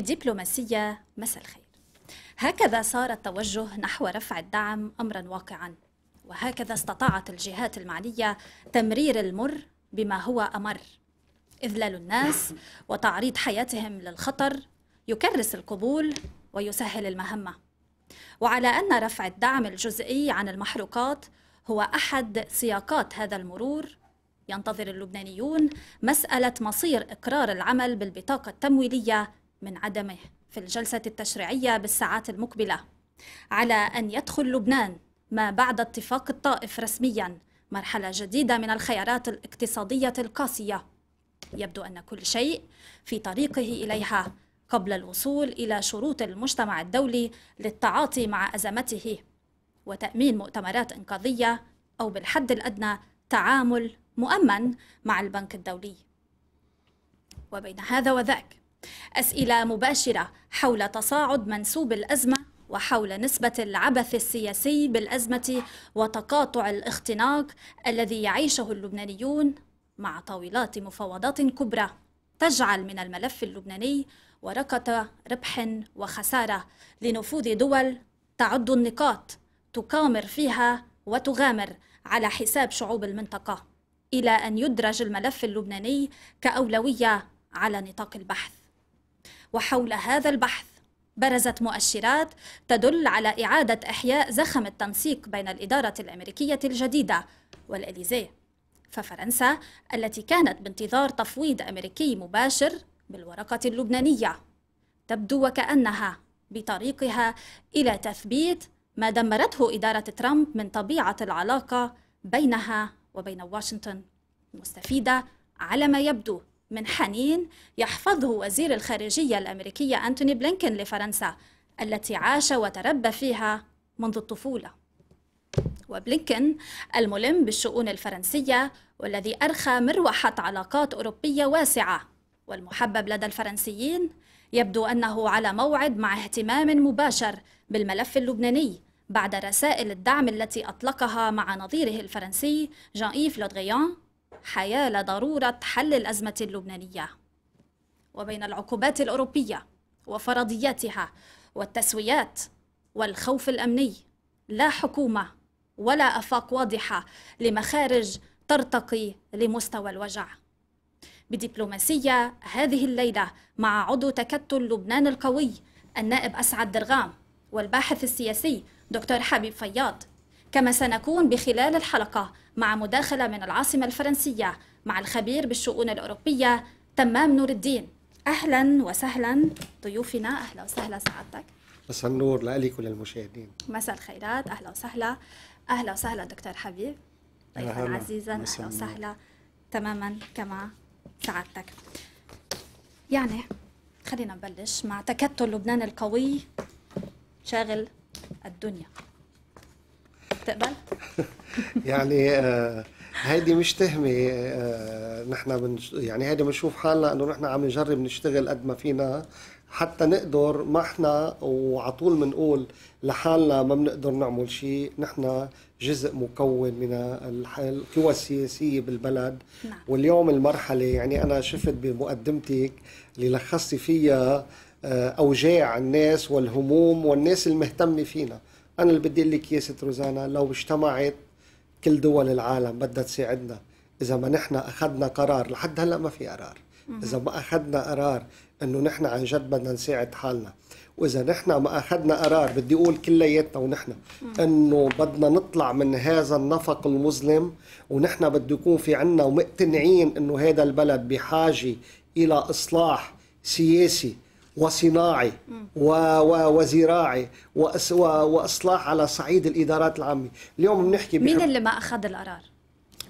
بدبلوماسية مساء الخير. هكذا صار التوجه نحو رفع الدعم أمرا واقعا وهكذا استطاعت الجهات المعنية تمرير المر بما هو أمر. إذلال الناس وتعريض حياتهم للخطر يكرس القبول ويسهل المهمة. وعلى أن رفع الدعم الجزئي عن المحروقات هو أحد سياقات هذا المرور ينتظر اللبنانيون مسألة مصير إقرار العمل بالبطاقة التمويلية من عدمه في الجلسة التشريعية بالساعات المقبلة على أن يدخل لبنان ما بعد اتفاق الطائف رسميا مرحلة جديدة من الخيارات الاقتصادية القاسية. يبدو أن كل شيء في طريقه إليها قبل الوصول إلى شروط المجتمع الدولي للتعاطي مع أزمته وتأمين مؤتمرات إنقاذية أو بالحد الأدنى تعامل مؤمن مع البنك الدولي. وبين هذا وذاك أسئلة مباشرة حول تصاعد منسوب الأزمة وحول نسبة العبث السياسي بالأزمة وتقاطع الاختناق الذي يعيشه اللبنانيون مع طاولات مفاوضات كبرى تجعل من الملف اللبناني ورقة ربح وخسارة لنفوذ دول تعد النقاط تقامر فيها وتغامر على حساب شعوب المنطقة إلى أن يدرج الملف اللبناني كأولوية على نطاق البحث. وحول هذا البحث برزت مؤشرات تدل على إعادة إحياء زخم التنسيق بين الإدارة الأمريكية الجديدة والإليزيه. ففرنسا التي كانت بانتظار تفويض أمريكي مباشر بالورقة اللبنانية. تبدو وكأنها بطريقها إلى تثبيت ما دمرته إدارة ترامب من طبيعة العلاقة بينها وبين واشنطن. مستفيدة على ما يبدو. من حنين يحفظه وزير الخارجية الأمريكية أنتوني بلينكين لفرنسا التي عاش وتربى فيها منذ الطفولة. وبلينكين الملم بالشؤون الفرنسية والذي أرخى مروحة علاقات أوروبية واسعة. والمحبب لدى الفرنسيين يبدو أنه على موعد مع اهتمام مباشر بالملف اللبناني بعد رسائل الدعم التي أطلقها مع نظيره الفرنسي جان إيف لودغيان حيال ضرورة حل الأزمة اللبنانية وبين العقوبات الأوروبية وفرضياتها والتسويات والخوف الأمني لا حكومة ولا آفاق واضحة لمخارج ترتقي لمستوى الوجع. بدبلوماسية هذه الليلة مع عضو تكتل لبنان القوي النائب أسعد درغام والباحث السياسي دكتور حبيب فياض. كما سنكون بخلال الحلقة مع مداخلة من العاصمة الفرنسية مع الخبير بالشؤون الأوروبية تمام نور الدين. أهلا وسهلا ضيوفنا. أهلا وسهلا سعادتك. مساء النور لك وللمشاهدين مساء الخيرات. أهلا وسهلا. أهلا وسهلا دكتور حبيب. ضيفا عزيزا. أهلا وسهلا. تماما كما سعادتك. يعني خلينا نبلش مع تكتل لبنان القوي شاغل الدنيا. تقبل؟ يعني آه هيدي مش تهمة آه نحن بن يعني هيدي بنشوف حالنا إنه نحن عم نجرب نشتغل قد ما فينا حتى نقدر ما إحنا وعطول بنقول لحالنا ما بنقدر نعمل شيء نحن جزء مكون من القوى السياسية بالبلد نعم. واليوم المرحلة يعني أنا شفت بمقدمتك اللي لخصتي فيها آه، أوجاع الناس والهموم والناس المهتمة فينا أنا اللي بدي لك يا ست روزانا لو اجتمعت كل دول العالم بدها تساعدنا إذا ما نحن أخذنا قرار لحد هلأ ما في قرار. إذا ما أخذنا قرار إنه نحن عن جد بدنا نساعد حالنا وإذا نحن ما أخذنا قرار بدي أقول كلياتنا ونحن إنه بدنا نطلع من هذا النفق المظلم ونحن بده يكون في عنا ومقتنعين إنه هذا البلد بحاجة إلى إصلاح سياسي وصناعي و و وزراعي وأس و وإصلاح على صعيد الإدارات العامة. اليوم بنحكي مين اللي ما أخذ القرار؟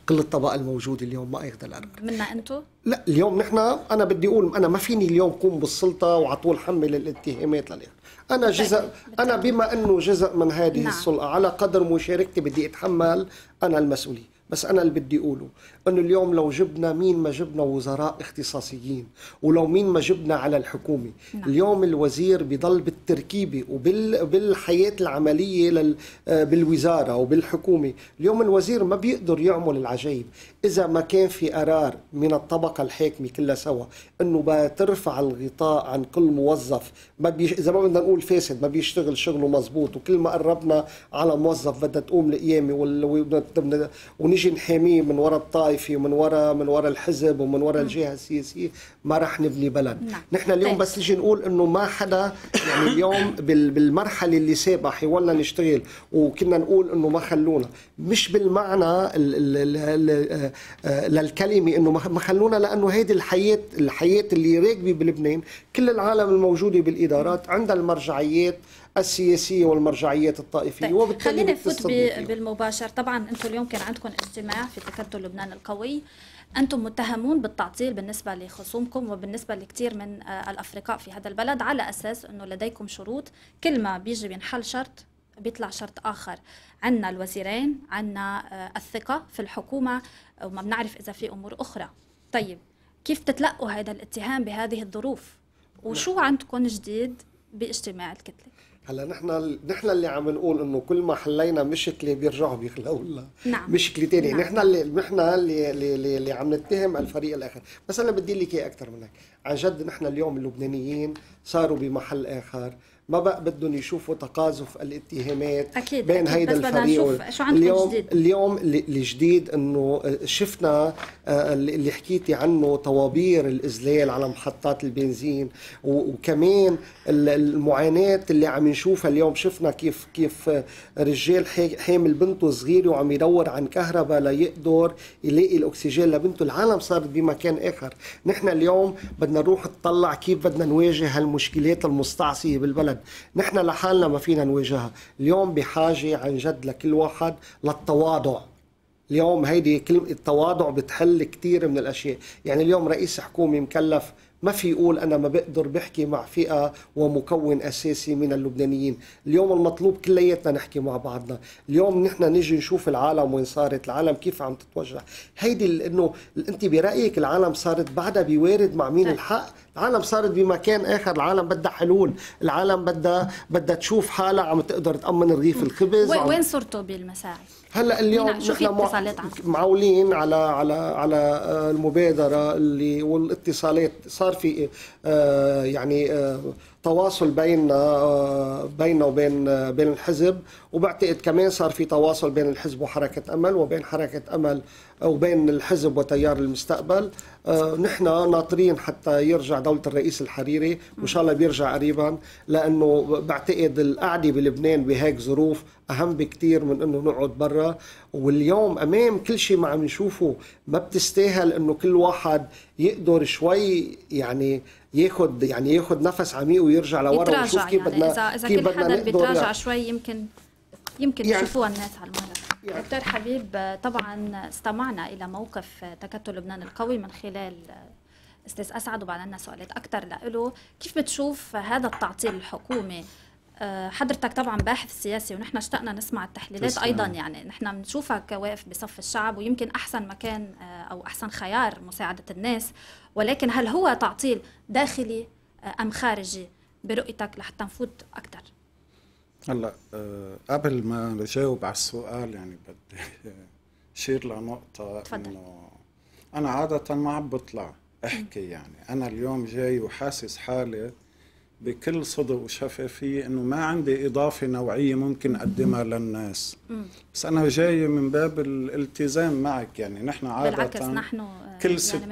كل الطبقة الموجودة اليوم ما ياخذ القرار. منا أنتم لا اليوم نحن أنا بدي أقول أنا ما فيني اليوم قوم بالسلطة وعلى طول حمل الاتهامات للآخر أنا جزء أنا بما أنه جزء من هذه نعم. السلطة على قدر مشاركتي بدي أتحمل أنا المسؤولية. بس أنا اللي بدي أقوله إنه اليوم لو جبنا مين ما جبنا وزراء اختصاصيين ولو مين ما جبنا على الحكومة نعم. اليوم الوزير بضل بالتركيبة وبالحياه العملية لل... بالوزارة وبالحكومة اليوم الوزير ما بيقدر يعمل العجيب إذا ما كان في قرار من الطبقة الحاكمة كلها سوا إنه بترفع الغطاء عن كل موظف ما بيش... إذا ما بدنا نقول فاسد ما بيشتغل شغله مزبوط وكل ما قربنا على موظف بدها تقوم القيامة وال... ونجي نحاميه من وراء الطائفة ومن وراء من وراء الحزب ومن وراء الجهة السياسية ما رح نبني بلد نعم. نحن اليوم طيب. بس نجي نقول إنه ما حدا يعني اليوم بال... بالمرحلة اللي سابقة حاولنا نشتغل وكنا نقول إنه ما خلونا مش بالمعنى ال... ال... ال... للكلمة إنه ما خلونا لأنه هيدي الحياة الحياة اللي راكبة بلبنان كل العالم الموجودة بالإدارات عندها المرجعيات السياسية والمرجعيات الطائفية طيب. وبالتالي خلينا نفوت بالمباشر طبعا أنتم اليوم كان عندكم اجتماع في تكتل لبنان القوي أنتم متهمون بالتعطيل بالنسبة لخصومكم وبالنسبة لكثير من الافرقاء في هذا البلد على أساس إنه لديكم شروط كل ما بيجي بينحل شرط بيطلع شرط آخر. عندنا الوزيرين عندنا الثقة في الحكومة وما بنعرف إذا في أمور أخرى. طيب كيف تتلقوا هذا الاتهام بهذه الظروف؟ وشو عندكم جديد باجتماع الكتلة؟ هلا نحن نحن اللي عم نقول إنه كل ما حلينا مشكله بيرجعوا بيخلقوا لنا نعم. مشكله ثانية نعم. نحن اللي نحن اللي, اللي, اللي عم نتهم الفريق الآخر. بس أنا بدي لك إياه أكثر من هيك. عن جد نحن اليوم اللبنانيين صاروا بمحل آخر. ما بقى بدهم يشوفوا تقاذف الاتهامات أكيد بين أكيد هيدا الفريق شو عندكم اليوم جديد؟ اليوم الجديد إنه شفنا آه، اللي حكيتي عنه طوابير الإزلال على محطات البنزين وكمان المعاناة اللي عم نشوفها اليوم. شفنا كيف كيف رجال حامل بنته صغيرة وعم يدور عن كهرباء ليقدر يلاقي الأكسجين لبنته. العالم صارت بمكان آخر. نحن اليوم بدنا نروح نطلع كيف بدنا نواجه هالمشكلات المستعصية بالبلد. نحن لحالنا ما فينا نواجهها. اليوم بحاجة عن جد لكل واحد للتواضع. اليوم هيدي كلمة التواضع بتحل كثير من الأشياء. يعني اليوم رئيس حكومي مكلف ما في يقول أنا ما بقدر بحكي مع فئة ومكون أساسي من اللبنانيين. اليوم المطلوب كلياتنا نحكي مع بعضنا. اليوم نحن نجي نشوف العالم وين صارت العالم كيف عم تتوجه. هيدي إنه أنت برأيك العالم صارت بعدها بيوارد مع مين؟ الحق. العالم صارت بمكان آخر. العالم بدها حلول. العالم بدها بدها تشوف حالها عم تقدر تأمن رغيف الخبز. وين صرتوا بالمساعي؟ هلأ اليوم نحن معولين على على على المبادرة اللي والإتصالات صار في آه، يعني آه، تواصل بين بيننا وبين بين الحزب. وبعتقد كمان صار في تواصل بين الحزب وحركة أمل وبين حركة أمل وبين الحزب وتيار المستقبل. آه، نحن ناطرين حتى يرجع دولة الرئيس الحريري وإن شاء الله بيرجع قريبا لأنه بعتقد القعدة بلبنان بهيك ظروف أهم بكتير من أنه نقعد برا. واليوم أمام كل شيء ما عم نشوفه ما بتستاهل أنه كل واحد يقدر شوي يعني ياخذ يعني ياخذ نفس عميق ويرجع لورا ويشوف كيف يعني. بدنا إذا, إذا كيف كل حدا بيتراجع يعني شوي يمكن يمكن يعني يشوفوها الناس على المرة. يعني دكتور حبيب طبعا استمعنا إلى موقف تكتل لبنان القوي من خلال أستاذ أسعد وبعد عندنا سؤالات أكثر له كيف بتشوف هذا التعطيل الحكومي حضرتك طبعا باحث سياسي ونحن اشتقنا نسمع التحليلات تسلم. أيضا يعني. نحن بنشوفك واقف بصف الشعب ويمكن أحسن مكان آه، أو أحسن خيار مساعدة الناس. ولكن هل هو تعطيل داخلي آه، أم خارجي؟ برؤيتك لحتى نفوت أكثر هلا قبل ما نجاوب على السؤال يعني بدي اشير لنقطة إنه أنا عادة ما عم بطلع أحكي يعني. أنا اليوم جاي وحاسس حالي بكل صدق وشفافية إنه ما عندي إضافة نوعية ممكن أقدمها للناس. بس أنا جاي من باب الالتزام معك يعني نحن عادة بالعكس نحن آه، كل يعني ست يعني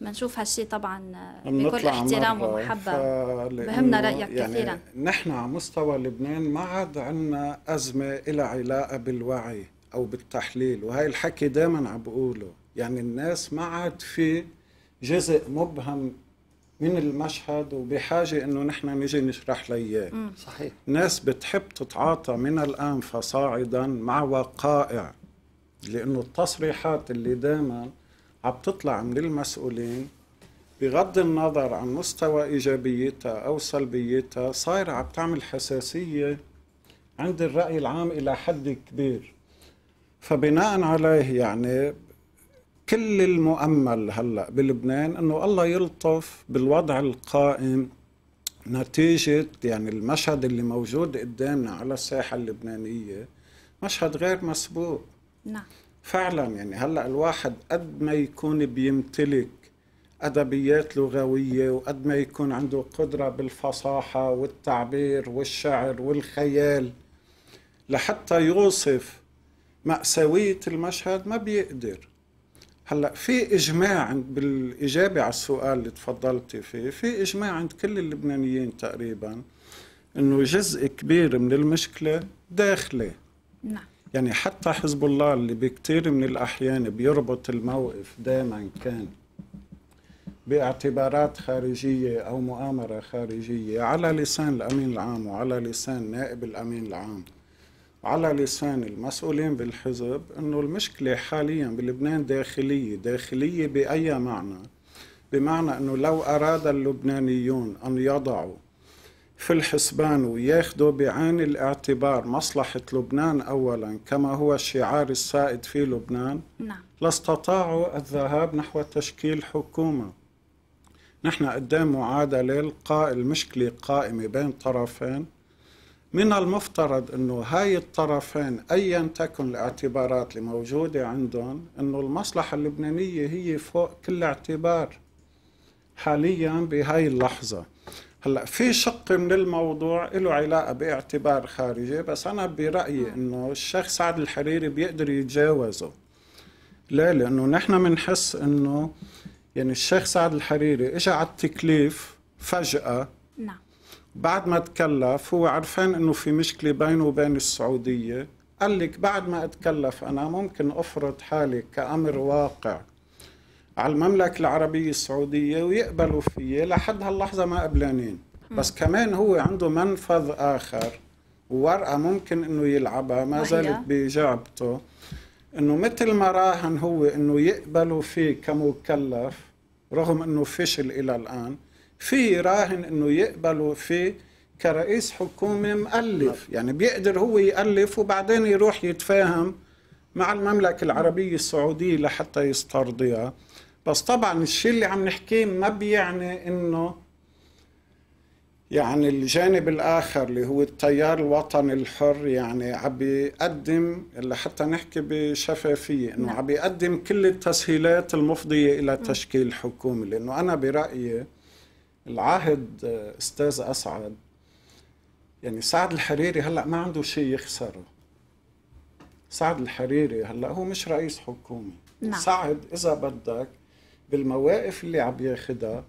بنشوف هالشيء طبعا بكل احترام ومحبة. بهمنا رأيك يعني كثيرا. نحن على مستوى لبنان ما عاد عندنا أزمة إلى علاقة بالوعي أو بالتحليل وهي الحكي دائما عم بقوله. يعني الناس ما عاد في جزء مبهم من المشهد وبحاجة إنه نحن نجي نشرح لي صحيح. ناس بتحب تتعاطى من الان فصاعدا مع وقائع لأنه التصريحات اللي دائما عم تطلع من المسؤولين بغض النظر عن مستوى إيجابيتها أو سلبيتها صايرة عم تعمل حساسية عند الرأي العام إلى حد كبير. فبناء عليه يعني كل المؤمل هلا بلبنان إنه الله يلطف بالوضع القائم نتيجة يعني المشهد اللي موجود قدامنا على الساحة اللبنانية مشهد غير مسبوق. نعم. فعلا يعني هلأ الواحد قد ما يكون بيمتلك أدبيات لغوية وقد ما يكون عنده قدرة بالفصاحة والتعبير والشعر والخيال لحتى يوصف مأساوية المشهد ما بيقدر. هلأ في إجماع بالإجابة على السؤال اللي تفضلتي فيه في إجماع عند كل اللبنانيين تقريبا إنه جزء كبير من المشكلة داخلي. نعم. يعني حتى حزب الله اللي بكثير من الأحيان بيربط الموقف دائما كان باعتبارات خارجية أو مؤامرة خارجية على لسان الأمين العام وعلى لسان نائب الأمين العام. على لسان المسؤولين بالحزب إنه المشكلة حاليا بلبنان داخلية، داخلية بأي معنى؟ بمعنى إنه لو أراد اللبنانيون أن يضعوا في الحسبان وياخذوا بعين الاعتبار مصلحة لبنان اولا كما هو الشعار السائد في لبنان نعم لاستطاعوا الذهاب نحو تشكيل حكومة. نحن قدام معادلة المشكلة قائمة بين طرفين من المفترض إنه هاي الطرفين ايا تكن الاعتبارات اللي موجودة عندهم إنه المصلحة اللبنانية هي فوق كل اعتبار حاليا بهاي اللحظة. هلأ في شق من الموضوع له علاقة باعتبار خارجي بس أنا برأيي إنه الشيخ سعد الحريري بيقدر يتجاوزه. ليه؟ لأنه نحن بنحس إنه يعني الشيخ سعد الحريري اجى على التكليف فجأة نعم بعد ما تكلف هو عرفان إنه في مشكلة بينه وبين السعودية. قال لك بعد ما أتكلف أنا ممكن أفرض حالي كأمر واقع على المملكة العربية السعودية ويقبلوا فيي لحد هاللحظة ما قبلانين. بس كمان هو عنده منفذ آخر وورقة ممكن إنه يلعبها ما؟ زالت بجعبته إنه مثل ما راهن هو إنه يقبلوا فيه كمكلف رغم إنه فشل إلى الآن. في راهن إنه يقبلوا فيه كرئيس حكومة مؤلف. يعني بيقدر هو يالف وبعدين يروح يتفاهم مع المملكة العربية السعودية لحتى يسترضيها. بس طبعا الشيء اللي عم نحكيه ما بيعني إنه يعني الجانب الآخر اللي هو التيار الوطني الحر يعني عم بيقدم لحتى نحكي بشفافية إنه نعم. عم بيقدم كل التسهيلات المفضية إلى تشكيل حكومة. لأنه أنا برأيي العهد آه، أستاذ أسعد. يعني سعد الحريري هلأ ما عنده شيء يخسره. سعد الحريري هلأ هو مش رئيس حكومة. نعم. سعد إذا بدك بالمواقف اللي عم ياخدها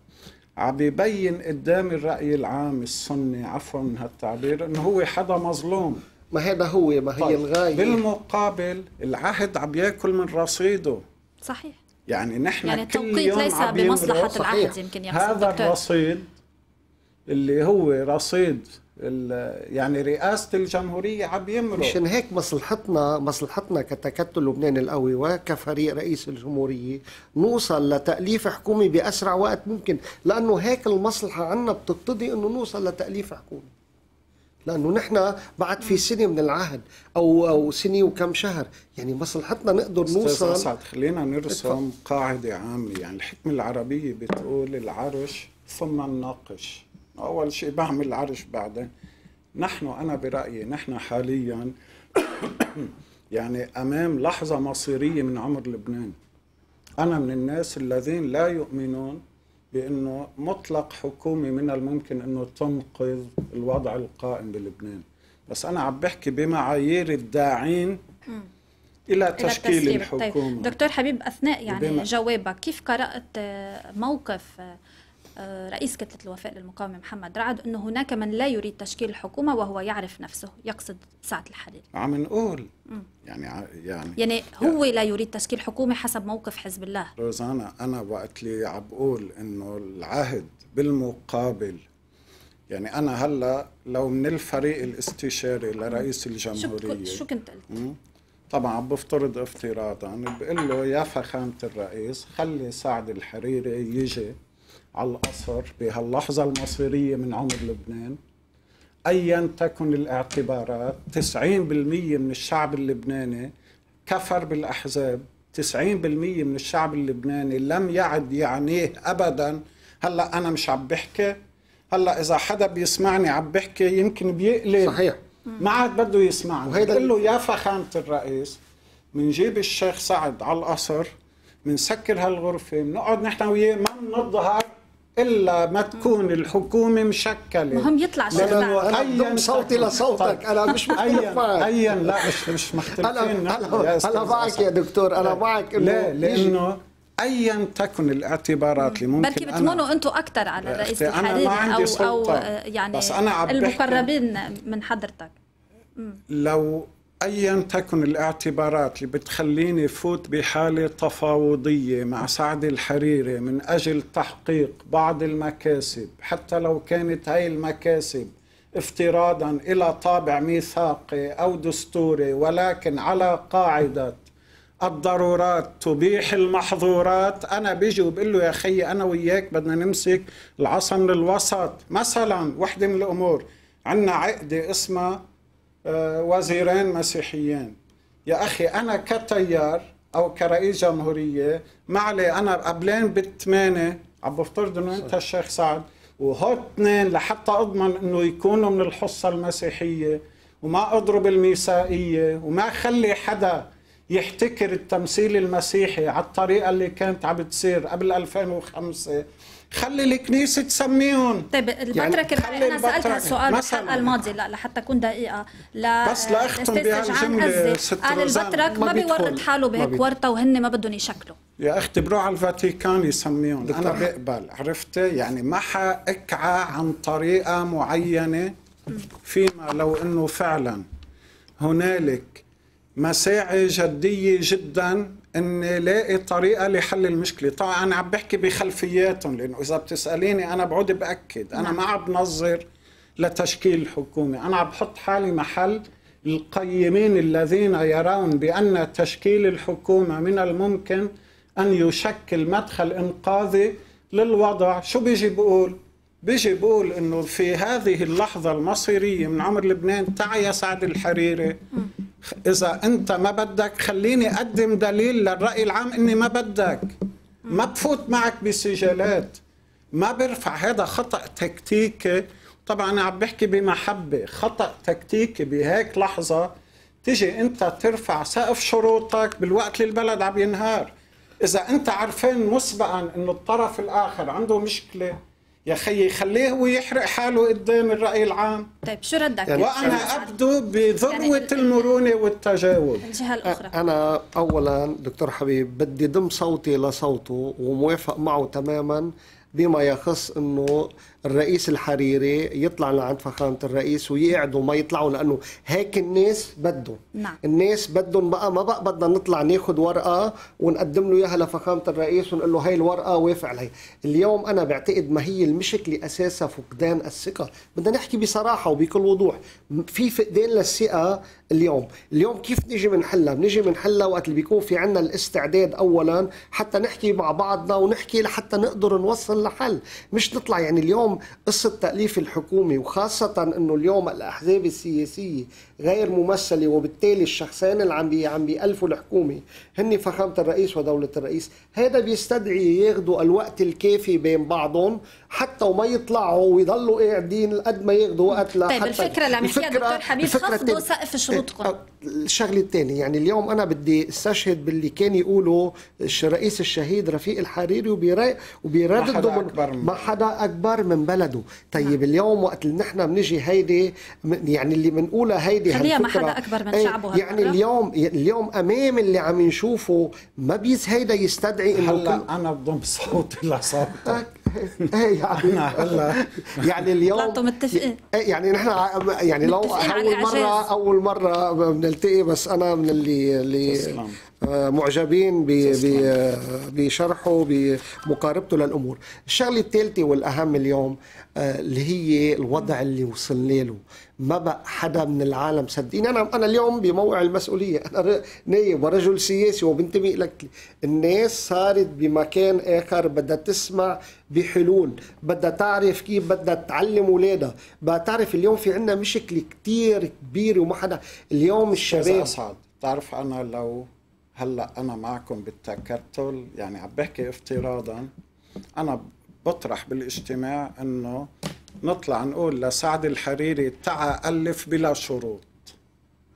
عم يبين قدام الرأي العام السني عفوا من هالتعبير إنه هو حدا مظلوم. ما هذا هو ما هي طيب، الغاية. بالمقابل العهد عم ياكل من رصيده. صحيح. يعني نحن يعني كل التوقيت يوم ليس بمصلحة العهد. يمكن يقصد هذا دكتور. الرصيد اللي هو رصيد ال- يعني رئاسة الجمهورية عم يمرق. مشان هيك مصلحتنا مصلحتنا كتكتل لبنان القوي وكفريق رئيس الجمهورية نوصل لتأليف حكومي بأسرع وقت ممكن لأنه هيك المصلحة عنا بتقتضي أنه نوصل لتأليف حكومي. لأنه نحن بعد في سنة من العهد أو أو سنة وكم شهر يعني مصلحتنا نقدر نوصل أسعد خلينا نرسم اتفضل. قاعدة عامة. يعني الحكمة العربية بتقول العرش ثم الناقش. أول شيء بعمل العرش بعدين. نحن أنا برأيي نحن حاليا يعني أمام لحظة مصيرية من عمر لبنان. أنا من الناس الذين لا يؤمنون بأنه مطلق حكومة من الممكن أنه تنقذ الوضع القائم بلبنان. بس أنا عم بحكي بمعايير الداعين إلى إلى تشكيل التسليم. الحكومة. طيب دكتور حبيب أثناء يعني بما- جوابك كيف قرأت آه، موقف رئيس كتلة الوفاء للمقاومة محمد رعد أنه هناك من لا يريد تشكيل الحكومة وهو يعرف نفسه يقصد سعد الحريري عم نقول. يعني ع- يعني يعني هو لا يريد تشكيل حكومة حسب موقف حزب الله. روزانا أنا وقت اللي عم بقول إنه العهد بالمقابل. يعني أنا هلأ لو من الفريق الاستشاري لرئيس بك- شو كنت قلت؟ طبعا بفترض افتراضا بقول له يا فخامة الرئيس خلي سعد الحريري يجي. على القصر بهاللحظة المصيرية من عمر لبنان. ايا تكن الإعتبارات 90% من الشعب اللبناني كفر بالأحزاب 90% من الشعب اللبناني لم يعد يعنيه ابدا. هلأ أنا مش عم بحكي. هلأ إذا حدا بيسمعني عم بحكي يمكن بيقلب. صحيح. ما عاد بده يسمعني. وهيدا بقول له يا فخامة الرئيس بنجيب الشيخ سعد على القصر بنسكر هالغرفة بنقعد نحن وياه ما بنظهر إلا ما تكون الحكومة مشكلة. مهم يطلع سعد أنا أياً بضم صوتي لصوتك. طيب. أنا مش مختلف معك ايا لا مش مش مختلفين. أنا معك. يا دكتور. أنا معك إنه لا لأنه ايا تكن الاعتبارات اللي ممكن بركي أنا- بتمونوا أنتم أكثر على الرئيس الحريري أو أو سلطة. آه، يعني بس أنا المقربين من حضرتك. لو ايا تكن الاعتبارات اللي بتخليني فوت بحالة تفاوضية مع سعد الحريري من أجل تحقيق بعض المكاسب حتى لو كانت هاي المكاسب افتراضا إلى طابع ميثاقي أو دستوري ولكن على قاعدة الضرورات تبيح المحظورات أنا بيجي وبقول له يا خي أنا وياك بدنا نمسك العصا من الوسط. مثلا وحدة من الأمور عندنا عقدة اسمها وزيرين مسيحيين. يا أخي أنا كتيار أو كرئيس جمهورية ما علي أنا قبلين بالثمانيه عم بفترض إنه أنت الشيخ سعد وهو اثنين لحتى أضمن إنه يكونوا من الحصة المسيحية وما أضرب الميثاقية وما خلي حدا يحتكر التمثيل المسيحي على الطريقة اللي كانت عم بتصير قبل 2005 خلي الكنيسة تسميهم طيب البترك خلي يعني أنا سألت. هالسؤال. بالحلقة الماضيه لا لحتى أكون دقيقة لا بس أزي. ست قال. البترك ما ما بيورط. حاله بهيك. ورطة وهن ما بدهم يشكلوا يا أختي بروح على الفاتيكان يسميهم أنا. بقبل عرفتي يعني ما حأكعى عن طريقة معينة فيما لو إنه فعلا هنالك مساعي جدية جدا إني لاقي طريقة لحل المشكلة. طبعا أنا عم بحكي بخلفياتهم لأنه إذا بتسأليني أنا بعود بأكد. أنا نعم. ما عم بنظر لتشكيل الحكومة أنا عم بحط حالي محل القيمين الذين يرون بأن تشكيل الحكومة من الممكن أن يشكل مدخل إنقاذي للوضع. شو بيجي بقول؟ بيجي بقول إنه في هذه اللحظة المصيرية من عمر لبنان تعا يا سعد الحريري. إذا أنت ما بدك خليني أقدم دليل للرأي العام إني ما بدك. ما بفوت معك بسجالات. ما برفع هذا خطأ تكتيكي. طبعا أنا عم بحكي بمحبة. خطأ تكتيكي بهيك لحظة تيجي أنت ترفع سقف شروطك بالوقت اللي البلد عم ينهار. إذا أنت عارفين مسبقا إنه الطرف الآخر عنده مشكلة يا خيي خليه هو يحرق حاله قدام الرأي العام. طيب شو ردك؟ يعني- وأنا أستاذ أبدو بذروة يعني- المرونة والتجاوب. الجهة الأخرى. أنا اولا دكتور حبيب بدي ضم صوتي لصوته وموافق معه تماما بما يخص إنه الرئيس الحريري يطلع لعند فخامة الرئيس ويقعدوا ما يطلعوا لأنه هيك الناس بدهم. نعم. الناس بدهم بقى ما بقى بدنا نطلع ناخذ ورقة ونقدم له إياها لفخامة الرئيس ونقول له هاي الورقة وافق عليها. اليوم أنا بعتقد ما هي المشكلة أساسها فقدان الثقة. بدنا نحكي بصراحة وبكل وضوح. في فقدان للثقة اليوم. اليوم كيف نيجي بنحلها بنيجي بنحلها وقت اللي بيكون في عنا الاستعداد اولا حتى نحكي مع بعضنا ونحكي لحتى نقدر نوصل لحل. مش نطلع يعني اليوم قصة تأليف الحكومة وخاصة إنه اليوم الأحزاب السياسية غير ممثله وبالتالي الشخصين اللي عم بي عم بيألفوا الحكومة هن فخامة الرئيس ودولة الرئيس هذا بيستدعي ياخذوا الوقت الكافي بين بعضهم حتى وما يطلعوا ويضلوا قاعدين قد ما ياخذوا وقت لحتى طيب الفكرة اللي عم يحكيها الفكرة- دكتور حبيب خفضوا سقف شروطكم. أه، الشغلة الثانية يعني اليوم أنا بدي أستشهد باللي كان يقوله الرئيس الشهيد رفيق الحريري ما حدا من أكبر من ما حدا أكبر من بلده. طيب اليوم وقت اللي نحن بنجي هيدي يعني اللي بنقولها هيدي خليها ما هالفكرة- حدا أكبر من إيه، شعبه يعني. اليوم اليوم أمام اللي عم نشوفه ما بيز هيدا يستدعي إنه كل هلا أنا بضم صوتي لصوتك إيه يعني هلا يعني اليوم طلعتوا متفقين. إيه يعني نحن يعني لو أول. مره أول مرة بنلتقي بس أنا من اللي اللي تسلم. آه، معجبين بشرحه بمقاربته للأمور الشغلة الثالثة والأهم اليوم آه، اللي هي الوضع اللي وصلنا له ما بقى حدا من العالم صدقيني. أنا أنا اليوم بموقع المسؤولية. أنا نايب ورجل سياسي وبنتمي لك الناس صارت بمكان آخر بدها تسمع بحلول بدها تعرف كيف بدها تعلم اولادها بدها تعرف اليوم في عندنا مشكلة كتير كبيرة وما حدا. اليوم الشباب اسعد بتعرف أنا لو هلأ أنا معكم بالتكتل يعني عم بحكي افتراضا أنا بطرح بالاجتماع إنه نطلع نقول لسعد الحريري تعا ألف بلا شروط.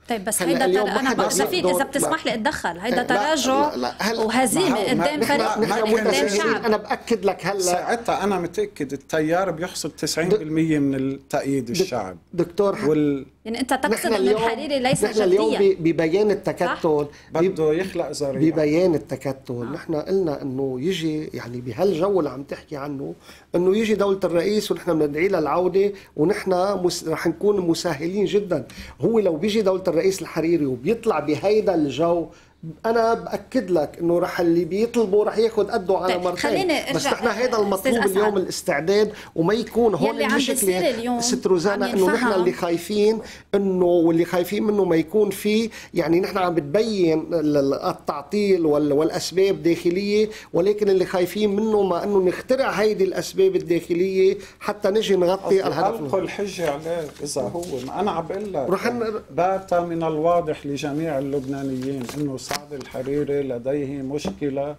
طيب بس هيدا ما أنا بستفيد دور- إذا بتسمح. لي أتدخل. هيدا تراجع وهزيمة قدام فريق قدام شعب. أنا بأكد لك هلأ ساعتها أنا متأكد التيار بيحصد 90% من التأييد الشعب. دكتور وال يعني أنت تقصد اليوم الحريري ليس نحن اليوم ببيان التكتل. بده يخلق ذريعه ببيان التكتل. نحن قلنا إنه يجي يعني بهالجو اللي عم تحكي عنه إنه يجي دولة الرئيس ونحن بندعي لها العودة ونحن مس... رح نكون مساهلين جدا. هو لو بيجي دولة الرئيس الحريري وبيطلع بهيدا الجو أنا بأكد لك إنه رح اللي بيطلبه رح ياخذ قده على طيب، مرتين بس نحن هيدا أستاذ المطلوب. اليوم الاستعداد وما يكون هون يلي عم بيصير اليوم ست روزانا إنه نحن. اللي خايفين إنه واللي خايفين منه ما يكون في يعني نحن عم بتبين ال- ال- التعطيل وال- والأسباب داخليه ولكن اللي خايفين منه ما إنه نخترع هيدي الأسباب الداخلية حتى نجي نغطي الهدف ألقوا الحجة عليه إذا هو ما أنا عم بقول لك بات من الواضح لجميع اللبنانيين أنه سعد الحريري لديه مشكلة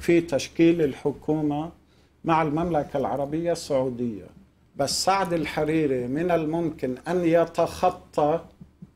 في تشكيل الحكومة مع المملكة العربية السعودية. بس سعد الحريري من الممكن أن يتخطى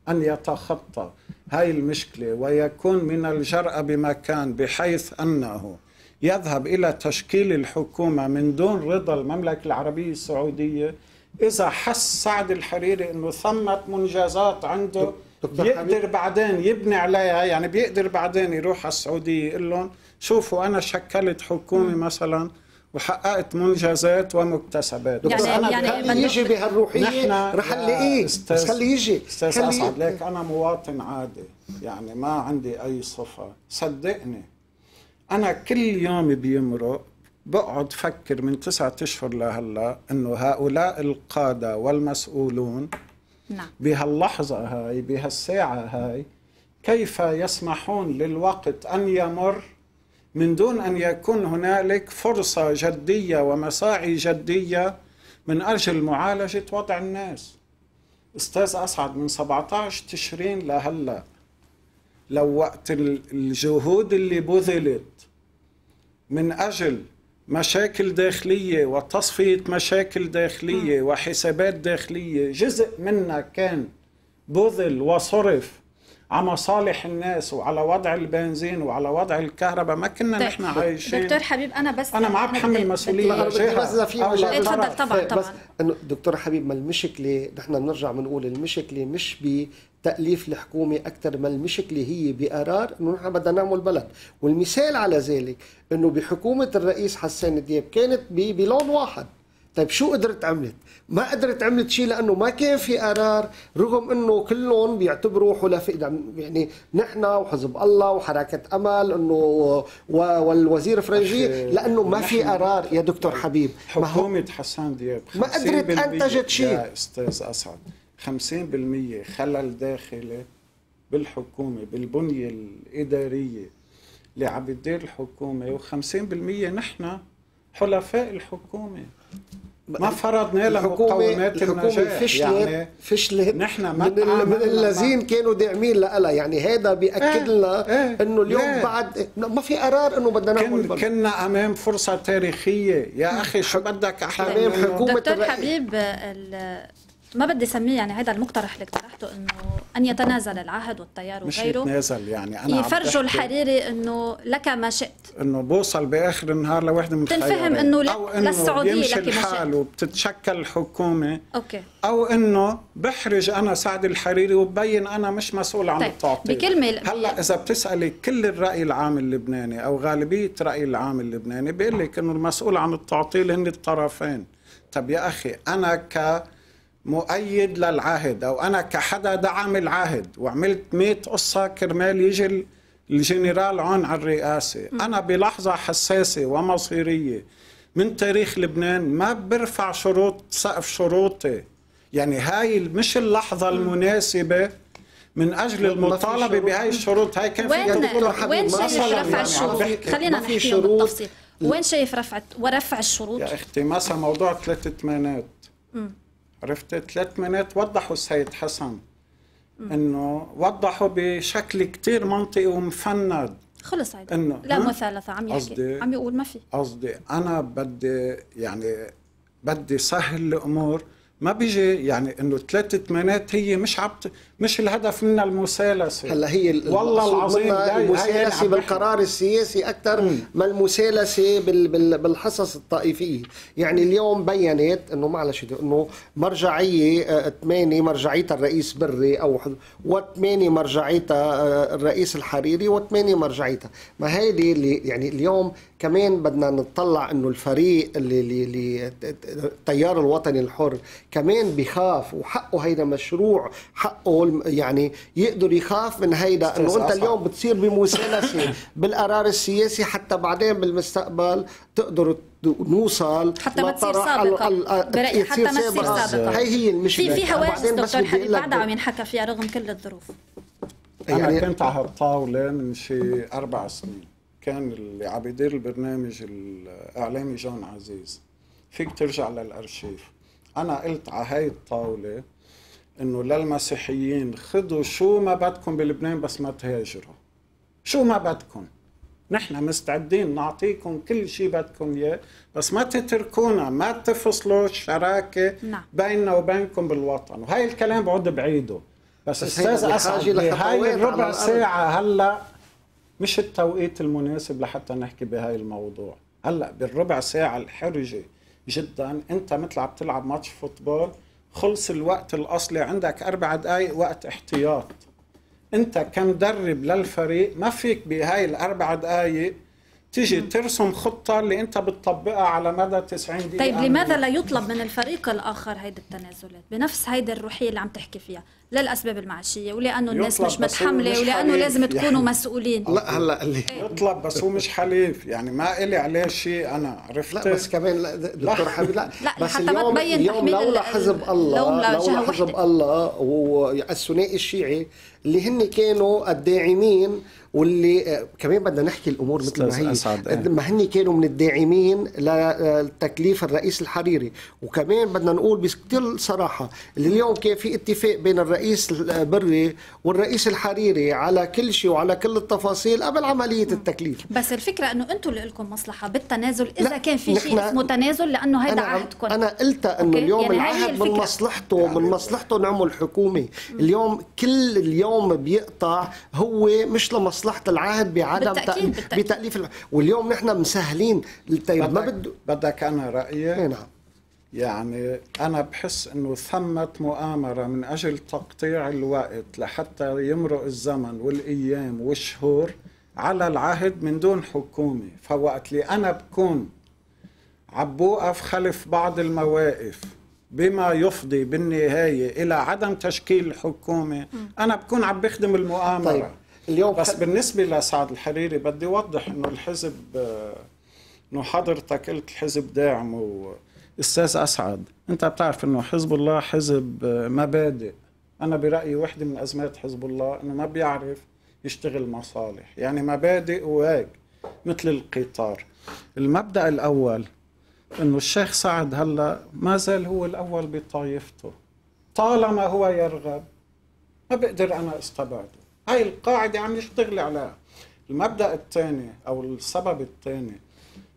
أن يتخطى هاي المشكلة ويكون من الجرأة بمكان بحيث أنه يذهب إلى تشكيل الحكومة من دون رضا المملكة العربية السعودية. إذا حس سعد الحريري أنه ثمة منجزات عنده بيقدر حبيب. بعدين يبني عليها يعني بيقدر بعدين يروح على السعودية يقول لهم شوفوا أنا شكلت حكومة مثلا وحققت منجزات ومكتسبات. يعني- بس أنا يعني بده- يجي بهالروحية نحن رح يا نلاقيه بس خليه يجي. أستاذ أسعد ليك أنا مواطن عادي. يعني ما عندي أي صفة. صدقني أنا كل يوم بيمرق بقعد فكر من تسعة أشهر لهلا إنه هؤلاء القادة والمسؤولون نعم. بهاللحظة هاي بهالساعة هاي كيف يسمحون للوقت أن يمر من دون أن يكون هنالك فرصة جدية ومساعي جدية من أجل معالجة وضع الناس؟ أستاذ أسعد من 17 تشرين لهلأ لو وقت ال- الجهود اللي بذلت من أجل مشاكل داخلية وتصفية مشاكل داخلية وحسابات داخلية. جزء منها كان بذل وصرف على مصالح الناس وعلى وضع البنزين وعلى وضع الكهرباء ما كنا طيب، نحن عايشين. دكتور حبيب أنا بس أنا ما بحمل أنا جهة بس إذا في طرف. طبعاً، بس طبعاً. إنه دكتور حبيب ما المشكلة نحن بنرجع بنقول المشكلة مش بتأليف الحكومة أكثر ما المشكلة هي بقرار إنه نحن بدنا نعمل بلد. والمثال على ذلك إنه بحكومة الرئيس حسان دياب كانت ب- بلون واحد. طيب شو قدرت عملت؟ ما قدرت عملت شيء لأنه ما كان في قرار رغم إنه كلهم بيعتبروا حلفاء يعني نحن وحزب الله وحركة أمل إنه والوزير فرنجي لأنه ما في قرار يا دكتور حبيب حكومة حسان دياب ما قدرت 50% أنتجت شيء. يا أستاذ أسعد 50% خلل داخلي بالحكومة بالبنية الإدارية اللي عم بتدير الحكومة و50% نحن حلفاء الحكومة ما فرضنا لها الحكومة مقومات الحكومة فشلت يعني فشلت نحن ما من, ال- من مع- كانوا داعمين لها يعني هذا بيأكد إيه، لنا إيه، إنه اليوم ليه؟ بعد ما في قرار إنه بدنا نعمل كن. كنا أمام فرصة تاريخية يا أخي شو بدك أحلى أمام منه؟ حكومة دكتور. حبيب ال- ما بدي اسميه يعني هذا المقترح اللي اقترحته إنه أن يتنازل العهد والتيار مش وغيره يتنازل يعني عم يفرجوا الحريري إنه لك ما شئت. إنه بوصل بآخر النهار لوحدة من تنفهم لا- أو إنه للسعودية بيمشي لك ما الحال. وبتتشكل حكومة. أوكي. أو إنه بحرج أنا سعد الحريري وببين أنا مش مسؤول عن طيب، التعطيل. بكلمة- هلأ إذا بتسألي كل الرأي العام اللبناني أو غالبية الراي العام اللبناني بيقول لك إنه المسؤول عن التعطيل هن الطرفين. طب يا أخي أنا ك مؤيد للعهد أو أنا كحدا دعم العهد وعملت 100 قصة كرمال يجي ال- الجنرال عون على الرئاسه أنا بلحظة حساسة ومصيرية. من تاريخ لبنان ما برفع شروط سقف شروطي. يعني هاي مش اللحظة المناسبة من أجل المطالبة شروط. بهاي الشروط. هاي كان في دكتور حبيب، وين ما شايف رفع يعني الشروط. خلينا شروط. بالتفصيل. وين شايف رفع ورفع الشروط؟ يا أختي مثلا موضوع ثلاث ثمانات عرفت؟ ثلاث ثمانات وضحوا السيد حسن إنه وضحوا بشكل كتير منطقي ومفند. خلص هيدا إنه- لا ها؟ مثالثة عم يحكي قصدي- عم يقول ما في. قصدي أنا بدي يعني بدي سهل الأمور. ما بيجي يعني إنه ثلاث ثمانيات هي مش عبط مش الهدف منها المسالسه هلا هي ال- والله العظيم المسالسه بالقرار السياسي أكثر ما المسالسه بال بال بالحصص الطائفية. يعني اليوم بينت إنه معلش إنه مرجعية آه، ثمانيه مرجعيتها الرئيس بري أو وثمانيه مرجعيتها آه، الرئيس الحريري وثمانيه مرجعيتها. ما هيدي اللي يعني اليوم كمان بدنا نطلع إنه الفريق اللي اللي, اللي التيار الوطني الحر كمان بيخاف وحقه هيدا مشروع حقه الم- يعني يقدر يخاف من هيدا إنه أستاذ أنت. اليوم بتصير بمسالسه بالقرار السياسي حتى بعدين بالمستقبل تقدروا ت- نوصل حتى ما تصير ال- برأيي حتى ما تصير سابقة. هي هي المشكلة. في في حواجز وبعدين بس دكتور حبيب بعدها عم ينحكى فيها رغم كل الظروف. أنا يعني- كنت على هالطاوله من شي أربع سنين. كان اللي عم يدير البرنامج الإعلامي جون عزيز. فيك ترجع للأرشيف. أنا قلت على هاي الطاولة إنه للمسيحيين خذوا شو ما بدكم بلبنان بس ما تهاجروا. شو ما بدكم. نحن مستعدين نعطيكم كل شيء بدكم إياه بس ما تتركونا ما تفصلوا الشراكة نعم. بيننا وبينكم بالوطن. وهي الكلام بعد بعيده. بس, بس أستاذ أسعد على الربع. ساعة هلأ مش التوقيت المناسب لحتى نحكي بهاي الموضوع. هلأ بالربع ساعة الحرجة جدا أنت مثل عم تلعب ماتش فوتبول خلص الوقت الأصلي عندك أربع دقائق وقت احتياط. أنت كمدرب للفريق ما فيك بهاي الأربع دقائق تيجي ترسم خطة اللي انت بتطبقها على مدى 90 دقيقة. طيب لماذا لا يطلب من الفريق الآخر هيدي التنازلات؟ بنفس هيدي الروحية اللي عم تحكي فيها للأسباب المعيشية ولأنه الناس مش متحمله مش ولأنه حليف. لازم تكونوا يعني. مسؤولين. لا هلا اللي يطلب بس هو مش حليف. يعني ما إلي عليه شيء أنا عرفت لا بس كمان لا دكتور حبيب لا. لا، بس حتى ما اليوم تبين اليوم تحميل لولا حزب الله لولا حزب. الله والثنائي الشيعي اللي هن كانوا الداعمين واللي آه، كمان بدنا نحكي الأمور مثل ما هي. أسعد، قد إيه. ما هن كانوا من الداعمين لتكليف الرئيس الحريري. وكمان بدنا نقول بكل صراحة اللي اليوم كان في اتفاق بين الرئيس البري والرئيس الحريري على كل شيء وعلى كل التفاصيل قبل عملية التكليف. بس الفكرة إنه أنتم اللي لكم مصلحة بالتنازل إذا كان في شيء اسمه تنازل لأنه هيدا عهدكم. أنا قلت إنه؟ اليوم يعني العهد من. مصلحته من مصلحته نعمل حكومة. اليوم كل اليوم بيقطع هو مش لمصلحه العهد بعدم بالتأكيد، تأ- بالتأكيد. بتأليف الع- واليوم نحن مسهلين. طيب ما بده بدك أنا رأيي؟ إيه نعم. يعني أنا بحس إنه ثمة مؤامرة من أجل تقطيع الوقت لحتى يمرق الزمن والأيام والشهور على العهد من دون حكومة. فوقت لي أنا بكون عم بوقف خلف بعض المواقف بما يفضي بالنهاية إلى عدم تشكيل حكومة أنا بكون عم بخدم المؤامرة. طيب. اليوم بس بالنسبة لسعد الحريري بدي أوضح إنه الحزب آه، إنه حضرتك قلت الحزب داعم وأستاذ أسعد. أنت بتعرف إنه حزب الله حزب آه، مبادئ أنا برأيي وحدة من أزمات حزب الله إنه ما بيعرف يشتغل مصالح يعني مبادئ وهيك مثل القطار. المبدأ الأول إنه الشيخ سعد هلأ ما زال هو الأول بطائفته طالما هو يرغب ما بقدر أنا أستبعده. هاي القاعدة عم يشتغل عليها المبدأ الثاني أو السبب الثاني.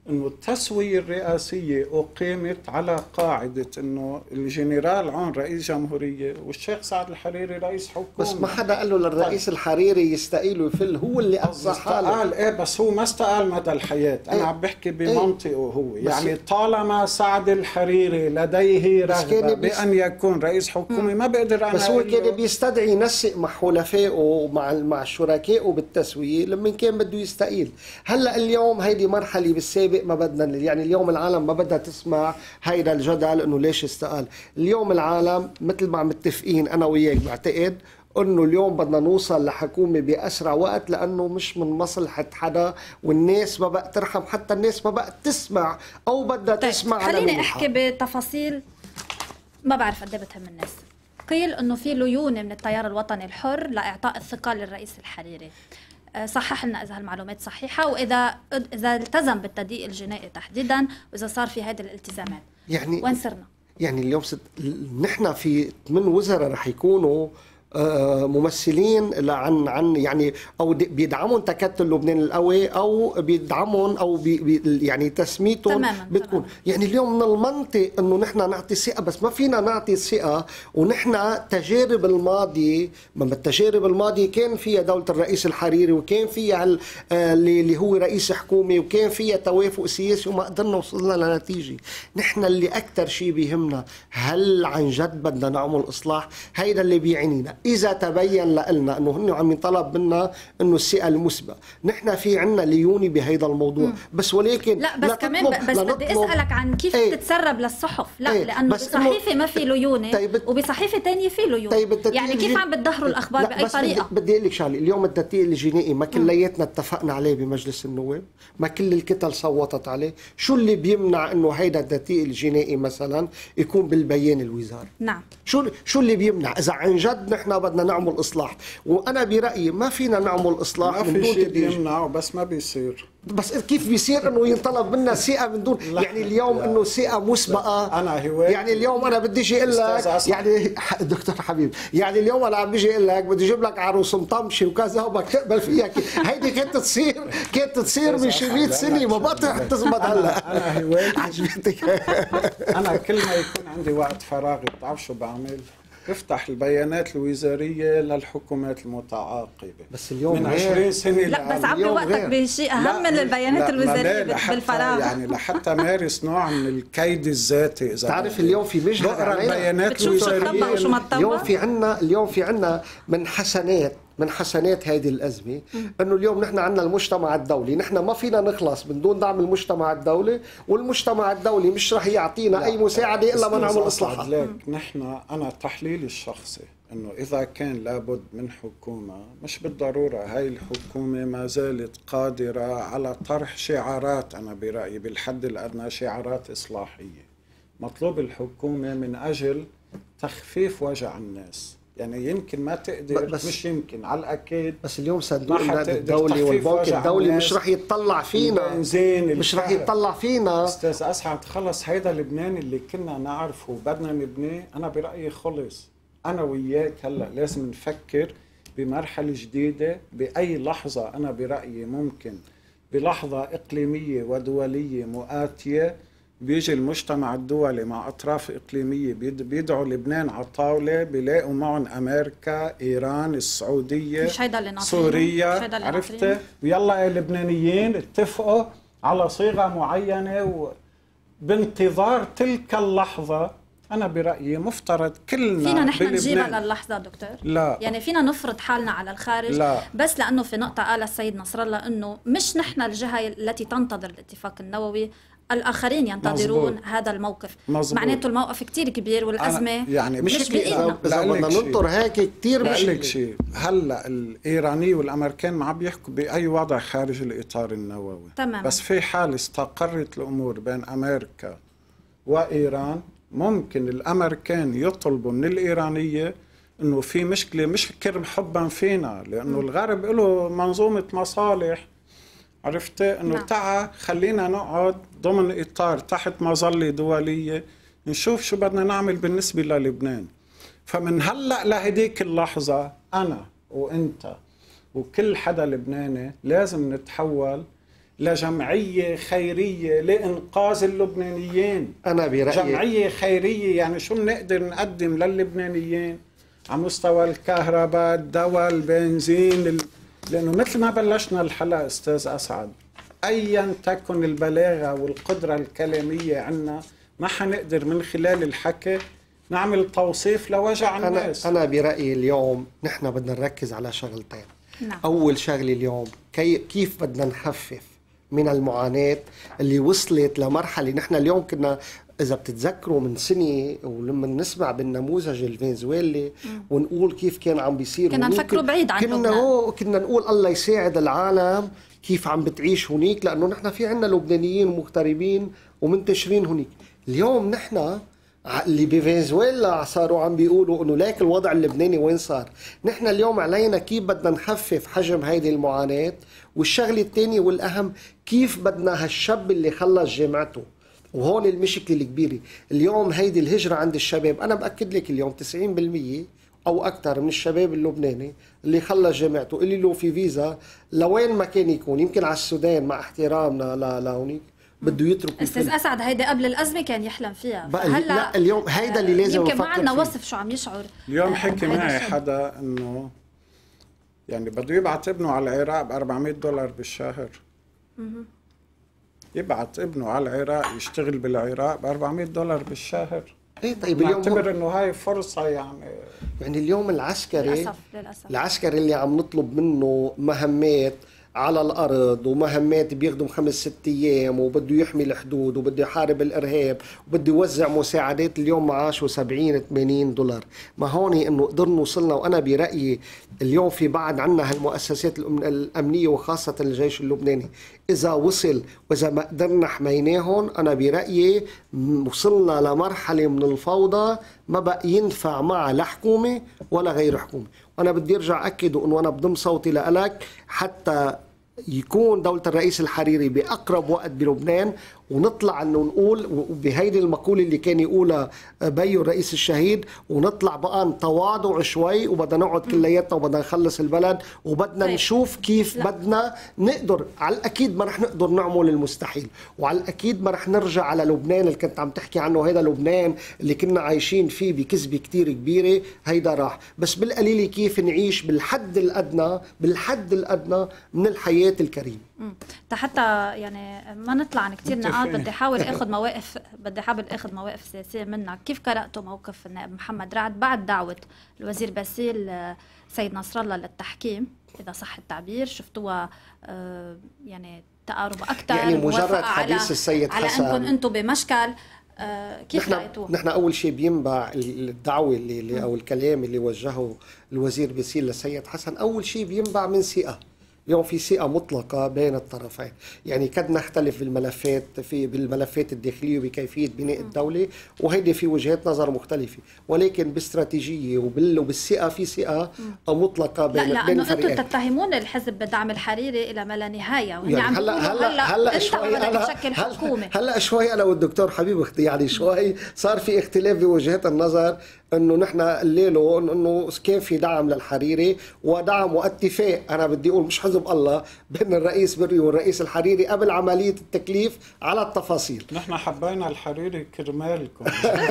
إنه التسوية الرئاسية أقيمت على قاعدة إنه الجنرال عون رئيس جمهورية والشيخ سعد الحريري رئيس حكومة. بس ما حدا قال له للرئيس الحريري يستقيل ويفل هو اللي أقصى حاله. استقال إيه بس هو ما استقال مدى الحياة. أنا إيه. عم بحكي إيه. بمنطقه هو. يعني طالما سعد الحريري لديه رغبة بأن يكون رئيس حكومة ما بقدر أنا بس هو كان بيستدعي ينسق مع حلفائه ومع مع شركائه بالتسوية لما كان بده يستقيل. هلأ اليوم هيدي مرحلة بالسابق ما بدنا يعني اليوم العالم ما بدها تسمع هيدا الجدل إنه ليش استقال. اليوم العالم مثل ما متفقين أنا وياك بعتقد إنه اليوم بدنا نوصل لحكومة بأسرع وقت لأنه مش من مصلحة حدا والناس ما بقى ترحم حتى الناس ما بقى تسمع أو بدها طيب تسمع خليني. أحكي بتفاصيل ما بعرف قد إيه بتهم الناس. قيل إنه في ليونة من التيار الوطني الحر لإعطاء الثقه للرئيس الحريري. صحح لنا إذا هالمعلومات صحيحة وإذا إذا التزم بالتدقيق الجنائي تحديدا وإذا صار في هذه الالتزامات يعني وين صرنا؟ يعني اليوم ست... نحن في ثمان وزراء رح يكونوا ممثلين عن عن يعني أو بيدعمون تكتل لبنان القوي أو بيدعمون أو بي بي يعني تسميتهم بتكون تماماً. يعني اليوم من المنطق إنه نحن نعطي ثقة بس ما فينا نعطي ثقة ونحن تجارب الماضي ما التجارب الماضيه كان فيها دولة الرئيس الحريري وكان فيها ال- آه، اللي اللي هو رئيس حكومه وكان فيها توافق سياسي وما قدرنا وصلنا لنتيجة. نحن اللي أكثر شيء بيهمنا هل عن جد بدنا نعمل إصلاح؟ هيدا اللي بيعنينا. إذا تبين لنا أنه هن عم يطلب منا أنه الثقه المسبقه نحن في عنا ليوني بهيدا الموضوع. بس ولكن لا بس كمان تطلب- بس لا بدي أسألك عن كيف إيه. تتسرب للصحف. لا إيه، لأنه بصحيفة ما في ليونة طيب- وبصحيفة تانية في ليونة. طيب يعني كيف عم بتدهروا الأخبار لا بأي بس طريقة؟ بدي, بدي أقول لك شغلة. اليوم التدقيق الجنائي ما كلياتنا اتفقنا عليه بمجلس النواب. ما كل الكتل صوتت عليه. شو اللي بيمنع إنه هيدا التدقيق الجنائي مثلا يكون بالبيان الوزاري؟ نعم. شو شو اللي بيمنع؟ إذا عن جد نحن بدنا نعمل إصلاح. وأنا برأيي ما فينا نعمل إصلاح ما في شيء بيمنعه بس ما بيصير. بس كيف بيصير إنه ينطلب منا ثقة من دون؟ لا. يعني اليوم. إنه ثقة مسبقة. لا. أنا هوايتي- يعني اليوم أنا بدي أجي أقول لك. يعني دكتور حبيب يعني اليوم أنا عم بيجي أقول لك بدي أجيب لك عروس مطمشة وكذا وبدك تقبل فيها. هيدي كانت تصير؟ كانت تصير من شي 100 سنة؟ ما بقى تزبط هلا. أنا هوايتي. عجبتك. أنا كل ما يكون عندي وقت فراغ بتعرف شو بعمل؟ بفتح البيانات الوزارية للحكومات المتعاقبة بس اليوم من غير. 20 سنة لا بس. عبي وقتك غير. بشيء أهم من البيانات الوزارية بالفراغ يعني لحتى مارس نوع من الكيد الذاتي إذا تعرف. اليوم في مجهر بقرأ. البيانات الوزارية اليوم في عنا اليوم في عنا من حسنات من حسنات هذه الأزمة أنه اليوم نحن عنا المجتمع الدولي نحن ما فينا نخلص من دون دعم المجتمع الدولي والمجتمع الدولي مش رح يعطينا أي مساعدة إلا ما نعمل إصلاحات. نحن أنا تحليلي الشخصي إنه إذا كان لابد من حكومة مش بالضرورة هاي الحكومة ما زالت قادرة على طرح شعارات أنا برأيي بالحد الأدنى شعارات إصلاحية. مطلوب الحكومة من أجل تخفيف وجع الناس. يعني يمكن ما تقدر بس- مش يمكن على الأكيد. بس اليوم صندوق النقد الدولي والبنك الدولي. مش رح يتطلع فينا. البنزين مش رح. يتطلع فينا. أستاذ أسعد خلص هيدا لبنان اللي كنا نعرفه بدنا نبنيه. أنا برأيي خلص. أنا وياك هلأ لازم نفكر بمرحلة جديدة. بأي لحظة أنا برأيي ممكن. بلحظة إقليمية ودولية مؤاتية. بيجي المجتمع الدولي مع أطراف إقليمية بيد- بيدعوا لبنان على الطاولة بيلاقوا معهم أمريكا إيران السعودية مش هيدا اللي. مش سوريا اللي عرفت. ويلا يا لبنانيين اتفقوا على صيغة معينة و... بانتظار تلك اللحظة أنا برأيي مفترض كلنا فينا نحن نجيبها للحظه دكتور لا. يعني فينا نفرض حالنا على الخارج لا. بس لأنه في نقطة قال السيد نصر الله إنه مش نحن الجهة التي تنتظر الاتفاق النووي الآخرين ينتظرون مزبوط. هذا الموقف مزبوط. معناته الموقف كتير كبير والأزمة يعني مش, مش بايدنا بدنا. ننطر هيك كثير مش بقول لك شيء هلأ الإيراني والأمريكان ما عم بيحكوا بأي وضع خارج الإطار النووي تماماً. بس في حال استقرت الأمور بين أمريكا وإيران ممكن الأمريكان يطلبوا من الإيرانية إنه في مشكلة مش كرم حبا فينا لأنه الغرب له منظومة مصالح عرفت؟ إنه نعم. تعا خلينا نقعد ضمن إطار تحت مظلة دولية نشوف شو بدنا نعمل بالنسبة للبنان. فمن هلأ لهديك اللحظة أنا وإنت وكل حدا لبناني لازم نتحول لجمعية خيرية لإنقاذ اللبنانيين. أنا برأيي جمعية خيرية يعني شو بنقدر نقدم للبنانيين؟ على مستوى الكهرباء الدواء البنزين ال... لأنه مثل ما بلشنا الحلقة أستاذ أسعد ايا تكن البلاغة والقدرة الكلامية عنا ما حنقدر من خلال الحكي نعمل توصيف لوجع أنا الناس أنا برأيي اليوم نحن بدنا نركز على شغلتين نعم. أول شغلة اليوم كي كيف بدنا نخفف من المعاناة اللي وصلت لمرحلة نحن اليوم كنا إذا بتتذكروا من سنة ولما نسمع بالنموذج الفنزويلي ونقول كيف كان عم بيصير كنا نفكره بعيد عن كنا لبنان. هو كنا نقول الله يساعد العالم كيف عم بتعيش هونيك لأنه نحن في عنا لبنانيين مغتربين ومنتشرين هونيك اليوم نحن اللي بفنزويلا صاروا عم بيقولوا إنه ليك الوضع اللبناني وين صار؟ نحن اليوم علينا كيف بدنا نخفف حجم هيدي المعاناة والشغلة الثانية والأهم كيف بدنا هالشاب اللي خلص جامعته؟ وهون المشكلة الكبيرة اليوم هيدي الهجرة عند الشباب أنا بأكد لك اليوم 90% أو أكثر من الشباب اللبناني اللي خلص جامعته اللي له في فيزا لوين ما كان يكون يمكن على السودان مع احترامنا لهونيك بده يترك أستاذ. أسعد هيدي قبل الأزمة كان يحلم فيها بقى لا اليوم هيدا اللي لازم يمكن ما عندنا. وصف شو عم يشعر اليوم آه، حكي هيدا معي. حدا إنه يعني بده يبعت ابنه على العراق ب 400 دولار بالشهر يبعت ابنه على العراق يشتغل بالعراق ب 400 دولار بالشهر. إيه طيب اليوم بعتبر إنه هاي فرصة يعني. يعني اليوم العسكري للأسف للأسف. العسكري اللي عم نطلب منه مهمات على الأرض ومهمات بيخدم خمس ست أيام وبده يحمي الحدود وبده يحارب الإرهاب وبده يوزع مساعدات اليوم معاشه 70 80 دولار. ما هون إنه قدرنا وصلنا وأنا برأيي اليوم في بعد عنا هالمؤسسات الأمنية وخاصة الجيش اللبناني. إذا وصل وإذا ما قدرنا حميناهم أنا برأيي وصلنا لمرحلة من الفوضى ما بقى ينفع معها لا حكومة ولا غير حكومة. وأنا بدي أرجع أكد إنه أنا بضم صوتي لك حتى يكون دولة الرئيس الحريري بأقرب وقت بلبنان ونطلع انه نقول بهيدي المقولة اللي كان يقولها بيو الرئيس الشهيد ونطلع بقى نتواضع شوي وبدنا نقعد كلياتنا وبدنا نخلص البلد وبدنا طيب. نشوف كيف لا. بدنا نقدر على الأكيد ما رح نقدر نعمل المستحيل وعلى الأكيد ما رح نرجع على لبنان اللي كنت عم تحكي عنه هيدا لبنان اللي كنا عايشين فيه بكذبة كتير كبيرة هيدا راح بس بالقليل كيف نعيش بالحد الأدنى بالحد الأدنى من الحياة الكريمة مم. حتى يعني ما نطلع عن كثير نقاط. بدي أحاول آخذ مواقف بدي أحاول آخذ مواقف سياسية منك كيف قراتوا موقف النائب محمد رعد بعد دعوة الوزير باسيل آه، سيد نصر الله للتحكيم إذا صح التعبير شفتوها آه، يعني تقارب أكثر يعني مجرد حديث السيد على حسن. أنكم أنتم بمشكل آه، كيف نحن؟ نحن أول شيء بينبع الدعوة اللي, اللي أو الكلام اللي وجهه الوزير باسيل للسيد حسن أول شيء بينبع من ثقه اليوم في ثقة مطلقة بين الطرفين. يعني قد نختلف بالملفات في بالملفات الداخلية وبكيفية بناء الدولة وهيدي في وجهات نظر مختلفة. ولكن باستراتيجية وبال وبالثقة في ثقة مطلقة لا بين لا بين أنه أنتم تتهمون الحزب بدعم الحريري إلى ما لا نهاية وهن يعني عم هلا هلا هلأ شوي أنا تشكل هلا, حكومة. هلأ شوي أنا والدكتور حبيب يعني شوي صار في اختلاف بوجهات النظر. إنه نحن الليلة إنه كان في دعم للحريري؟ ودعم واتفاق. أنا بدي أقول مش حزب الله بين الرئيس بري والرئيس الحريري قبل عملية التكليف على التفاصيل. نحن حبينا الحريري كرمالكم.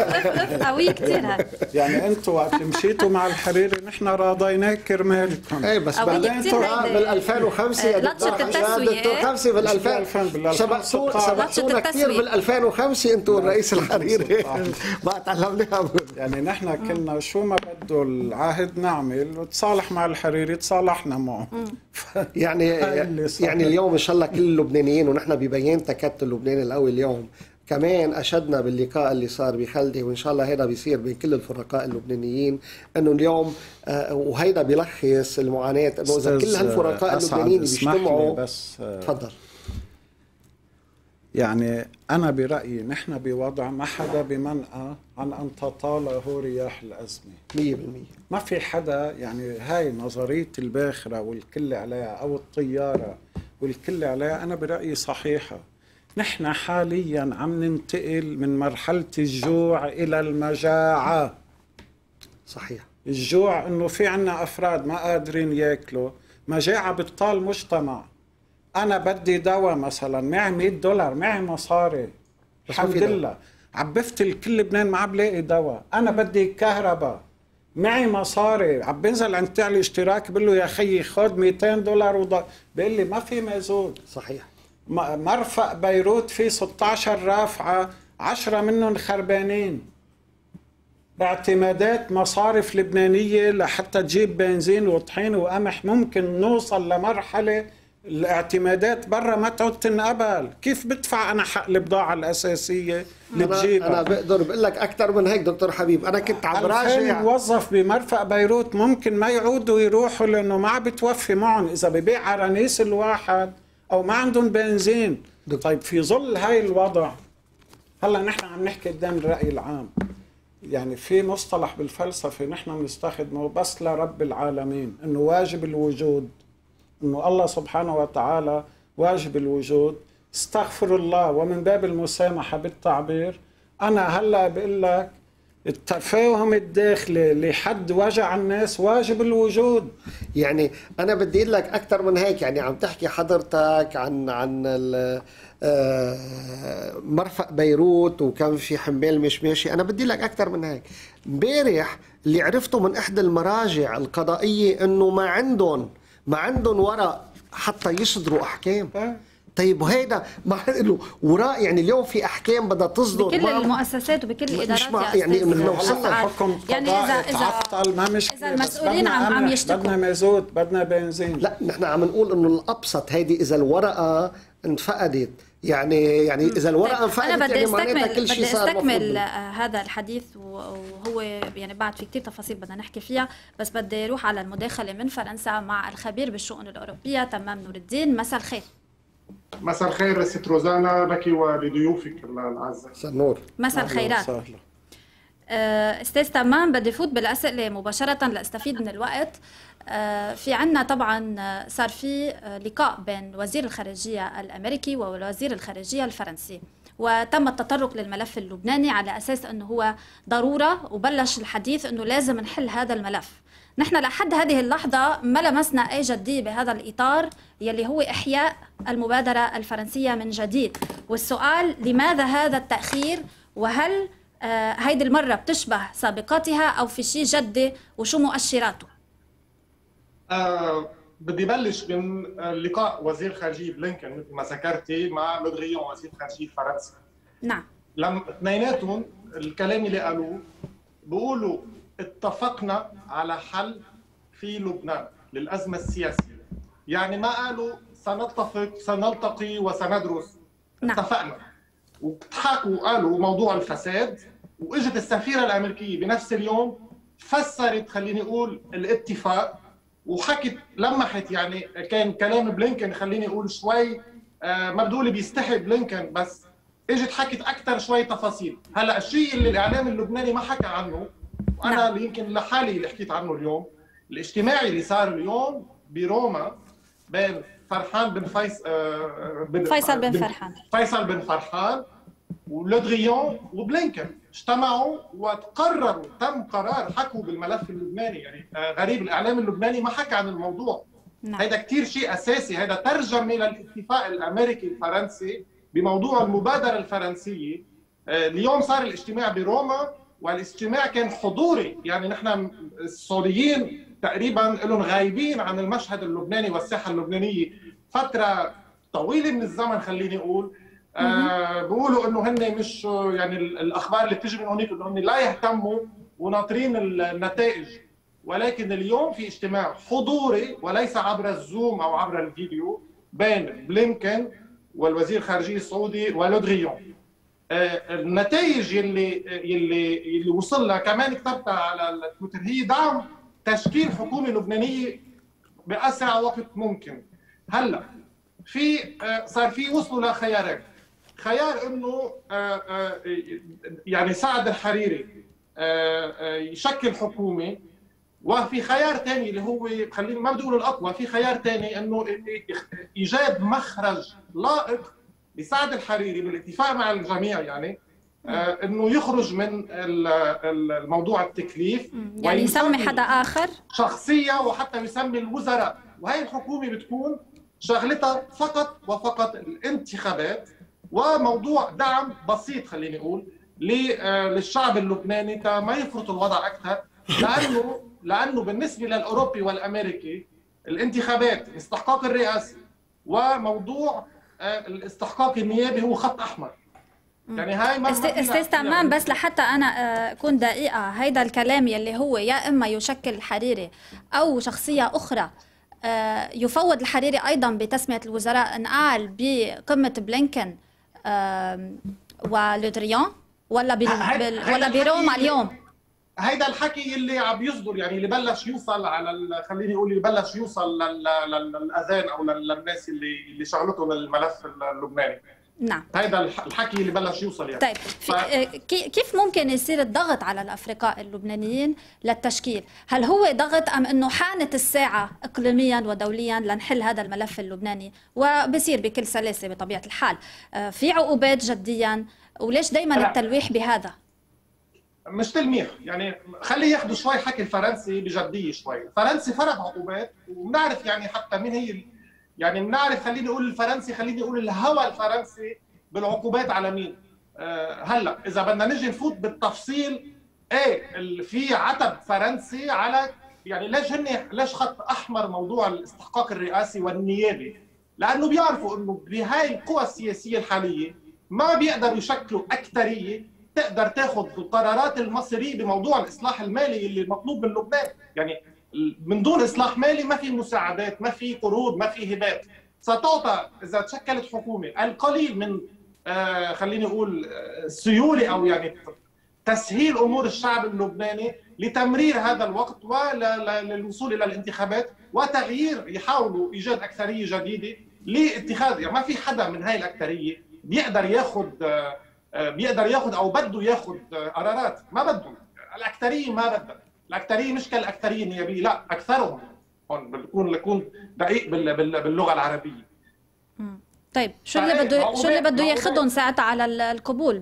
قوي كثير يعني أنتم وقت مشيتوا مع الحريري نحن راضيناه كرمالكم. إيه بس بعدين آه، بال 2005 يا لطشة دكتور التسوية. دكتور خمسة بال مش 2000 بال 2000 سبقتونا 2016. سبقتونا لطشة كثير. بال 2005 أنتم والرئيس الحريري. ما تعلمناها. يعني نحن كنا شو ما بده العهد نعمل وتصالح مع الحريري تصالحنا معه. يعني صار. يعني اليوم إن شاء الله كل اللبنانيين ونحن ببيان تكت اللبناني القوي اليوم كمان أشدنا باللقاء اللي صار بخلدي وإن شاء الله هذا بيصير بين كل الفرقاء اللبنانيين إنه اليوم آه، وهيدا بيلخص المعاناة إنه إذا كل هالفرقاء اللبنانيين اسمح لي بيجتمعوا. بس آه، تفضل. يعني أنا برأيي نحن بوضع ما حدا بمنأى عن أن تطاله رياح الأزمة. 100% ما في حدا يعني هاي نظرية الباخرة والكل عليها أو الطيارة والكل عليها أنا برأيي صحيحة. نحن حاليا عم ننتقل من مرحلة الجوع إلى المجاعة. صحيح. الجوع إنه في عنا أفراد ما قادرين يأكلوا. مجاعة بتطال مجتمع. أنا بدي دواء مثلا معي 100 دولار معي مصاري. الحمد في. لله. عبفت الكل لبنان ما عم بلاقي دواء. أنا بدي كهرباء. معي مصاري. عم بنزل عند تاع الاشتراك بقول له يا خيي خذ 200 دولار وض... بيقول لي ما في مازوت صحيح. مرفق بيروت فيه 16 رافعة 10 منهم خربانين. باعتمادات مصارف لبنانية لحتى تجيب بنزين وطحين وقمح ممكن نوصل لمرحلة الاعتمادات برا ما تعود تنقبل. كيف بدفع أنا حق البضاعة الأساسية اللي أنا بجيبها أنا بقدر بقول لك أكثر من هيك دكتور حبيب. أنا كنت عم 2000 راجع. موظف بمرفق بيروت ممكن ما يعودوا يروحوا لأنه ما عم بتوفي معهم. إذا ببيع عرانيس الواحد أو ما عندهم بنزين. طيب في ظل هاي الوضع هلأ نحن عم نحكي قدام الرأي العام. يعني في مصطلح بالفلسفة نحن بنستخدمه بس لرب العالمين إنه واجب الوجود. إنه الله سبحانه وتعالى واجب الوجود. استغفر الله ومن باب المسامحة بالتعبير أنا هلأ بقول لك التفاهم الداخلي لحد وجع الناس واجب الوجود. يعني أنا بدي أقول لك أكثر من هيك يعني عم تحكي حضرتك عن عن آه، مرفق بيروت وكان في حمال مش ماشي. أنا بدي لك أكثر من هيك. امبارح اللي عرفته من إحدى المراجع القضائية إنه ما عندهم ما عندهم ورق حتى يصدروا أحكام آه. طيب وهيدا ما له وراء يعني اليوم في أحكام بدها تصدر بكل المؤسسات وبكل الإدارات مع- يا يعني من. وصلنا الحكم يعني اذا اذا تعطل ما مشكله إذا بس المسؤولين عم- عم يشتكوا. بدنا مازوت بدنا بنزين لا نحن عم نقول إنه الأبسط هيدي إذا الورقة انفقدت يعني يعني إذا الورقة طيب، انفقدت أنا بدي يعني استكمل كل شيء بدي صار أستكمل. آه، هذا الحديث وهو يعني بعد في كثير تفاصيل بدنا نحكي فيها بس بدي أروح على المداخلة من فرنسا مع الخبير بالشؤون الأوروبية تمام نور الدين. مساء الخير. مساء الخير ست روزانا لك ولضيوفك الاعزاء مساء النور. مساء الخيرات. آه، أستاذ تمام بدي فوت بالأسئلة مباشرة لأستفيد من الوقت. في عنا طبعا آه، صار في آه، لقاء بين وزير الخارجية الأمريكي ووزير الخارجية الفرنسي. وتم التطرق للملف اللبناني على أساس أنه هو ضرورة وبلش الحديث أنه لازم نحل هذا الملف. نحن لحد هذه اللحظة ما لمسنا أي جدية بهذا الإطار يلي هو إحياء المبادرة الفرنسية من جديد. والسؤال لماذا هذا التأخير؟ وهل آه، هيدي المرة بتشبه سابقاتها أو في شيء جدي؟ وشو مؤشراته؟ آه بدي بلش من آه، لقاء وزير خارجية بلينكن مثل ما ذكرتي مع لودغيون وزير خارجية فرنسا. نعم. لما اثنيناتهم الكلام اللي قالوه بيقولوا اتفقنا على حل في لبنان للأزمة السياسية. يعني ما قالوا سنتفق سنلتقي وسندرس. نعم. اتفقنا. وضحكوا وقالوا موضوع الفساد وإجت السفيرة الأمريكية بنفس اليوم فسرت خليني أقول الاتفاق وحكت لمحت يعني كان كلام بلينكن خليني أقول شوي آه، ما بدولي بيستحي بلينكن بس إجت حكت أكثر شوي تفاصيل هلأ الشيء اللي الإعلام اللبناني ما حكى عنه وأنا نعم. يمكن لحالي اللي حكيت عنه اليوم الاجتماعي اللي صار اليوم بروما بين فرحان بن فيص آه، بن فيصل بن فرحان. فيصل بن فرحان ولودغيون وبلينكن اجتمعوا وقرروا تم قرار حكوا بالملف اللبناني. يعني آه، غريب الإعلام اللبناني ما حكى عن الموضوع. نعم. هذا كثير شيء أساسي. هذا ترجمه للاتفاق الأمريكي الفرنسي بموضوع المبادرة الفرنسية. آه، اليوم صار الاجتماع بروما والاجتماع كان حضوري. يعني نحن السوريين تقريبا لهم غايبين عن المشهد اللبناني والساحة اللبنانية. فترة طويلة من الزمن خليني أقول. آه بيقولوا إنه هن مش يعني ال- الأخبار اللي بتجي من هونيك إنه هن لا يهتموا وناطرين النتائج. ولكن اليوم في اجتماع حضوري وليس عبر الزوم أو عبر الفيديو بين بلينكن والوزير الخارجية السعودي ولودغيون. آه، النتائج يلي يلي يلي وصل لها كمان كتبتها على التويتر هي دعم تشكيل حكومة لبنانية بأسرع وقت ممكن. هلأ في آه، صار في وصلوا لخيارين. خيار إنه آه، آه، يعني سعد الحريري آه، يشكل حكومة. وفي خيار ثاني اللي هو خلينا ما بدي أقول الأقوى في خيار ثاني إنه ايجاد مخرج لائق لسعد الحريري بالاتفاق مع الجميع يعني إنه يخرج من ال- ال- الموضوع التكليف. يعني يسمي حدا آخر؟ شخصية وحتى يسمي الوزراء. وهي الحكومة بتكون شغلتها فقط وفقط الانتخابات. وموضوع دعم بسيط خليني أقول آه، للشعب اللبناني تا ما يفرط الوضع أكثر لأنه لأنه بالنسبة للأوروبي والأمريكي الانتخابات استحقاق الرئاسة وموضوع آه، الاستحقاق النيابي هو خط أحمر. يعني هاي ما أستاذ تمام بس لحتى أنا آه، أكون دقيقة هيدا الكلام يلي هو يا إما يشكل الحريري أو شخصية أخرى يفوض الحريري أيضا بتسمية الوزراء انقال بقمة بلينكن ولودريان ولا بال... بال... ولا بروما اليوم هيدا الحكي اللي عم يصدر يعني اللي بلش يوصل على ال- خليني أقول اللي بلش يوصل لل- لل- للأذان أو لل- للناس اللي اللي شغلتهم الملف اللبناني. نعم هيدا الح- الحكي اللي بلش يوصل يعني طيب ف- آه، كي- كيف ممكن يصير الضغط على الأفرقاء اللبنانيين للتشكيل؟ هل هو ضغط أم إنه حانت الساعة اقليميا ودوليا لنحل هذا الملف اللبناني وبصير بكل سلاسة بطبيعة الحال؟ آه، في عقوبات جديا وليش دايما لا. التلويح بهذا؟ مش تلميح يعني خليه ياخذوا شوي حكي الفرنسي بجدية شوي الفرنسي فرض عقوبات وبنعرف يعني حتى مين هي يعني بنعرف خليني أقول الفرنسي خليني أقول الهوى الفرنسي بالعقوبات على مين؟ أه هلا إذا بدنا نجي نفوت بالتفصيل إيه في عتب فرنسي على يعني ليش هن ليش خط أحمر موضوع الاستحقاق الرئاسي والنيابي؟ لأنه بيعرفوا إنه بهاي القوى السياسية الحالية ما بيقدروا يشكلوا اكثريه تقدر تاخذ القرارات المصيرية بموضوع الإصلاح المالي اللي مطلوب من لبنان. يعني من دون إصلاح مالي ما في مساعدات ما في قروض ما في هبات. ستعطى إذا تشكلت حكومة القليل من آه خليني أقول آه سيولة أو يعني تسهيل أمور الشعب اللبناني لتمرير هذا الوقت وللوصول إلى الانتخابات وتغيير يحاولوا إيجاد أكثرية جديدة لاتخاذ يعني ما في حدا من هاي الأكثرية بيقدر ياخذ آه آه، بيقدر ياخذ أو بده ياخذ آه، قرارات ما بدهم الأكثرية ما بدها. الاكثريه مش كالاكثريه النيابيه لا أكثرهم. هون بكون بكون دقيق باللغة العربية. طيب شو اللي بده شو اللي بده ياخذهم ساعتها على القبول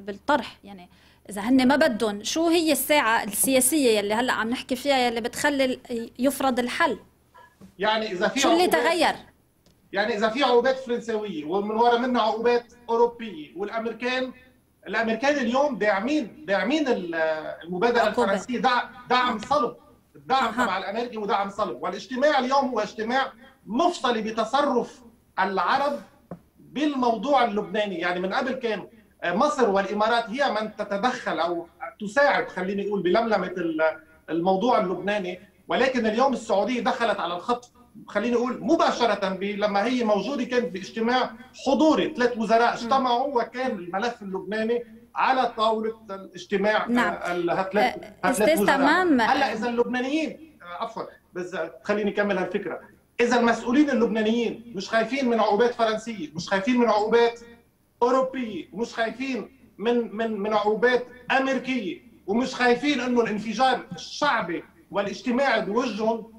بالطرح؟ يعني إذا هن ما بدهم شو هي الساعة السياسية يلي هلأ عم نحكي فيها يلي بتخلي يفرض الحل؟ يعني إذا في شو اللي تغير؟ يعني إذا في عقوبات فرنساوية ومن وراء منها عقوبات أوروبية والأمريكان الأمريكان اليوم داعمين داعمين المبادرة الفرنسية. دعم دعم صلب. الدعم تبع الأمريكي ودعم صلب. والاجتماع اليوم هو اجتماع مفصلي بتصرف العرب بالموضوع اللبناني. يعني من قبل كان مصر والإمارات هي من تتدخل أو تساعد خليني أقول بلملمة الموضوع اللبناني. ولكن اليوم السعودية دخلت على الخط خليني أقول مباشرة لما هي موجودة كانت باجتماع حضوري. ثلاث وزراء اجتمعوا وكان الملف اللبناني على طاولة الاجتماع نعم. هالثلاث أستاذ تمام. هلا إذا اللبنانيين عفوا بس خليني أكمل هالفكرة. إذا المسؤولين اللبنانيين مش خايفين من عقوبات فرنسية مش خايفين من عقوبات أوروبية مش خايفين من من من عقوبات أمريكية ومش خايفين إنه الانفجار الشعبي والاجتماعي بوجههم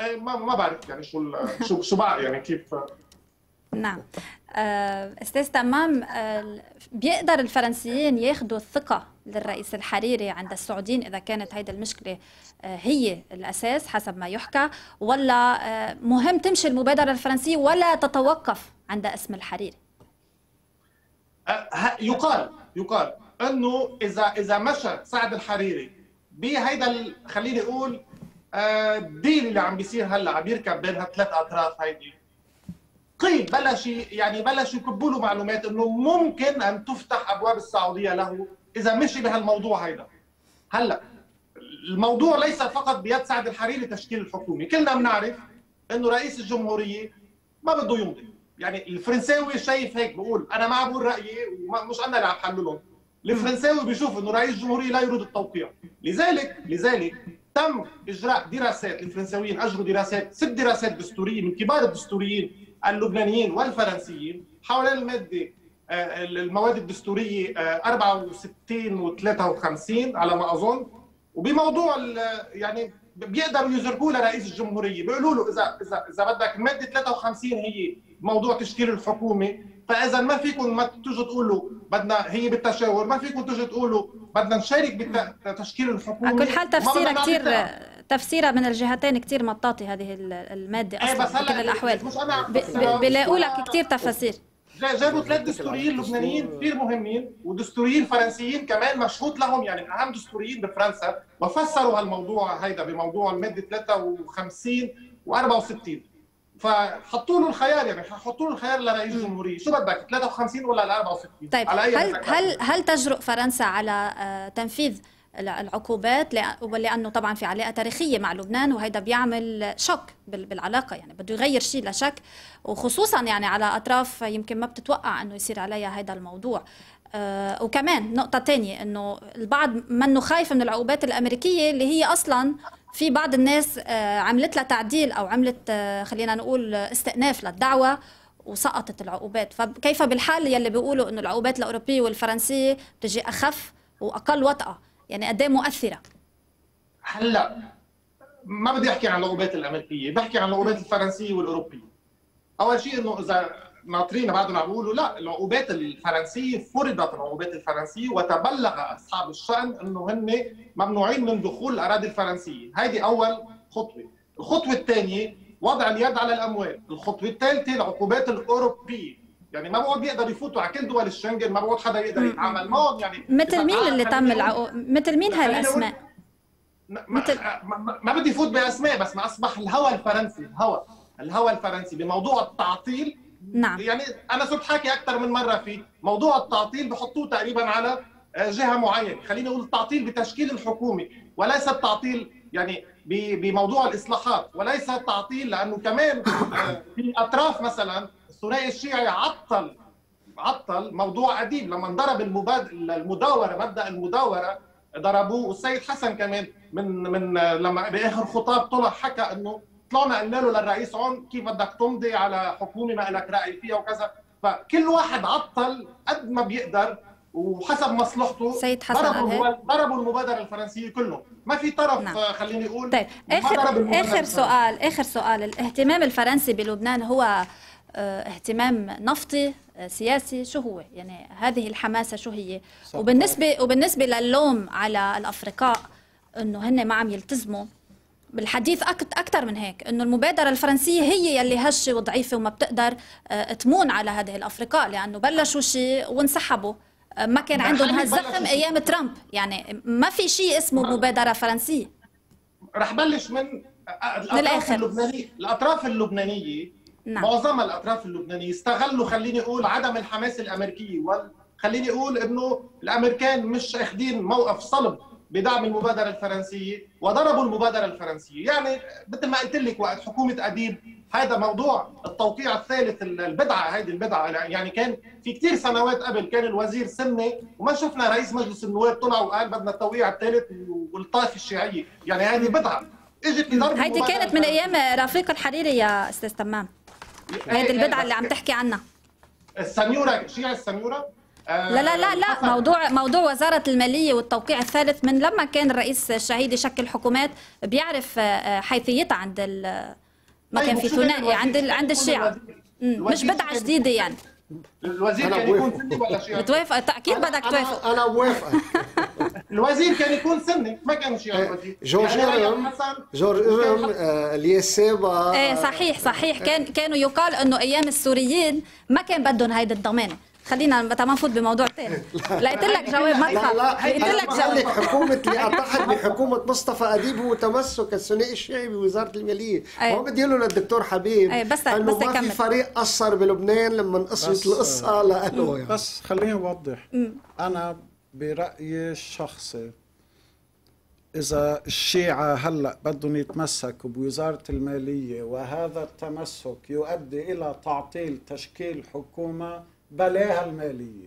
ما ما بعرف يعني شو شو شو بقى يعني كيف نعم آه، أستاذ تمام آه، بيقدر الفرنسيين ياخذوا الثقة للرئيس الحريري عند السعوديين إذا كانت هيدي المشكلة آه، هي الأساس حسب ما يحكى ولا مهم تمشي المبادرة الفرنسية ولا تتوقف عند اسم الحريري؟ يقال يقال أنه إذا إذا مشى سعد الحريري بهيدا خليني أقول الديل اللي عم بيصير هلأ عم يركب بين هالثلاث أطراف هيدي. قيل بلش يعني بلش يكبوا له معلومات إنه ممكن أن تفتح أبواب السعودية له إذا مشي بهالموضوع هيدا. هلأ الموضوع ليس فقط بيد سعد الحريري تشكيل الحكومة. كلنا بنعرف إنه رئيس الجمهورية ما بده يمضي. يعني الفرنساوي شايف هيك بقول أنا ما بقول رأيي ومش أنا اللي عم الفرنساوي بيشوف إنه رئيس الجمهورية لا يريد التوقيع. لذلك لذلك تم إجراء دراسات الفرنساويين أجروا دراسات ست دراسات دستورية من كبار الدستوريين اللبنانيين والفرنسيين حول المادة آه، المواد الدستورية 64 و 53 على ما أظن. وبموضوع يعني بيقدروا يزرقوا لرئيس الجمهورية بيقولوا له إذا إذا إذا بدك الماده 53 هي موضوع تشكيل الحكومة فإذا ما فيكم ما تجوا تقولوا بدنا هي بالتشاور ما فيكم تجوا تقولوا بدنا نشارك بتشكيل الحكومة. على كل حال تفسيرها كثير تفسيرها من الجهتين كثير مطاطي هذه المادة أصلا بس بكل الأحوال. بلاقوا لك كثير تفاسير. جابوا ثلاث دستوريين لبنانيين كثير مهمين ودستوريين فرنسيين كمان مشهود لهم يعني من أهم دستوريين بفرنسا وفسروا هالموضوع هيدا بموضوع المادة 53 و64 فحطوا له الخيار يعني حطوا له الخيار لرئيس الجمهورية. شو بدك؟ 53 ولا 64 طيب على هل هل هل تجرؤ فرنسا على آه، تنفيذ العقوبات؟ ولأنه طبعا في علاقة تاريخية مع لبنان وهيدا بيعمل شك بالعلاقة يعني بده يغير شيء لشك وخصوصا يعني على أطراف يمكن ما بتتوقع إنه يصير عليها هذا الموضوع. آه وكمان نقطة تانية إنه البعض منه خايف من العقوبات الأمريكية اللي هي أصلا في بعض الناس آه عملت لها تعديل أو عملت آه خلينا نقول استئناف للدعوة وسقطت العقوبات. فكيف بالحال يلي بيقولوا إنه العقوبات الأوروبية والفرنسية بتجي أخف وأقل وطأة؟ يعني قد إيه مؤثرة؟ هلأ ما بدي أحكي عن العقوبات الأمريكية بحكي عن العقوبات الفرنسية والأوروبية. أول شيء إنه إذا ناطرين عم بيقولوا لا العقوبات الفرنسية فرضت العقوبات الفرنسية وتبلغ أصحاب الشأن إنه هن ممنوعين من دخول الأراضي الفرنسية، هذه أول خطوة. الخطوة الثانية وضع اليد على الأموال، الخطوة الثالثة العقوبات الأوروبية، يعني ما بقعد بيقدر يفوتوا على كل دول الشنغن ما بقعد حدا يقدر يتعامل معهم. يعني مثل مين اللي تم العقوبة مثل مين هالأسماء. ما, ما بدي فوت بأسماء بس ما أصبح الهوى الفرنسي الهوى الهوى الفرنسي. بموضوع التعطيل نعم. يعني أنا صرت حاكي أكثر من مرة فيه موضوع التعطيل بحطوه تقريبا على آه، جهة معينة. خليني أقول التعطيل بتشكيل الحكومة وليس التعطيل يعني بموضوع الإصلاحات وليس التعطيل لأنه كمان آه، في أطراف مثلا الثنائي الشيعي عطل عطل موضوع اديب لما انضرب المباد... المداورة مبدأ المداورة ضربوه والسيد حسن كمان من من لما بآخر خطاب طلع حكى إنه طلعنا قلنا له للرئيس عون كيف بدك تمضي على حكومة ما لك رأي فيها وكذا؟ فكل واحد عطل قد ما بيقدر وحسب مصلحته. سيد حسن ضربوا ضربوا المبادرة الفرنسية كلهم. ما في طرف نعم. خليني أقول. طيب اخر آخر سؤال آخر سؤال. الاهتمام الفرنسي بلبنان هو آه اهتمام نفطي آه سياسي؟ شو هو؟ يعني هذه الحماسة شو هي؟ وبالنسبه وبالنسبة للوم على الأفرقاء إنه هن ما عم يلتزموا بالحديث أكثر من هيك إنه المبادرة الفرنسية هي يلي هشه وضعيفة وما بتقدر آه تمون على هذه الافرقاء لأنه بلشوا شيء وانسحبوا. ما كان عندهم هالزخم أيام ترامب. يعني ما في شيء اسمه مبادرة فرنسية. رح بلش من الأطراف اللبنانية. الأطراف اللبنانية نعم. معظم الأطراف اللبنانية استغلوا خليني أقول عدم الحماس الامريكي خليني أقول إنه الأمريكان مش اخذين موقف صلب. بدعم المبادرة الفرنسية وضربوا المبادرة الفرنسية، يعني مثل ما قلت لك وقت حكومة اديب هذا موضوع التوقيع الثالث البدعة هذه البدعة. يعني كان في كثير سنوات قبل كان الوزير سني وما شفنا رئيس مجلس النواب طلع وقال بدنا التوقيع الثالث والطائفة الشيعية، يعني هذه بدعة. إجت بضرب هيدي كانت من أيام رفيق الحريري يا أستاذ تمام. هذه البدعة اللي عم تحكي عنها. السنيورة شيعة السنيورة؟ لا لا لا لا. موضوع موضوع وزارة المالية والتوقيع الثالث من لما كان الرئيس الشهيد يشكل حكومات بيعرف حيثيتها عند ما كان في ثنائي عند عند الشيعة. مش بدعة جديدة يعني. الوزير كان يكون سني ولا شيعي؟ بتوافق؟ أكيد بدك توافق. أنا بوافقك الوزير كان يكون سني ما كان شيعي جورج ارم جورج ارم اليسابا إيه صحيح صحيح. كان كانوا يقال إنه أيام السوريين ما كان بدهم هيدي الضمانه خلينا ما نفوت بموضوع ثاني لقيت لك جواب تخاف لقيت لك جواب. حكومة اللي اعتقد بحكومة مصطفى أديب هو تمسك الثنائي الشيعي بوزاره المالية. هو بدي له للدكتور حبيب أيه بس إنه بس ما في فريق قصر بلبنان لما قصرت القصة له يعني. بس خليني أوضح. أنا برأيي الشخصي إذا الشيعة هلأ بدهم يتمسكوا بوزارة المالية وهذا التمسك يؤدي إلى تعطيل تشكيل حكومة بلاها المالية.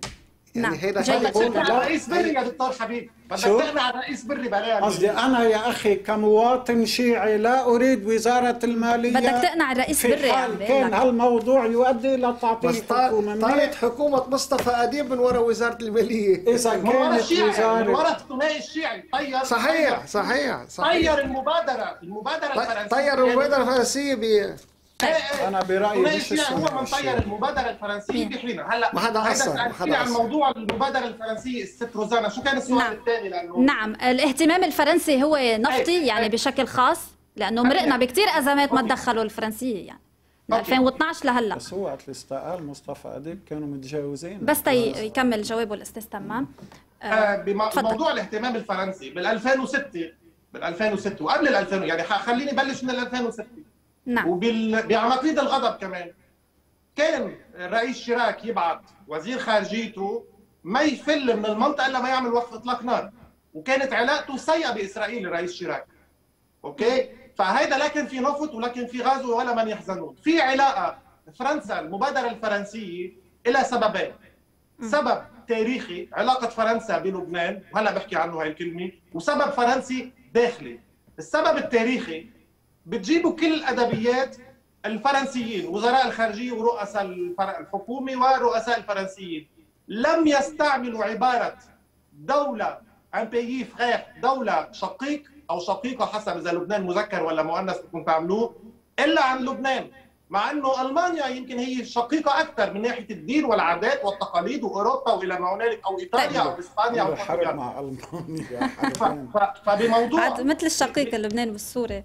يعني نعم. بدك رئيس بري يا دكتور حبيب. بدك تقنع الرئيس بري بلاها قصدي أنا يا أخي كمواطن شيعي لا أريد وزارة المالية بدك تقنع الرئيس بري في حال كان هالموضوع يؤدي إلى تعطيل حكومة. طارت حكومة مصطفى أديب من وراء وزارة المالية. إذا كانت وزاره من وراء الثنائي الشيعي. طير صحيح صحيح صحيح. طير المبادره المبادرة الفرنسية. طير المبادرة الفرنسية ب أنا برأيي مش هو من طير المبادرة الفرنسية بحرينا هلا ما حدا أصلا ما حدا عن موضوع المبادرة الفرنسية الست روزانا شو كان السؤال نعم. الثاني؟ لأنه نعم الاهتمام الفرنسي هو نفطي يعني بشكل خاص لأنه مرقنا بكثير أزمات ما تدخلوا الفرنسية يعني. من 2012 لهلا. بس هو وقت الاستقال مصطفى أديب كانوا متجاوزين. بس تي يكمل جوابه الأستاذ تمام. آه بموضوع الاهتمام الفرنسي بال 2006 بال 2006 وقبل ال 2000 يعني خليني بلش من ال 2006 نعم. وبعناقيد الغضب كمان. كان الرئيس شراك يبعث وزير خارجيته ما يفل من المنطقة إلا ما يعمل وقف إطلاق نار. وكانت علاقته سيئة بإسرائيل الرئيس شراك. أوكي؟ فهيدا لكن في نفط ولكن في غاز ولا من يحزنون. في علاقة فرنسا المبادرة الفرنسية لها سببين. سبب تاريخي علاقة فرنسا بلبنان وهلا بحكي عنه هاي الكلمة. وسبب فرنسي داخلي. السبب التاريخي بتجيبوا كل الأدبيات الفرنسيين وزراء الخارجية ورؤساء الحكومة ورؤساء الفرنسيين. لم يستعملوا عبارة دولة ان بيي فرير دولة شقيق أو شقيقة حسب إذا لبنان مذكر ولا مؤنث بدكم تعملوه إلا عن لبنان. مع إنه ألمانيا يمكن هي شقيقة أكثر من ناحية الدين والعادات والتقاليد وأوروبا وإلى ما هنالك أو إيطاليا أو إسبانيا أو. مع ألمانيا. فبموضوع مثل الشقيق اللبناني والسوري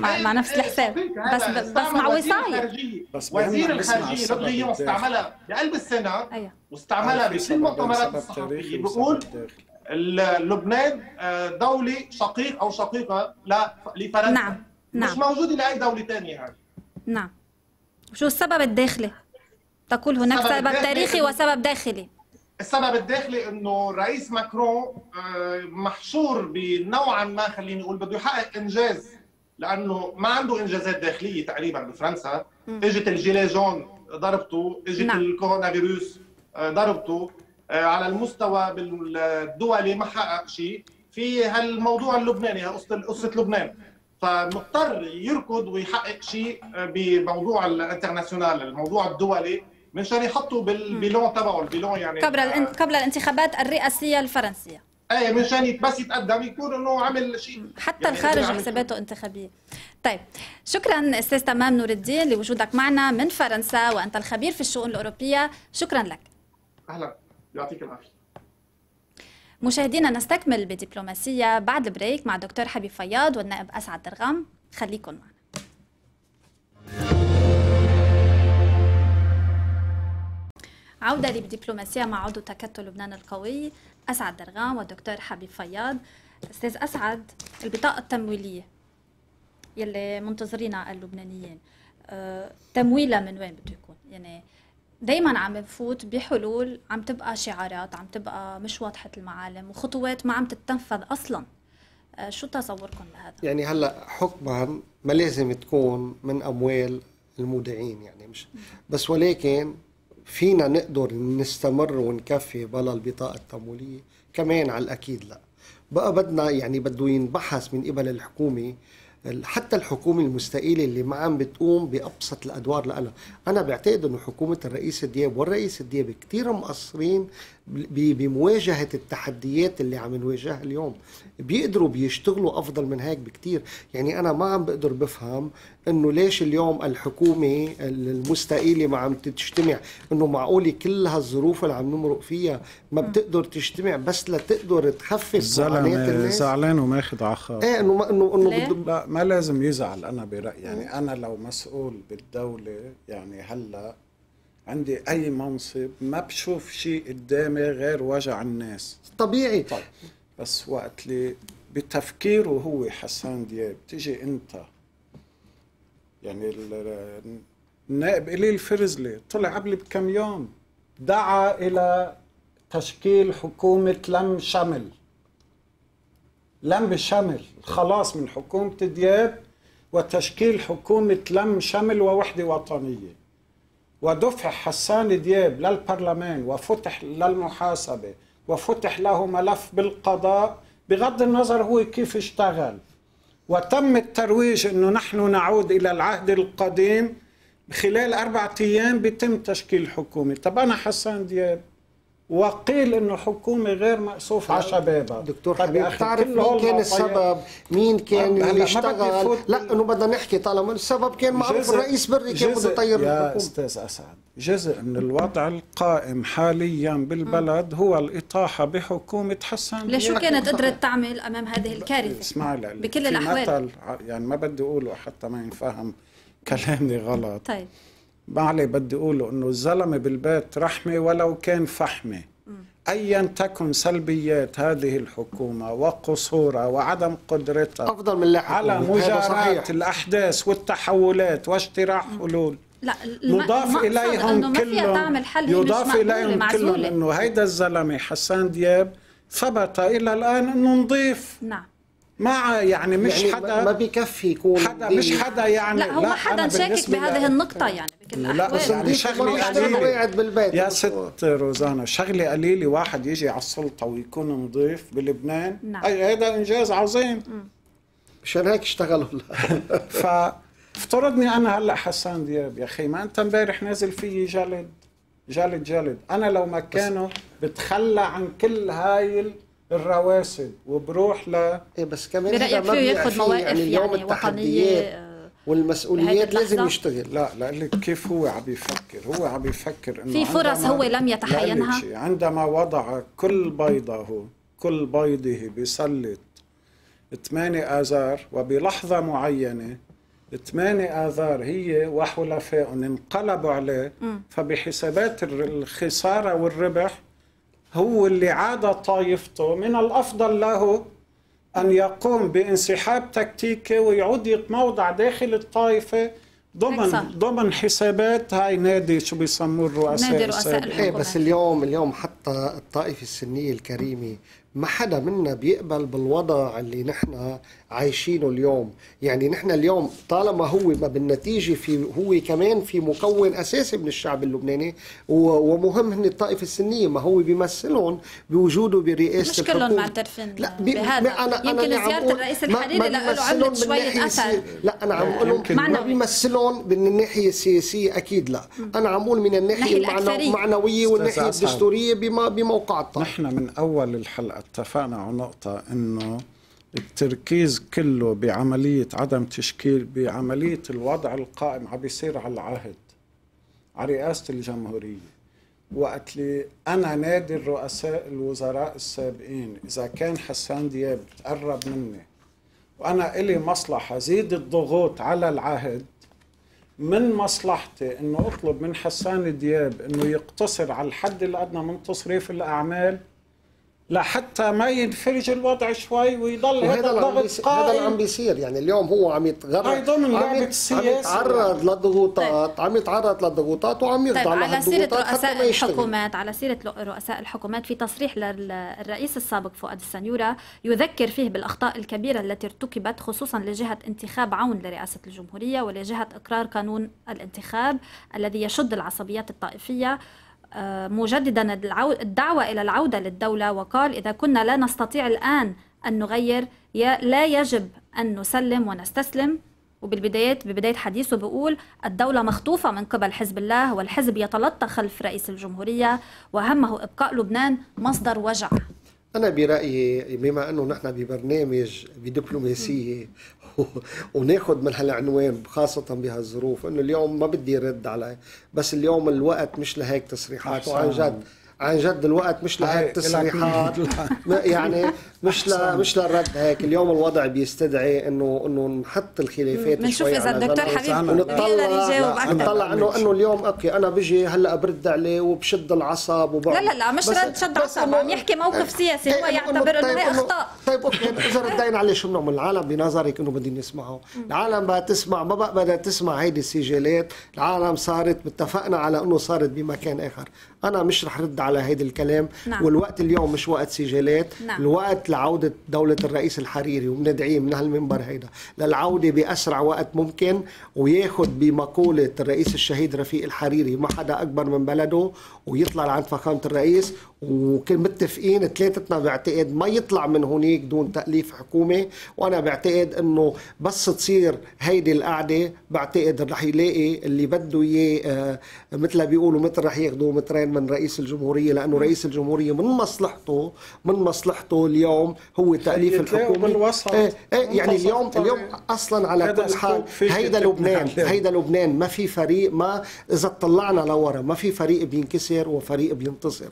مع, مع نفس الحساب بس بس مع الخارجية بس وزير بهمنا نسمع الخارجية السبب لودغيون الداخلي. استعملها بقلب السنة أيوه. واستعملها بكل المؤتمرات سبب تاريخي الصحفية وسبب بيقول داخلي. ال- لبنان آه، دولة شقيق أو شقيقة لا لفرنسا. نعم، مش نعم. موجودة لأي دولة ثانية هذه نعم. وشو السبب الداخلي؟ تقول هناك سبب تاريخي وسبب داخلي. السبب الداخلي إنه الرئيس ماكرون آه، محشور بنوعا ما خليني أقول بده يحقق إنجاز لأنه ما عنده إنجازات داخلية تقريبا بفرنسا. إجت الجيلي جون ضربته إجت نعم. الكورونا فيروس آه، ضربته آه، على المستوى الدولي ما حقق شيء. في هالموضوع اللبناني قصه قصة لبنان. فمضطر يركض ويحقق شيء آه، بموضوع ال international الموضوع الدولي منشان يحطوا بال bilan تبعه ال bilan يعني. قبل قبل الانتخابات الرئاسية الفرنسية. منشان يت- بس يتقدم يكون إنه عمل شيء. حتى يعني الخارج حساباته انتخابية. طيب شكرا أستاذ تمام نور الدين لوجودك معنا من فرنسا وأنت الخبير في الشؤون الأوروبية. شكرا لك. أهلا. يعطيك العافية. مشاهدينا نستكمل بدبلوماسية بعد البريك مع دكتور حبيب فياض والنائب أسعد درغام خليكن معنا. عودة لبدبلوماسية مع عضو تكتل لبنان القوي. أسعد درغام والدكتور حبيب فياض. أستاذ أسعد البطاقة التمويلية يلي منتظرينها اللبنانيين أه تمويلها من وين بده يكون؟ يعني دايما عم نفوت بحلول عم تبقى شعارات عم تبقى مش واضحة المعالم وخطوات ما عم تتنفذ أصلا. أه شو تصوركم لهذا؟ يعني هلأ حكما ما لازم تكون من أموال المودعين يعني مش بس ولكن فينا نقدر نستمر ونكفي بلا البطاقة التمويلية؟ كمان على الأكيد لا. بقى بدنا يعني بده ينبحث من قبل الحكومة حتى الحكومة المستقيلة اللي ما عم بتقوم بأبسط الأدوار لها أنا بعتقد أنه حكومة الرئيس دياب والرئيس دياب كتير مقصرين بمواجهة التحديات اللي عم نواجهها اليوم. بيقدروا بيشتغلوا أفضل من هيك بكتير. يعني أنا ما عم بقدر بفهم أنه ليش اليوم الحكومة المستقيلة ما عم تجتمع. أنه معقولة كل هالظروف اللي عم نمرق فيها ما بتقدر تجتمع بس لتقدر تخفف الزلمة الناس. زعلان وماخذ على خاطر إيه إنه ما انه إنه لا ما لازم يزعل أنا برأيي. يعني أنا لو مسؤول بالدولة يعني هلأ عندي أي منصب ما بشوف شيء قدامي غير وجع الناس. طبيعي. طيب بس وقت اللي بتفكيره هو حسان دياب تيجي أنت. يعني ال- النائب إلي الفرزلي طلع قبل بكم يوم دعا إلى تشكيل حكومة لم شمل. لم بشمل خلاص من حكومة دياب وتشكيل حكومة لم شمل ووحدة وطنية. ودفع حسان دياب للبرلمان وفتح للمحاسبة وفتح له ملف بالقضاء بغض النظر هو كيف اشتغل. وتم الترويج إنه نحن نعود إلى العهد القديم خلال أربعة أيام بيتم تشكيل حكومة. طب أنا حسان دياب وقيل انه حكومه غير مأسوف على شبابها دكتور طيب يا حبيب بتعرف مين كان القضايا- السبب؟ مين كان اللي اشتغل؟ لا إنه بدنا نحكي طالما السبب كان معروف الرئيس بري كان بده يطير يا الحكومة. أستاذ أسعد جزء من الوضع القائم حاليا بالبلد هو الإطاحة بحكومة حسن ليش شو لك كانت. قدرت تعمل أمام هذه الكارثة؟ اسمع لي بكل ع- يعني ما بدي أقوله حتى ما ينفهم كلامي غلط. طيب. ما علي بدي أقوله إنه الزلمة بالبيت رحمة ولو كان فحمة. ايا تكن سلبيات هذه الحكومة وقصورها وعدم قدرتها أفضل من اللي على صحيح. الأحداث والتحولات واجتراح حلول. لا ما فيها كلهم. يضاف إليهم كلهم. أنه هيدا الزلمة حسان دياب ثبت إلى الآن أنه نظيف. نعم. ما يعني مش يعني حدا ما بيكفي يكون حدا مش حدا يعني لا هو ما حدا شاكك بهذه النقطة يعني بكل لا، بس يعني شغلة قليلة. يا ست روزانا شغلة قليلة واحد يجي على السلطة ويكون نظيف بلبنان. نعم. أي هذا إنجاز عظيم. مشان هيك اشتغلوا؟ فافترضني أنا هلأ حسان دياب يا أخي ما أنت امبارح نازل فيي جلد جلد جلد. أنا لو مكانه بتخلى عن كل هاي الرواسب وبروح ل إيه بس كمان ما فيه ياخذ. مواقف يعني, اليوم وطنية التحديات آه، والمسؤوليات لازم؟ يشتغل لا لك كيف هو عم بيفكر هو عم بيفكر إنه في فرص هو لم يتحينها؟ عندما وضع كل بيضه كل بيضه بسلة ثمانية آذار وبلحظة معينة ثمانية آذار هي وحلفاء انقلبوا عليه فبحسابات الخسارة والربح هو اللي عاد طائفته من الأفضل له أن يقوم بانسحاب تكتيكي ويعود يتموضع داخل الطائفة ضمن. ضمن حسابات هاي نادي شو بيسموه الرؤساء نادي رؤساء. الحكومة. إيه بس اليوم اليوم حتى الطائفة السنية الكريمة ما حدا منا بيقبل بالوضع اللي نحن عايشينه اليوم يعني نحن اليوم طالما هو ما بالنتيجة في هو كمان في مكون أساسي من الشعب اللبناني ومهم هن الطائفة السنية ما هو بيمثلهم بوجوده برئاسة مش كلهم. معترفين لا بي- بهذا. أنا أنا يمكن عم زيارة الرئيس ما- الحريري له عملت من شوية أثر. سي- لا أنا عم أقول يمكن- ما. بيمثلهم من الناحية السياسية أكيد لا أنا عم أقول من الناحية. المعنوية والناحية. الدستورية بما بموقع الطائفة نحن من أول الحلقة اتفقنا على نقطة إنه التركيز كله بعملية عدم تشكيل بعملية الوضع القائم عم بيصير على العهد على رئاسة الجمهورية. وقت لي أنا نادي الرؤساء الوزراء السابقين إذا كان حسان دياب تقرب مني وأنا إلي مصلحة زيد الضغوط على العهد من مصلحتي إنه أطلب من حسان دياب إنه يقتصر على الحد الادنى من تصريف الأعمال لحتى ما ينفرج الوضع شوي ويضل هذا الضغط بيصير هذا اللي عم قائم بيصير. يعني اليوم هو عم يتغرب هاي ضمن عم لعبة السياسة عم يتعرض للضغوطات عم يتعرض للضغوطات وعم يخضع طيب على سيرة رؤساء الحكومات على سيرة رؤساء الحكومات في تصريح للرئيس السابق فؤاد السنيورة يذكر فيه بالأخطاء الكبيرة التي ارتكبت خصوصا لجهة انتخاب عون لرئاسة الجمهورية ولجهة إقرار قانون الانتخاب الذي يشد العصبيات الطائفية. مجددا العو- الدعوة إلى العودة للدولة وقال إذا كنا لا نستطيع الآن أن نغير لا يجب أن نسلم ونستسلم. وبالبدايات ببداية حديثه بيقول الدولة مخطوفة من قبل حزب الله والحزب يتلطخ خلف رئيس الجمهورية وهمه إبقاء لبنان مصدر وجع. أنا برأيي بما أنه نحن ببرنامج بدبلوماسية وناخذ من هالعنوان خاصة بهالظروف أنه اليوم ما بدي رد عليه بس اليوم الوقت مش لهيك تصريحات. وعن جد عن جد الوقت مش هاي لهيك إلك تصريحات مية. ما- يعني مش ل... مش للرد هيك. اليوم الوضع بيستدعي انه إنه نحط الخلافات بنشوف على الدكتور. حبيب ونطلع- بيقدر يجاوب لا، أكثر نطلع انه إنه اليوم okay أنا بجي هلأ برد عليه وبشد العصب وبعمل. لا لا لا مش رد شد عصب. عم يحكي موقف سياسي هو إيه، يعتبر إنه طيب هي إنه- اخطاء طيب okay إذا ردينا عليه شو بنعمل؟ العالم بنظرك إنه بدهم يسمعوا العالم بدها تسمع ما بقى بدها تسمع هيدي السجالات. العالم صارت اتفقنا على إنه صارت بمكان آخر. أنا مش رح رد على هيدي الكلام نعم. والوقت اليوم مش وقت سجالات نعم. الوقت لعودة دولة الرئيس الحريري وبندعيه من هالمنبر هيدا للعودة بأسرع وقت ممكن وياخذ بمقولة الرئيس الشهيد رفيق الحريري ما حدا أكبر من بلده ويطلع لعند فخامة الرئيس وكل متفقين ثلاثتنا بعتقد ما يطلع من هونيك دون تأليف حكومة وأنا بعتقد إنه بس تصير هيدي القعدة بعتقد رح يلاقي اللي بده إياه آه، مثل ما بيقولوا مثل رح ياخذوا مترين من رئيس الجمهورية لأنه رئيس الجمهورية من مصلحته من مصلحته اليوم هو الحكومة بالوسط. إيه إيه يعني اليوم الطريق. اليوم أصلا على كل حال هيدا لبنان. هيدا لبنان ما في فريق ما إذا طلعنا لورا ما في فريق بينكسر وفريق بينتصر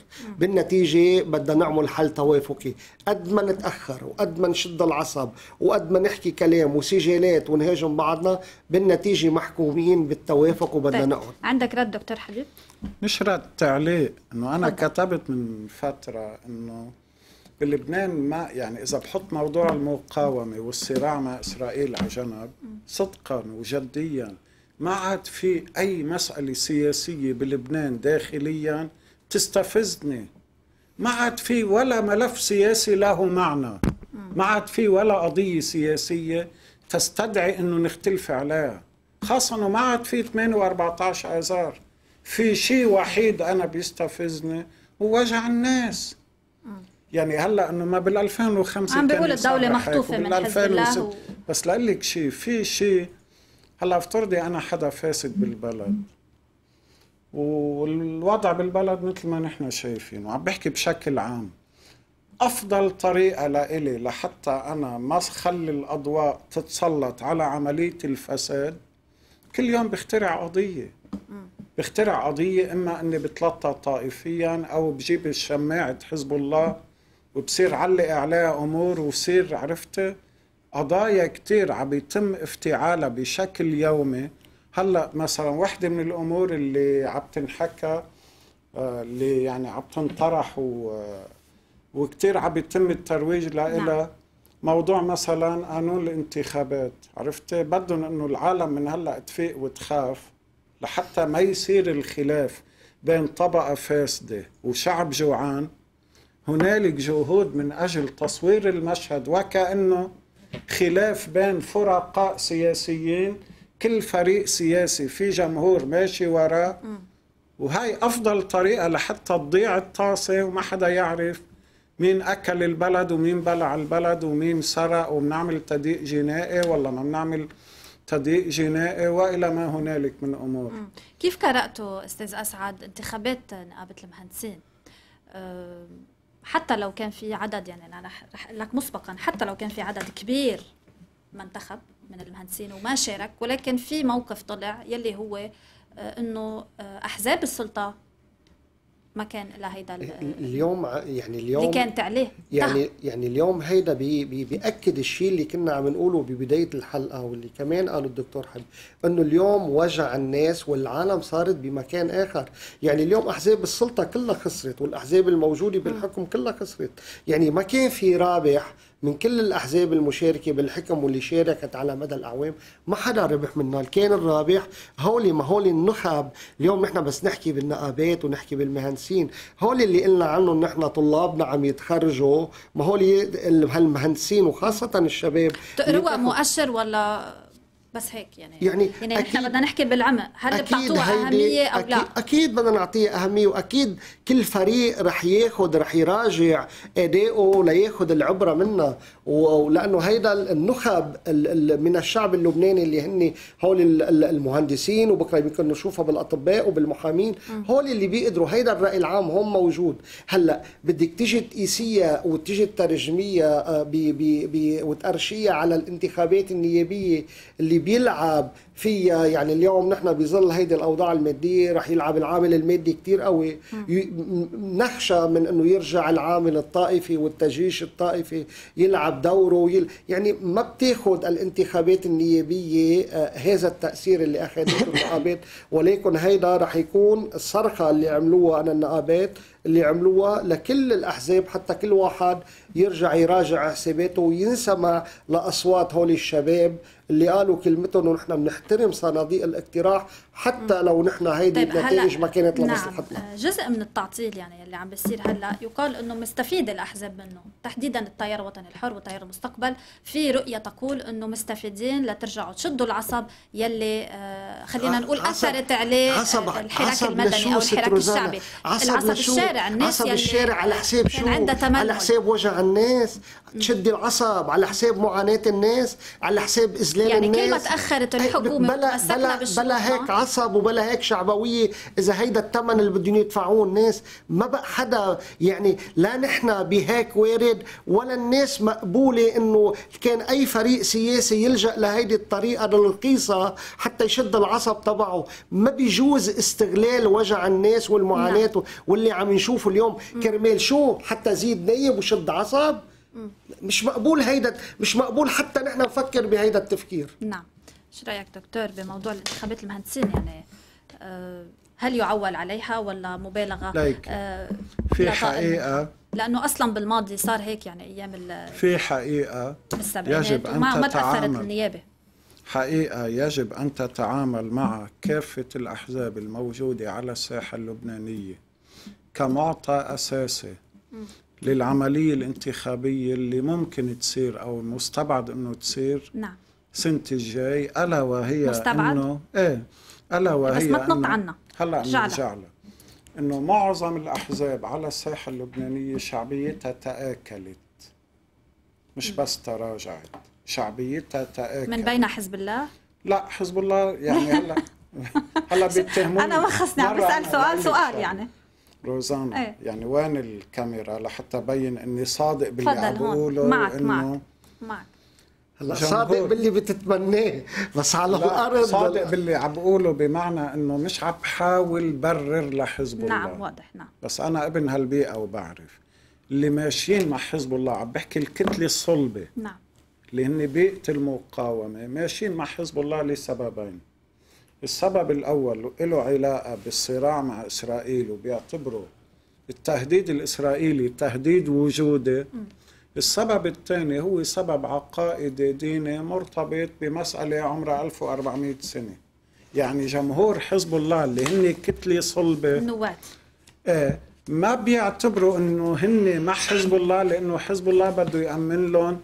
بالنتيجه بدنا نعمل حل توافقي قد ما نتأخر وقد ما نشد العصب وقد ما نحكي كلام وسجالات ونهاجم بعضنا بالنتيجة محكومين بالتوافق وبدنا طيب. نقعد عندك رد دكتور حبيب مش رد تعليق إنه أنا تفضل. كتبت من فترة إنه بلبنان ما يعني إذا بحط موضوع المقاومة والصراع مع إسرائيل على جنب صدقا وجديا ما عاد في أي مسألة سياسية بلبنان داخليا تستفزني ما عاد في ولا ملف سياسي له معنى. ما عاد في ولا قضية سياسية تستدعي إنه نختلف عليها. خاصة إنه ما عاد في 8 و14 آذار. في شيء وحيد أنا بيستفزني هو وجع الناس. يعني هلأ إنه ما بال 2005 عم بيقول الدولة مخطوفة من حزب الله 2006 و- بس لأقول لك شيء في شيء هلأ افترضي أنا حدا فاسد بالبلد. والوضع بالبلد مثل ما نحن شايفين وعم بحكي بشكل عام. أفضل طريقة لإلي لحتى أنا ما اخلي الأضواء تتسلط على عملية الفساد كل يوم بخترع قضية. بخترع قضية إما إني بتلطى طائفيا أو بجيب شماعه حزب الله وبصير علق عليها أمور وصير عرفت قضايا كتير عم يتم افتعالها بشكل يومي. هلا مثلا وحدة من الأمور اللي عم تنحكى آه، اللي يعني عم تنطرح و وكثير عم يتم الترويج لها نعم. موضوع مثلا قانون الانتخابات عرفت بدهم إنه العالم من هلأ تفيق وتخاف لحتى ما يصير الخلاف بين طبقة فاسدة وشعب جوعان. هنالك جهود من أجل تصوير المشهد وكأنه خلاف بين فرقاء سياسيين كل فريق سياسي في جمهور ماشي وراه وهي أفضل طريقة لحتى تضيع الطاسة وما حدا يعرف مين أكل البلد ومين بلع البلد ومين سرق وبنعمل تضييق جنائي ولا ما بنعمل تضييق جنائي وإلى ما هنالك من أمور. كيف قرأتوا أستاذ أسعد انتخابات نقابة المهندسين؟ حتى لو كان في عدد يعني أنا رح لك مسبقا حتى لو كان في عدد كبير منتخب من المهندسين وما شارك ولكن في موقف طلع يلي هو آه، إنه آه، أحزاب السلطة ما كان الا هيدا اليوم يعني اليوم اللي كانت عليه. يعني يعني اليوم هيدا بي بي بيأكد الشيء اللي كنا عم نقوله ببداية الحلقة واللي كمان قاله الدكتور حبيب إنه اليوم وجع الناس والعالم صارت بمكان آخر. يعني اليوم أحزاب السلطة كلها خسرت والأحزاب الموجودة بالحكم كلها خسرت. يعني ما كان في رابح من كل الأحزاب المشاركة بالحكم واللي شاركت على مدى الأعوام ما حدا ربح منها. كان الرابح هولي ما هولي النخب اليوم نحن بس نحكي بالنقابات ونحكي بالمهندسين. هولي اللي قلنا عنهم نحن طلابنا عم يتخرجوا ما هولي هالمهندسين وخاصة الشباب تقروها مؤشر ولا بس هيك يعني. يعني, يعني نحن بدنا نحكي بالعمق هل بتعطوها أهمية أو أكيد لا؟ أكيد بدنا نعطيها أهمية وأكيد كل فريق رح ياخذ رح يراجع أدائه لياخذ العبرة منها ولأنه هيدا النخب من الشعب اللبناني اللي هن هول المهندسين وبكرة يمكن نشوفها بالأطباء وبالمحامين هول اللي بيقدروا هيدا الرأي العام هم موجود. هلأ بدك تيجي تقيسيها وتيجي تترجميها آه، وتقرشيها على الانتخابات النيابية اللي بيلعب فيها يعني اليوم نحن بظل هيدي الأوضاع المادية رح يلعب العامل المادي كتير قوي. نخشى من إنه يرجع العامل الطائفي والتجيش الطائفي يلعب دوره ويل يعني ما بتاخذ الانتخابات النيابية آه هذا التأثير اللي أخذته النقابات. ولكن هيدا رح يكون الصرخة اللي عملوها أنا النقابات اللي عملوها لكل الأحزاب حتى كل واحد يرجع يراجع حساباته وينسمع لأصوات هول الشباب اللي قالوا كلمتهم ونحن بنحترم صناديق الاقتراح حتى لو نحن هيدي طيب النتائج ما كانت لمصلحتنا نعم جزء من التعطيل يعني اللي عم بيصير هلا يقال إنه مستفيد الأحزاب منه. تحديدا التيار الوطني الحر وتيار المستقبل في رؤية تقول إنه مستفيدين لترجعوا تشدوا العصب يلي آه خلينا نقول أثرت عليه عصب الحراك عصب المدني أو الحراك الشعبي؟ عصب العصب الشارع الناس عصب الشارع على حساب شو؟ على حساب وجع الناس؟ تشدي العصب على حساب معاناة الناس؟ على حساب إذلال يعني الناس؟ يعني كل ما تاخرت الحكومة؟ بلا بلا, بلا هيك عصب وبلا هيك شعبوية؟ إذا هيدا الثمن اللي بدهم يدفعوه الناس ما بقى حدا يعني لا نحن بهيك وارد ولا الناس مقبولة إنه كان أي فريق سياسي يلجأ لهيدي الطريقة الرخيصه حتى يشد العصب تبعه ما بيجوز استغلال وجع الناس والمعاناة نعم. واللي عم نشوفه اليوم. كرمال شو؟ حتى زيد نايب وشد عصب. مش مقبول هيدا مش مقبول حتى نحن نفكر بهيدا التفكير. نعم. شو رأيك دكتور بموضوع الانتخابات المهندسين؟ يعني آه، هل يعول عليها ولا مبالغة؟ لايك. آه في حقيقة. لأنه أصلا بالماضي صار هيك يعني أيام في حقيقة. يجب أن ما تأثرت النيابه حقيقة يجب أن تتعامل مع كافة الأحزاب الموجودة على الساحة اللبنانية كمعطى أساسي للعملية الانتخابية اللي ممكن تصير أو مستبعد أنه تصير نعم. سنة الجاي ألا وهي مستبعد؟ أنه إيه ألا وهي بس ما تنط عنا. هلأ نرجع لها. إنه معظم الأحزاب على الساحة اللبنانية شعبيتها تآكلت مش بس تراجعت. شعبيتها تاكلت من بين حزب الله؟ لا حزب الله يعني هلا. هلا بيتهموني. أنا ما خصني عم بسأل سؤال سؤال يعني. روزانا إيه. يعني وين الكاميرا لحتى أبين إني صادق باللي عم. بقوله معك- إنه معك. معك هلا. صادق باللي بتتمناه. بس على لا الأرض صادق باللي عم بقوله بمعنى إنه مش عم بحاول برر لحزب الله. نعم واضح نعم. بس أنا ابن هالبيئة وبعرف اللي ماشيين مع حزب الله عم بحكي الكتلة الصلبة. نعم. اللي هن بيئه المقاومة. ماشيين مع حزب الله لسببين. السبب الأول له علاقة بالصراع مع إسرائيل وبيعتبروا التهديد الإسرائيلي تهديد وجودي السبب الثاني هو سبب عقائدي ديني مرتبط بمسألة عمرها 1400 سنة. يعني جمهور حزب الله اللي هن كتلة صلبة. النواب إيه ما بيعتبروا إنه هن مع حزب الله لأنه حزب الله بده يأمن لهم.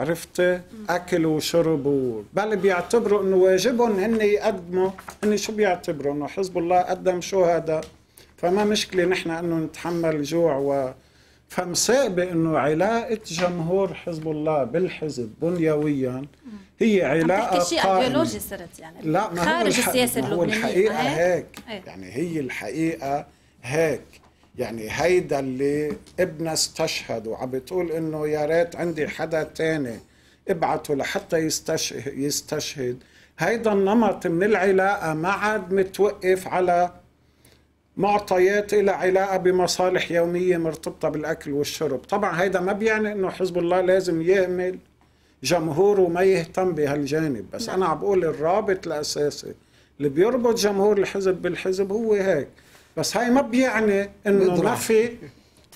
عرفت؟ اكل وشرب. بل بيعتبروا إنه واجبهم هن يقدموا. هن شو بيعتبروا؟ إنه حزب الله قدم شهداء فما مشكلة نحن إنه نتحمل جوع و فمساقبة إنه علاقة جمهور حزب الله بالحزب بنيويا هي عم علاقة تحكي شيء. ايديولوجي صرت يعني. لا ما خارج الح... السياسة ما هو اللبنانيه الحقيقة هيك. إيه. يعني هي الحقيقة هيك. يعني هيدا اللي ابنها استشهد وعم بتقول إنه يا ريت عندي حدا تاني ابعته لحتى يستشهد, يستشهد. هيدا النمط من العلاقة ما عاد متوقف على معطيات لها علاقة بمصالح يومية مرتبطة بالأكل والشرب. طبعا هيدا ما بيعني أنه حزب الله لازم يهمل جمهوره ما يهتم بهالجانب. بس نعم. أنا عم بقول الرابط الأساسي اللي بيربط جمهور الحزب بالحزب هو هيك. بس هاي ما بيعني إنه ما. في.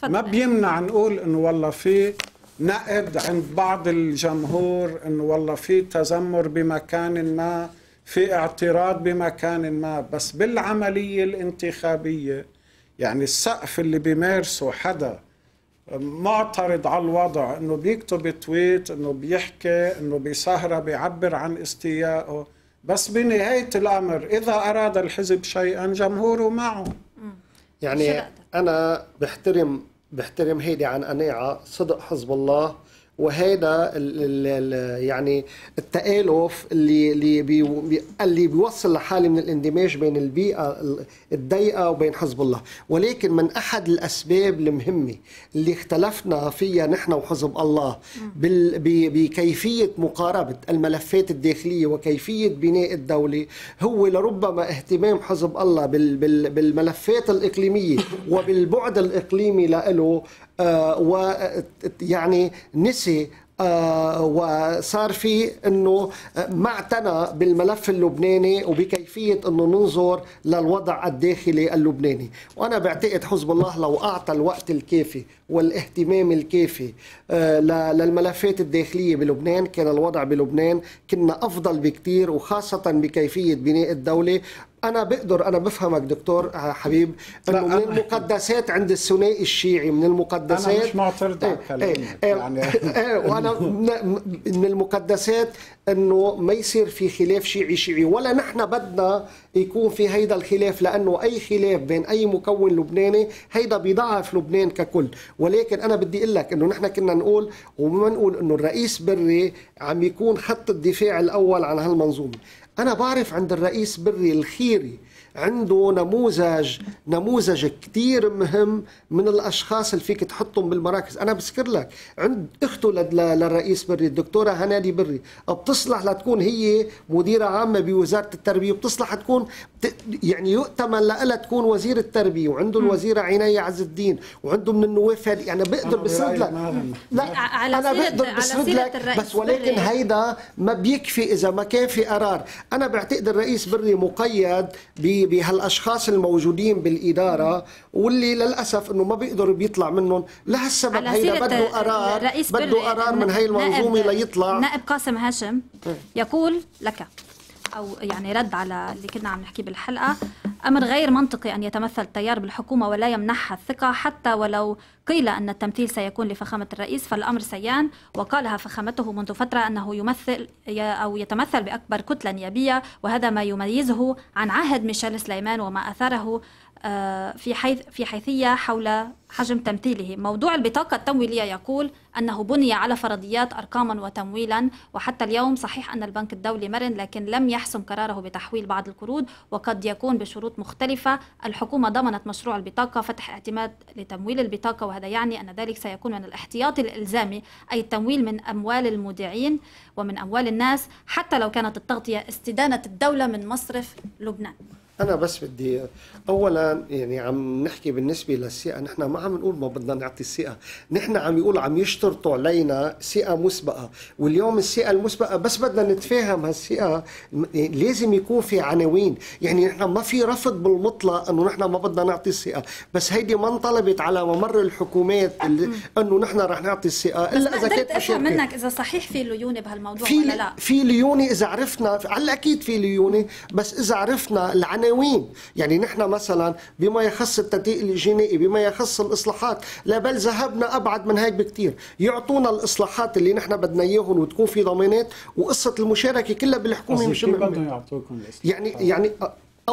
ما بيمنع نقول إنه والله في نقد عند بعض الجمهور إنه والله في تذمر بمكان ما في اعتراض بمكان ما بس بالعملية الانتخابية يعني السقف اللي بيمارسه حدا معترض على الوضع إنه بيكتب تويت إنه بيحكي إنه بسهرة بيعبر عن استيائه بس بنهاية الأمر إذا أراد الحزب شيئا جمهوره معه يعني؟ أنا بحترم بحترم هيدي عن قناعه صدق حزب الله وهيدا ال ال يعني التآلف اللي اللي بي اللي بيوصل لحالة من الاندماج بين البيئة ال- الضيقة وبين حزب الله، ولكن من أحد الأسباب المهمة اللي اختلفنا فيها نحن وحزب الله بال ب- بكيفية مقاربة الملفات الداخلية وكيفية بناء الدولة هو لربما اهتمام حزب الله بال بال بالملفات الإقليمية وبالبعد الإقليمي له ويعني نسي آه وصار في إنه ما اعتنى بالملف اللبناني وبكيفية إنه ننظر للوضع الداخلي اللبناني، وأنا بعتقد حزب الله لو أعطى الوقت الكافي والاهتمام الكافي آه للملفات الداخلية بلبنان كان الوضع بلبنان كنا أفضل بكثير وخاصة بكيفية بناء الدولة أنا بقدر أنا بفهمك دكتور حبيب إنه من المقدسات عند الثنائي الشيعي من المقدسات أنا مش معترض على إيه، كلامك. إيه، يعني- إيه، وأنا من من المقدسات إنه ما يصير في خلاف شيعي شيعي ولا نحن بدنا يكون في هيدا الخلاف لأنه أي خلاف بين أي مكون لبناني هيدا بيضعف لبنان ككل ولكن أنا بدي أقول لك إنه نحن كنا نقول وما نقول إنه الرئيس بري عم يكون خط الدفاع الأول عن هالمنظومة أنا بعرف عند الرئيس بري الخيري عنده نموذج نموذج كتير مهم من الأشخاص اللي فيك تحطهم بالمراكز. أنا بذكر لك عند أخته للرئيس بري الدكتورة هنادي بري بتصلح لتكون هي مديرة عامة بوزارة التربية بتصلح تكون يعني يؤتمن لها تكون وزير التربية وعنده الوزيرة عنايه عز الدين وعنده من النواب فادي يعني بقدر برأيي لك. لا على أنا بقدر سيرة لك بس ولكن. هيدا ما بيكفي إذا ما كان في قرار. أنا بعتقد الرئيس بري مقيد ب- بهالأشخاص الموجودين بالإدارة واللي للأسف إنه ما بيقدروا بيطلع منهم. لهالسبب هيدا بده قرار بده قرار من هي المنظومة ليطلع. نائب قاسم هاشم يقول لك أو يعني رد على اللي كنا عم نحكيه بالحلقة. أمر غير منطقي أن يتمثل التيار بالحكومة ولا يمنحها الثقة حتى ولو قيل أن التمثيل سيكون لفخامة الرئيس فالأمر سيان. وقالها فخامته منذ فترة أنه يمثل أو يتمثل بأكبر كتلة نيابية وهذا ما يميزه عن عهد ميشيل سليمان وما أثاره في حيث في حيثية حول حجم تمثيله. موضوع البطاقة التمويلية يقول أنه بني على فرضيات أرقاما وتمويلا وحتى اليوم صحيح أن البنك الدولي مرن لكن لم يحسم قراره بتحويل بعض القروض وقد يكون بشروط مختلفة. الحكومة ضمنت مشروع البطاقة فتح اعتماد لتمويل البطاقة وهذا يعني أن ذلك سيكون من الاحتياطي الإلزامي أي التمويل من أموال المودعين ومن أموال الناس حتى لو كانت التغطية استدانة الدولة من مصرف لبنان. أنا بس بدي اولا يعني عم نحكي بالنسبة للثقه نحن ما عم نقول ما بدنا نعطي الثقه نحن عم يقول عم يشترطوا علينا ثقه مسبقة. واليوم الثقه المسبقة بس بدنا نتفاهم هالثقه لازم يكون في عناوين. يعني نحن ما في رفض بالمطلق إنه نحن ما بدنا نعطي الثقه بس هيدي ما انطلبت على ممر الحكومات إنه نحن رح نعطي الثقه إلا إذا كانت أفهم منك إذا صحيح في ليونة بهالموضوع في ولا لا. في ليونة إذا عرفنا. على أكيد في ليونة. بس إذا عرفنا العناوين عناوين يعني نحن مثلا بما يخص التدقيق الجينائي بما يخص الإصلاحات لا بل ذهبنا أبعد من هيك بكتير. يعطونا الإصلاحات اللي نحن بدنا إياهم وتكون في ضمانات وقصة المشاركة كلها بالحكومة مش بدهم يعطوكم يعني يعني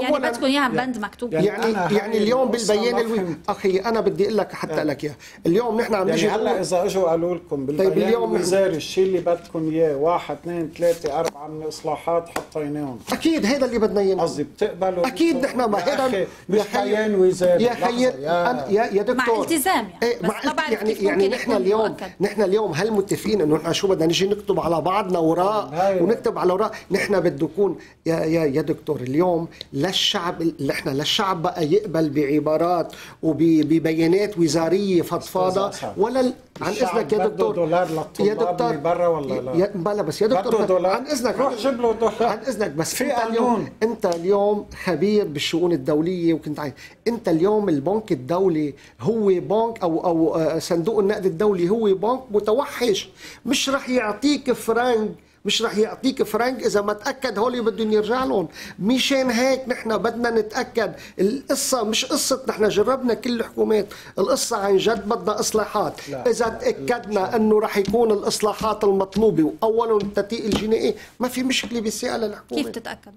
يعني بدكم إياها بند مكتوب. يعني يعني, يعني اليوم بالبيان الوي... أخي أنا بدي أقول لك حتى لك اياه اليوم نحن عم نجي يعني هلأ إذا إجوا قالوا لكم بالبيان طيب اليوم الوزاري الشيء اللي بدكم إياه واحد اثنين ثلاثة أربعة من الإصلاحات حطيناهم. أكيد هذا اللي بدنا إياه. قصدي بتقبلوا أكيد نحن ما هذا مش بيان وزاري. يا حي يا, يا دكتور مع التزام يعني. إيه مع طبعا يعني يعني نحن اليوم نحن اليوم هل متفقين إنه نحن شو بدنا نجي نكتب على بعضنا وراء ونكتب على وراء. نحن بده يكون يا يا يا دكتور اليوم للشعب اللي إحنا للشعب بقى يقبل بعبارات وببيانات وزارية فضفاضة ولا عن إذنك يا دكتور دولار يا دكتور برا ولا لا؟ يا بلا بس يا دكتور دولار. عن إذنك روح جيب له دولار عن إذنك بس في أنت اليوم أنت اليوم خبير بالشؤون الدولية وكنت عايز أنت اليوم البنك الدولي هو بنك أو أو صندوق النقد الدولي هو بنك متوحش مش رح يعطيك فرنك مش رح يعطيك فرنك إذا ما تأكد هول بدهم يرجع لهم. مشان هيك نحن بدنا نتأكد. القصة مش قصة نحن جربنا كل الحكومات. القصة عن جد بدنا إصلاحات. لا. إذا تأكدنا إنه رح يكون الإصلاحات المطلوبة واولا التدقيق الجنائي ما في مشكلة بالسيئه للحكومة. كيف تتأكد؟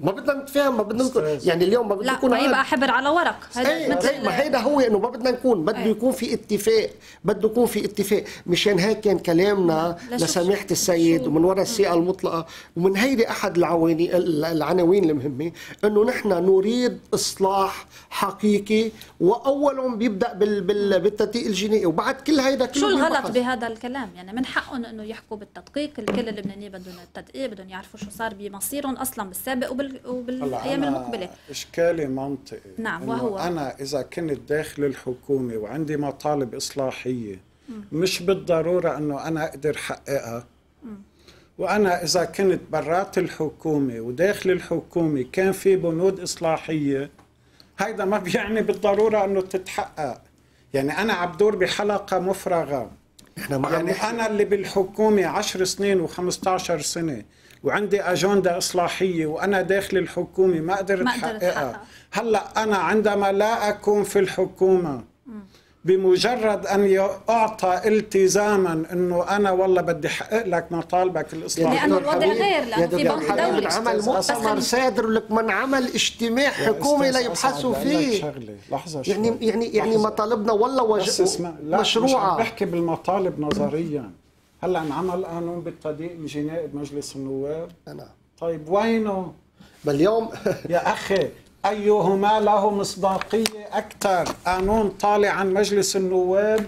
ما بدنا نتفاهم ما بدنا نكون يعني اليوم ما بدنا نكون لا ما يبقى حبر على ورق. هذا إيه مثل ما هيدا هو إنه ما بدنا نكون بده إيه. يكون في اتفاق بده يكون في اتفاق. مشان هيك كان كلامنا لسماحة السيد ومن وراء الثقه المطلقة. ومن هيدي أحد العواني العناوين المهمة إنه نحن نريد إصلاح حقيقي وأول بيبدأ بال بال بالتدقيق الجنائي. وبعد كل هيدا كله شو الغلط بهذا الكلام؟ يعني من حقهم إنه يحكوا بالتدقيق. الكل اللبنانيين بدهم التدقيق بدهم يعرفوا شو صار بمصيرهم أصلا بالسابق وبال وبالأيام المقبلة. إشكالي منطقي نعم وهو. أنا إذا كنت داخل الحكومة وعندي مطالب إصلاحية مش بالضرورة إنه أنا أقدر احققها وأنا إذا كنت برات الحكومة وداخل الحكومة كان في بنود إصلاحية هيدا ما بيعني بالضرورة إنه تتحقق. يعني أنا عم بدور بحلقة مفرغة. إحنا ما يعني أنا اللي بالحكومة 10 سنين و15 سنة وعندي أجندة إصلاحية وأنا داخل الحكومة ما قدرت أحققها. هلأ أنا عندما لا أكون في الحكومة بمجرد أن اعطى التزاما إنه أنا والله بدي أحقق لك مطالبك الإصلاحية. لأنه الوضع غير لأنه في بنك دولي. عمل مؤتمر صادر لك من عمل اجتماع حكومي ليبحثوا فيه. شغلة. لحظة يعني يعني يعني مطالبنا والله وج... مشروعة. بحكي بالمطالب نظريا. هلا انعمل قانون بالتضييق الجنائي بمجلس النواب. نعم طيب وينه؟ باليوم يا أخي أيهما له مصداقية أكثر قانون طالع عن مجلس النواب؟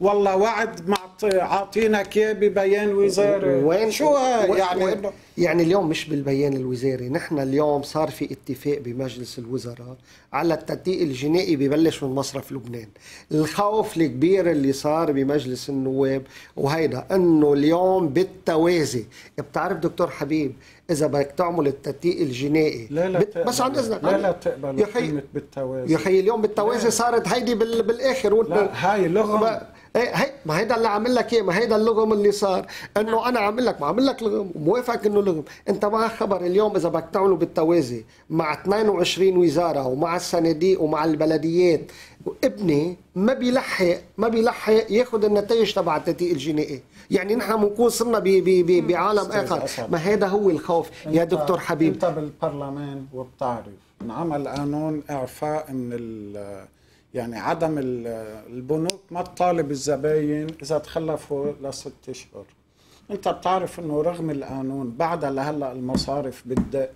والله وعد عاطينك اياه ببيان وزاري. وين شو يعني وين يعني اليوم مش بالبيان الوزاري نحن اليوم صار في اتفاق بمجلس الوزراء على التدقيق الجنائي ببلش من مصرف لبنان. الخوف الكبير اللي صار بمجلس النواب وهيدا إنه اليوم بالتوازي. بتعرف دكتور حبيب إذا بدك تعمل التدقيق الجنائي لا لا بت... بس عن إذنك لا لا تقبل يا خي بالتوازي. يا خي اليوم بالتوازي صارت هيدي بال... بالآخر لا هاي لغه إيه هي ما هيدا اللي عامل لك إيه؟ ما هيدا اللغم اللي صار. إنه أنا عامل لك ما عامل لك لغم. وموافقك إنه لغم. أنت معك خبر اليوم إذا بدك تعمله بالتوازي مع 22 وزارة ومع الصناديق ومع البلديات. وابني ما بيلحق ما بيلحق ياخذ النتائج تبع التدقيق الجنائي. يعني نحن بنكون صرنا ب- بعالم آخر. ما هذا هو الخوف. يا دكتور حبيب. أنت بالبرلمان وبتعرف. انعمل قانون إعفاء من ال يعني عدم ال- البنوك ما تطالب الزباين إذا تخلفوا لست أشهر. أنت بتعرف إنه رغم القانون بعدها لهلأ المصارف بتدق.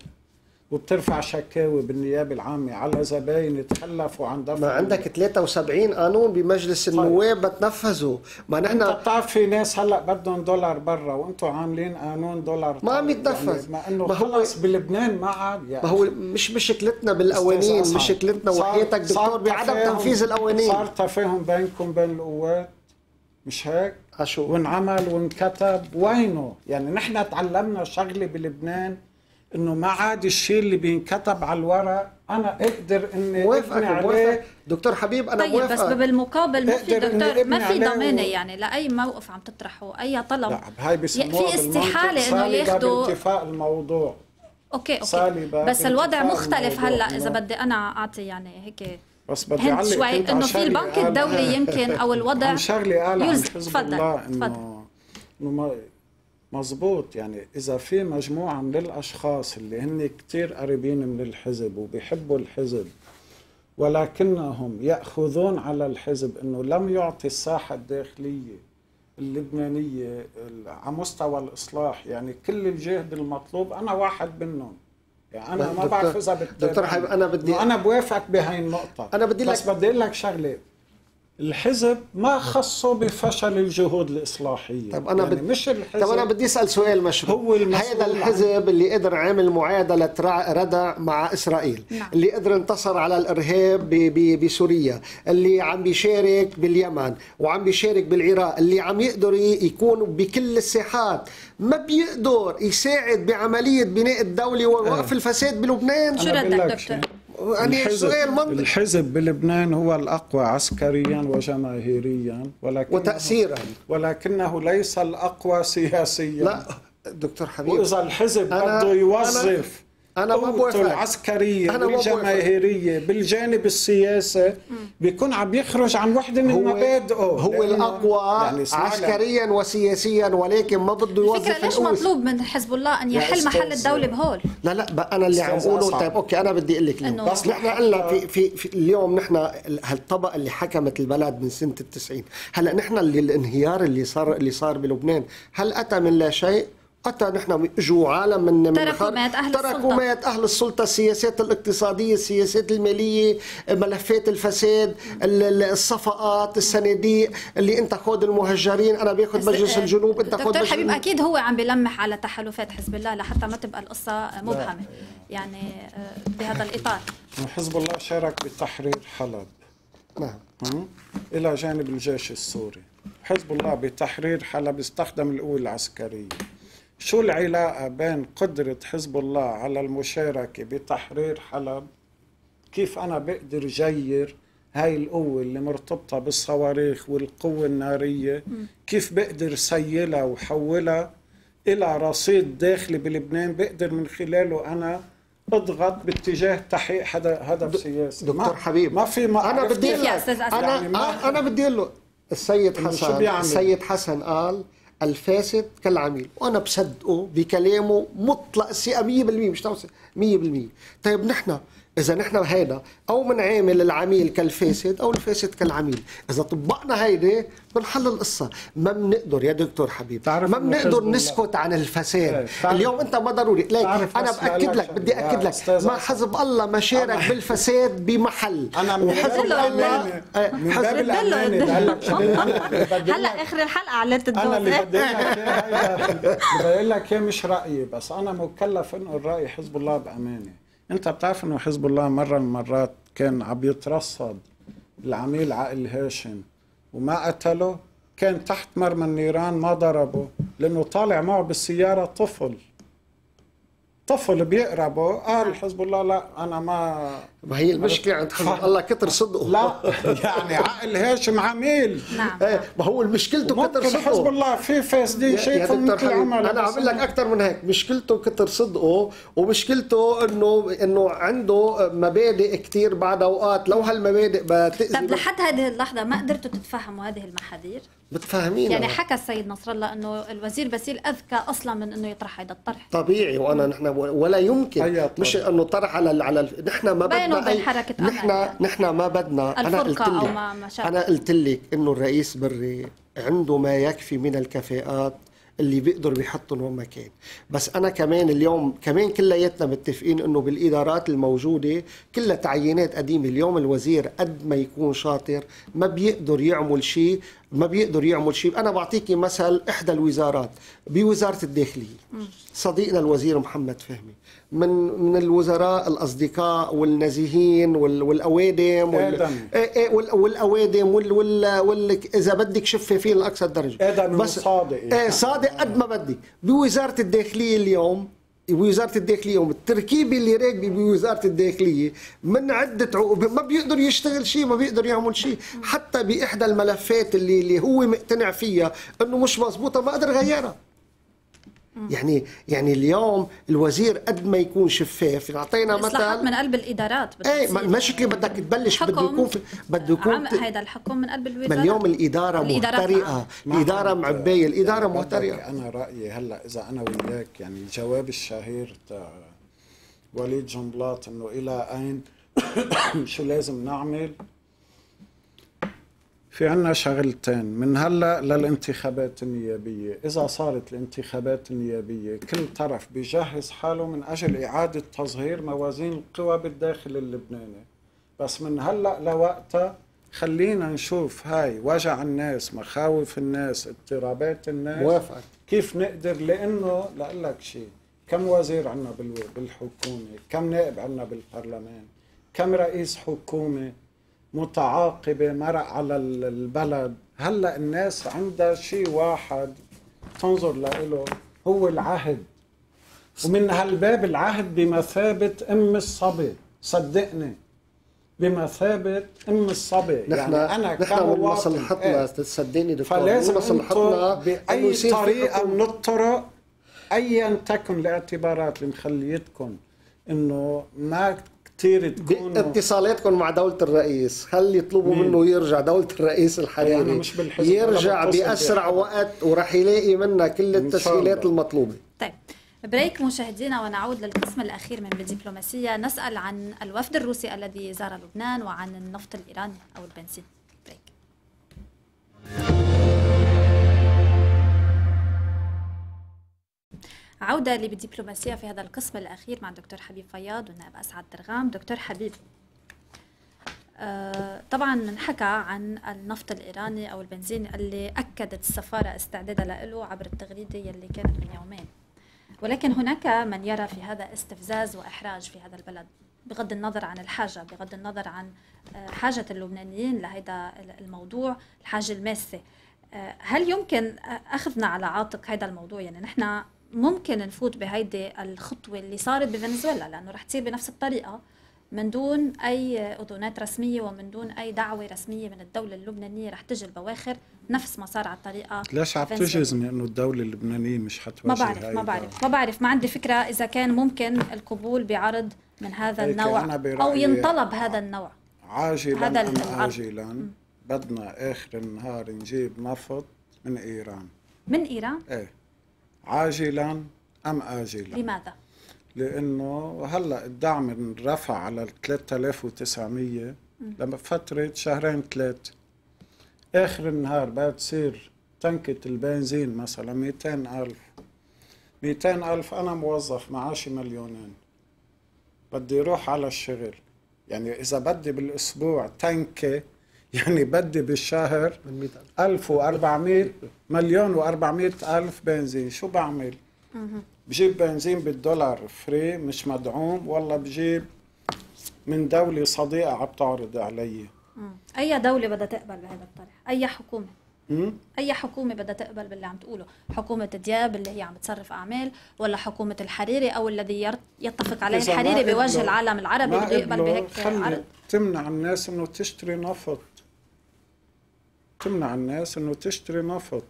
وبترفع شكاوي بالنيابة العامة على زباين تخلفوا عن دفع. ما عندك 73 قانون بمجلس النواب بتنفذوا ما انت نحن بتعرف في ناس هلأ بدهم دولار برا وأنتم عاملين قانون دولار ما عم. يتنفذ. يعني ما إنه ما هو- خلص بلبنان ما عاد يعني. ما هو مش مشكلتنا بالقوانين مشكلتنا وحياتك دكتور بعدم تنفيذ القوانين. صار تفاهم بينكم بين القوات. مش هيك؟ عشو وانعمل وانكتب. وينه؟ يعني نحن تعلمنا شغلة بلبنان. إنه ما عاد الشيء اللي بينكتب على الورق أنا أقدر إني موافقك عليه. دكتور حبيب أنا طيب بس بالمقابل ما في دكتور ما في ضمانه و- يعني لأي موقف عم تطرحه أي طلب. لا هاي في إنه سالبة ياخدوا- بانتفاء الموضوع. okay okay. بس الوضع مختلف. هلأ إذا بدي أنا أعطي يعني هيك بس بدي أعلق شوي إنه في البنك الدولي يمكن أو الوضع عن شغله قال عن. حزب تفضل، الله تفضل. انه إنه ما مزبوط يعني إذا في مجموعة من الأشخاص اللي هن كتير قريبين من الحزب وبيحبوا الحزب ولكنهم يأخذون على الحزب إنه لم يعطي الساحة الداخلية اللبنانية ال- على مستوى الإصلاح يعني كل الجهد المطلوب أنا واحد منهم يعني أنا ما دكتور- بعرف اذا. دكتور حبيب، أنا بدي- أنا بوافقك بهاي النقطة أنا بدي بس لك- بدي أقول لك شغلة الحزب ما خصه بفشل الجهود الإصلاحية. طب أنا يعني بد... مش الحزب. طب أنا بدي أسأل سؤال مشروع. هو هذا عن- الحزب اللي قدر عامل معادلة رع- ردع مع إسرائيل نعم. اللي قدر انتصر على الإرهاب ب... ب... بسوريا اللي عم بيشارك باليمن وعم بيشارك بالعراق اللي عم يقدر يكون بكل الساحات. ما بيقدر يساعد بعملية بناء الدولة ووقف الفساد بلبنان؟ شو ردك دكتور؟ يعني الحزب- سؤال منطقي الحزب بلبنان هو الأقوى عسكريا وجماهيريا ولكنه وتاثيرا. ولكنه ليس الأقوى سياسيا. لا دكتور حبيب. وإذا الحزب أنا- بده يوظف أنا ما بوافق. العسكرية أنا. والجماهيرية بالجانب السياسي بيكون عم يخرج عن وحدة من هو مبادئه هو الأقوى يعني. عسكريا وسياسيا ولكن ما بده يوظف الفكرة ليش. مطلوب من حزب الله أن يا يحل محل الدولة بهول؟ لا لا بقى أنا اللي عم أصعب. طيب أوكي أنا بدي أقول لك اليوم بس نحن قلنا في, في, في اليوم نحن ال- هالطبقه اللي حكمت البلد من سنة التسعين هلأ نحن اللي الانهيار اللي صار اللي صار بلبنان هل أتى من لا شيء اتى نحن اجوا عالم من من تركوا خارج- مات أهل تركوا السلطة. مات أهل السلطة السياسات الاقتصادية السياسات المالية ملفات الفساد ال- ال- الصفقات الصناديق اللي أنت خذ المهجرين. أنا باخذ مجلس آه، الجنوب أنت خذ دكتور حبيب أكيد هو عم بيلمح على تحالفات حزب الله لحتى ما تبقى القصة مبهمة. يعني آه، بهذا الإطار. حزب الله شارك بتحرير حلب نعم. م? إلى جانب الجيش السوري. حزب الله بتحرير حلب استخدم القوة العسكرية شو العلاقة بين قدرة حزب الله على المشاركة بتحرير حلب كيف أنا بقدر جير هاي القوة اللي مرتبطة بالصواريخ والقوة النارية كيف بقدر سيلها وحولها إلى رصيد داخلي بلبنان بقدر من خلاله أنا أضغط باتجاه تحقيق هذا هدف سياسي دكتور ما- حبيب ما في ما أنا بدي أسد؟ أنا يعني ما- أنا بدي أقول له السيد حسن بيعمل؟ السيد حسن قال الفاسد كالعميل. وأنا بصدقه بكلامه مطلق الثقه 100% مش توصل 100% طيب نحن إذا نحن هيدا أو بنعامل العميل كالفاسد أو الفاسد كالعميل. إذا طبقنا هيدي بنحل القصة. ما بنقدر يا دكتور حبيب. ما حزب بنقدر نسكت عن الفساد. إيه، اليوم أنت ما ضروري. ليك أنا بأكد لك بدي. أكد لك. ما. حزب الله ما شارك أنا- بالفساد بمحل. أنا من وحزب باب الله من حزب باب الأمانة هلا آخر الحلقة علت أنا اللي بدي لك إياه هيدا بدي لك مش رأيي بس. أنا مكلف انقل راي حزب الله بأمانة. انت بتعرف انه حزب الله مرة من المرات كان عم يترصد العميل عقل هاشم وما قتله كان تحت مرمى النيران ما ضربه لأنه طالع معه بالسيارة طفل. طفل بيقربه قال حزب الله لا أنا ما ما هي المشكلة عند حزب الله كتر صدقه. لا يعني عقل هاشم عميل. نعم. إيه ما هو مشكلته كتر صدقه. حزب الله في فاسدين دكتور مثل حبيب عمل أنا عم لك أكثر من هيك. مشكلته كتر صدقه ومشكلته انه إنه عنده مبادئ كتير بعد أوقات. لو هالمبادئ بتأذي طب لحد هذه اللحظة ما قدرتوا تتفهموا هذه المحاذير؟ بتفهمينا يعني حكى السيد نصر الله إنه الوزير باسيل أذكى أصلا من إنه يطرح هذا الطرح. طبيعي وأنا نحن ولا يمكن. مش إنه طرح على على نحن ما بينه بدنا وبين أمل نحن يعني. نحن ما بدنا أنا قلت لك. أنا قلت لك إنه الرئيس بري عنده ما يكفي من الكفاءات اللي بيقدر بيحطهم وين ما كان بس أنا كمان اليوم كمان كلياتنا متفقين إنه بالإدارات الموجودة كلها تعيينات قديمة. اليوم الوزير قد ما يكون شاطر ما بيقدر يعمل شيء ما بيقدر يعمل شيء. أنا بعطيكي مثل إحدى الوزارات بوزارة الداخلية. صديقنا الوزير محمد فهمي. من من الوزراء الأصدقاء والنزيهين وال- والأوادم وال... إيه إيه وال- والأوادم وال... وال... وال... إذا بدك شفافين لأقصى درجه آدمي وصادق يعني. إيه صادق قد ما بدك. بوزارة الداخلية اليوم بوزارة الداخلية اليوم التركيبه اللي راكبة بوزارة الداخلية من عدة عقوب ما بيقدر يشتغل شيء ما بيقدر يعمل شيء. حتى بإحدى الملفات اللي اللي هو مقتنع فيها إنه مش مزبوطه ما قدر يغيرها. يعني يعني اليوم الوزير قد ما يكون شفاف اعطينا الاصلاحات مثل من قلب الإدارات. ما مشكله بدك تبلش بده يكون في بده يكون عم هيدا الحكم من قلب الوزارة. ما اليوم الإدارة ما الإدارة فهمت. معبايه الاداره مهترئه أنا رأيي هلأ إذا أنا وياك يعني الجواب الشهير تاع وليد جنبلاط إنه إلى أين؟ شو لازم نعمل؟ في عنا شغلتين. من هلا للانتخابات النيابية. إذا صارت الانتخابات النيابية كل طرف بيجهز حاله من أجل إعادة تظهير موازين القوى بالداخل اللبناني. بس من هلا لوقتها خلينا نشوف هاي وجع الناس مخاوف الناس اضطرابات الناس. موافقك. كيف نقدر؟ لأنه لأقول لك شيء. كم وزير عنا بال- بالحكومة؟ كم نائب عنا بالبرلمان؟ كم رئيس حكومة؟ متعاقبه مرق على ال- البلد هلأ الناس عندها شيء واحد تنظر له هو العهد ومن هالباب العهد بمثابة أم الصبي صدقني بمثابة أم الصبي نحن يعني أنا نحن من كمواطن مصلحتنا إيه. تصدقني دكتور فلازم مصلحتنا إنه في طريقة حكم. من الطرق ايا تكن الاعتبارات اللي مخليتكم إنه ما كثير تكونوا اتصالاتكم مع دولة الرئيس خلي يطلبوا مين؟ منه يرجع دولة الرئيس أنا الحريري مش بالحزب، يرجع بأسرع. وقت ورح يلاقي منا كل التسهيلات. المطلوبة طيب بريك مشاهدينا ونعود للقسم الأخير من بالدبلوماسية نسأل عن الوفد الروسي الذي زار لبنان وعن النفط الإيراني أو البنزين بريك عودة لبالدبلوماسية في هذا القسم الأخير مع الدكتور حبيب فياض والنائب أسعد درغام. دكتور حبيب آه، طبعا انحكى عن النفط الإيراني أو البنزين اللي أكدت السفارة استعدادها له عبر التغريدة يلي كانت من يومين. ولكن هناك من يرى في هذا استفزاز وإحراج في هذا البلد بغض النظر عن الحاجة بغض النظر عن آه، حاجة اللبنانيين لهذا الموضوع الحاجة الماسة. آه، هل يمكن أخذنا على عاتق هذا الموضوع؟ يعني نحن ممكن نفوت بهيدي الخطوة اللي صارت بفنزويلا لأنه رح تصير بنفس الطريقة من دون أي اذونات رسمية ومن دون أي دعوة رسمية من الدولة اللبنانية رح تجي البواخر. نفس ما صار على الطريقة ليش عم. تجزمي انه الدولة اللبنانية مش حتواجه ما بعرف ما؟ بعرف ما بعرف. ما عندي فكرة إذا كان ممكن القبول بعرض من هذا النوع أو ينطلب هذا النوع. عاجلا هذا ام العرض. اجلا بدنا آخر النهار نجيب نفط من إيران. من إيران؟ إيه. عاجلا أم اجلا؟ لماذا؟ لأنه هلأ الدعم انرفع على 3900 لما فتره شهرين ثلاث آخر النهار بعد تصير تنكة البنزين مثلا 200 ألف. 200 ألف أنا موظف معاشي مليونين. بدي أروح على الشغل. يعني إذا بدي بالأسبوع تنكة يعني بدي بالشهر من 100000 1400 مليون و400 ألف بنزين شو بعمل؟ بجيب بنزين بالدولار فري مش مدعوم والله بجيب من دولة صديقة عم تعرض علي مم. أي دولة بدها تقبل بهذا الطرح؟ أي حكومة؟ هم؟ أي حكومة بدها تقبل باللي عم تقوله حكومة دياب اللي هي عم تصرف أعمال ولا حكومة الحريري أو الذي يتفق عليه الحريري بوجه العالم العربي بده يقبل بهيك عرض تمنع الناس إنه تشتري نفط تمنع الناس إنه تشتري نفط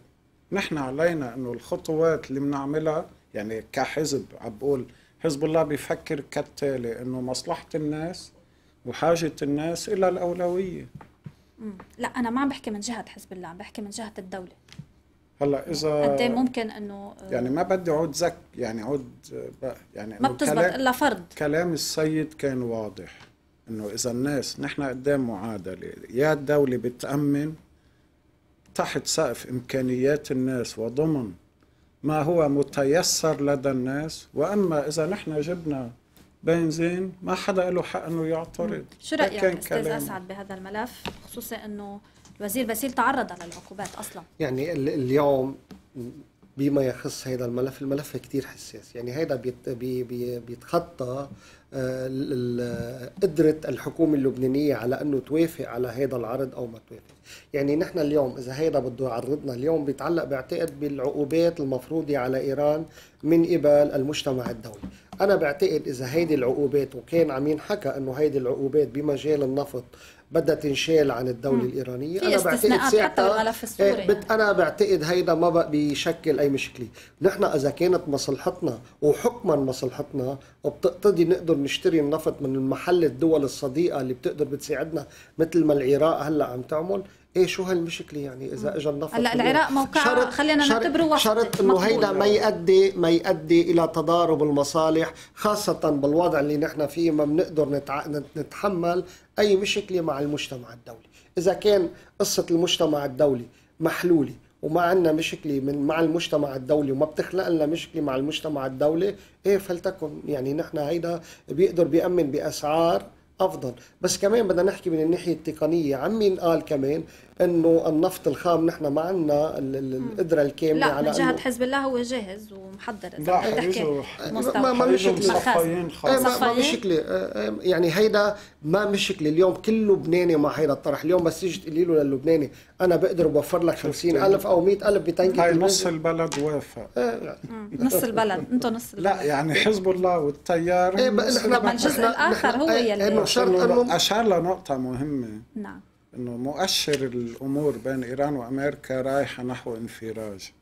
نحن علينا إنه الخطوات اللي بنعملها يعني كحزب عم بقول حزب الله بيفكر كالتالي إنه مصلحة الناس وحاجة الناس إلى الأولوية. مم. لا أنا ما عم بحكي من جهة حزب الله عم بحكي من جهة الدولة. هلأ إذا قد إيه ممكن إنه آه، يعني ما بدي عود زك يعني عود ب- يعني ما بتزبط إلا فرض كلام السيد كان واضح إنه إذا الناس نحن قدام معادلة يا الدولة بتأمن تحت سقف إمكانيات الناس وضمن ما هو متيسر لدى الناس. وأما إذا نحن جبنا بنزين ما حدا له حق إنه يعترض. شو رأيك أستاذ كلام. أسعد بهذا الملف؟ خصوصا إنه الوزير باسيل تعرض للعقوبات أصلا. يعني ال- اليوم بما يخص هذا الملف الملف كتير حساس. يعني هذا بيت بي بي بيتخطى آه، قدرة الحكومة اللبنانية على أنه توافق على هذا العرض أو ما توافق. يعني نحن اليوم إذا هذا بده يعرضنا اليوم بيتعلق بعتقد بالعقوبات المفروضة على إيران من قبل المجتمع الدولي. أنا بعتقد إذا هيدي العقوبات وكان عم ينحكى أنه هيدي العقوبات بمجال النفط بدها تنشال عن الدولة الإيرانية. في أنا بعتقد حتى بالملف السوري إيه، بت- أنا بعتقد هيدا ما بقى بيشكل أي مشكلة. نحن إذا كانت مصلحتنا وحكما مصلحتنا وبتقتضي نقدر نشتري النفط من محل الدول الصديقة اللي بتقدر بتساعدنا مثل ما العراق هلأ عم تعمل إيه شو هالمشكلة يعني إذا اجى النفط هلأ العراق موقعها شرط- خلينا نعتبره وسطي، شرط إنه. هيدا ما يؤدي ما يؤدي إلى تضارب المصالح خاصة بالوضع اللي نحن فيه ما بنقدر نتع... نت- نتحمل أي مشكلة مع المجتمع الدولي إذا كان قصة المجتمع الدولي محلولة وما عندنا مشكلة من مع المجتمع الدولي وما بتخلق لنا مشكلة مع المجتمع الدولي إيه فلتكن يعني نحن هيدا بيقدر بيأمن بأسعار أفضل. بس كمان بدنا نحكي من الناحية التقنية عم مين قال كمان؟ انه النفط الخام نحن ما عندنا ال- ال- القدرة الكاملة لا على من جهة حزب الله هو جاهز ومحضر إذا لا بدك تحكي حيجوا مستوى. ما- ما إيه خالص ما؟ مشكلة آه، آه، يعني هيدا ما مشكلة اليوم كل لبناني مع هيدا الطرح. اليوم بس تيجي تقولي له للبناني أنا بقدر بوفر لك 50 ألف أو 100 ألف بتنكة هاي نص. البلد وافق. آه،. نص البلد. أنتم نص البلد. لا يعني حزب الله والتيار إيه نحن الجزء نحن- هو إيه، يلي- أشار لنقطة مهمة. نعم. إنه مؤشر الأمور بين إيران وأمريكا رايحة نحو انفراج.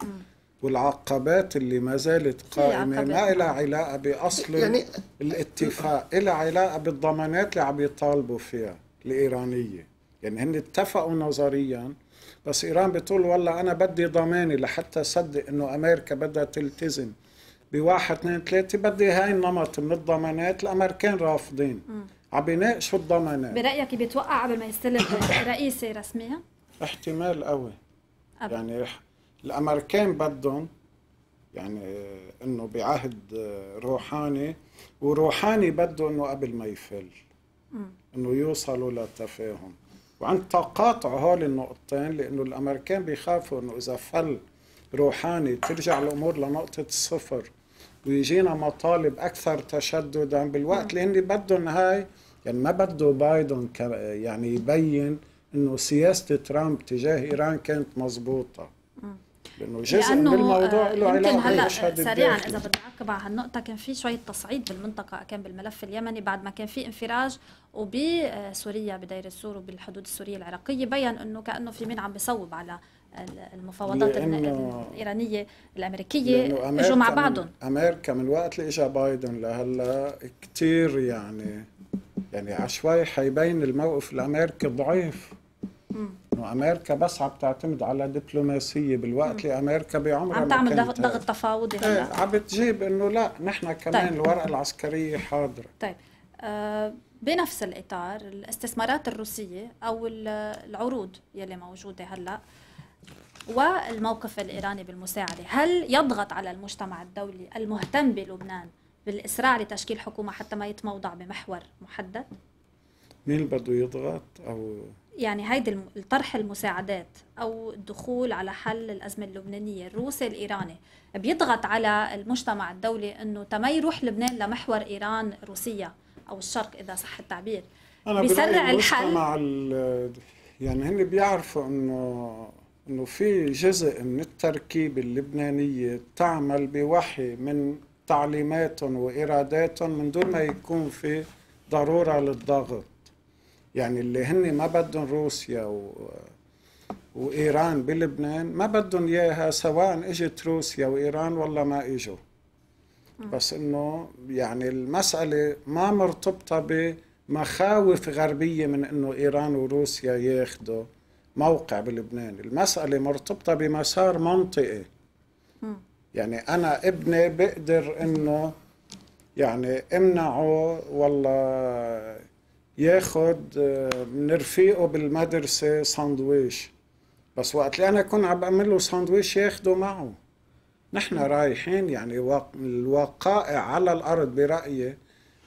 والعقبات اللي ما زالت قائمة. ما لها علاقة بأصل يعني- الاتفاق لها علاقة بالضمانات اللي عم يطالبوا فيها الإيرانية. يعني هن اتفقوا نظريا بس إيران بتقول والله أنا بدي ضماني لحتى صدق إنه أمريكا بدها تلتزم بواحد اثنين ثلاثة بدي هاي النمط من الضمانات الأمريكان رافضين. عم بيناقشوا الضمانات؟ برأيك بيتوقع قبل ما يستلم رئيسي رسميا احتمال قوي. قبل. يعني الأمريكان بدهم يعني آه، إنه بعهد آه، روحاني وروحاني بده إنه قبل ما يفل إنه يوصلوا لتفاهم. وعند تقاطع هول النقطتين لإنه الأمريكان بيخافوا إنه إذا فل روحاني ترجع الأمور لنقطة الصفر ويجينا مطالب أكثر تشددا بالوقت اللي هن بدهم هاي يعني ما بده بايدن يعني يبين إنه سياسة ترامب تجاه إيران كانت مزبوطه لأنه جزء من الموضوع آه، له يمكن علاقة هلأ بالمشهد سريعا إذا بدي أعقب على هالنقطة كان في شوية تصعيد بالمنطقة كان بالملف اليمني بعد ما كان في انفراج وبسوريا بدير السور وبالحدود السورية العراقية بين إنه كأنه في مين عم بيصوب على المفاوضات الإيرانية الأمريكية إجوا مع بعضهم. أمريكا من وقت اللي اجى بايدن لهلا كثير يعني يعني عشوائي حيبين الموقف الامريكي ضعيف. إنه أمريكا بس عم تعتمد على دبلوماسية بالوقت اللي أمريكا بعمرها عم تعمل ضغط. تفاوضي إيه هلا. عم بتجيب إنه لا نحن كمان طيب. الورقة العسكرية حاضرة. طيب. آه، بنفس الإطار الاستثمارات الروسية أو ال- العروض يلي موجودة هلا والموقف الإيراني بالمساعدة. هل يضغط على المجتمع الدولي المهتم بلبنان بالإسراع لتشكيل حكومة حتى ما يتموضع بمحور محدد؟ مين بده يضغط أو يعني هيدي الطرح المساعدات أو الدخول على حل الأزمة اللبنانية. الروسي الإيراني بيضغط على المجتمع الدولي إنه تما يروح لبنان لمحور إيران روسيا أو الشرق إذا صح التعبير. أنا بيسرع الحل؟ مع يعني هن بيعرفوا إنه إنه في جزء من التركيبة اللبنانية تعمل بوحي من تعليماتهم وإراداتهم من دون ما يكون في ضرورة للضغط. يعني اللي هن ما بدهم روسيا و... وإيران بلبنان ما بدهم إياها سواء إجت روسيا وإيران ولا ما إجوا. بس إنه يعني المسألة ما مرتبطة بمخاوف غربية من إنه إيران وروسيا ياخدوا. موقع بلبنان. المسألة مرتبطة بمسار منطقي. يعني أنا ابني بقدر إنه يعني امنعه والله ياخد آه، من رفيقه بالمدرسة ساندويش. بس وقت اللي أنا كنت عم بعمل له ساندويش ياخده معه. نحن رايحين يعني الوقائع على الأرض برأيي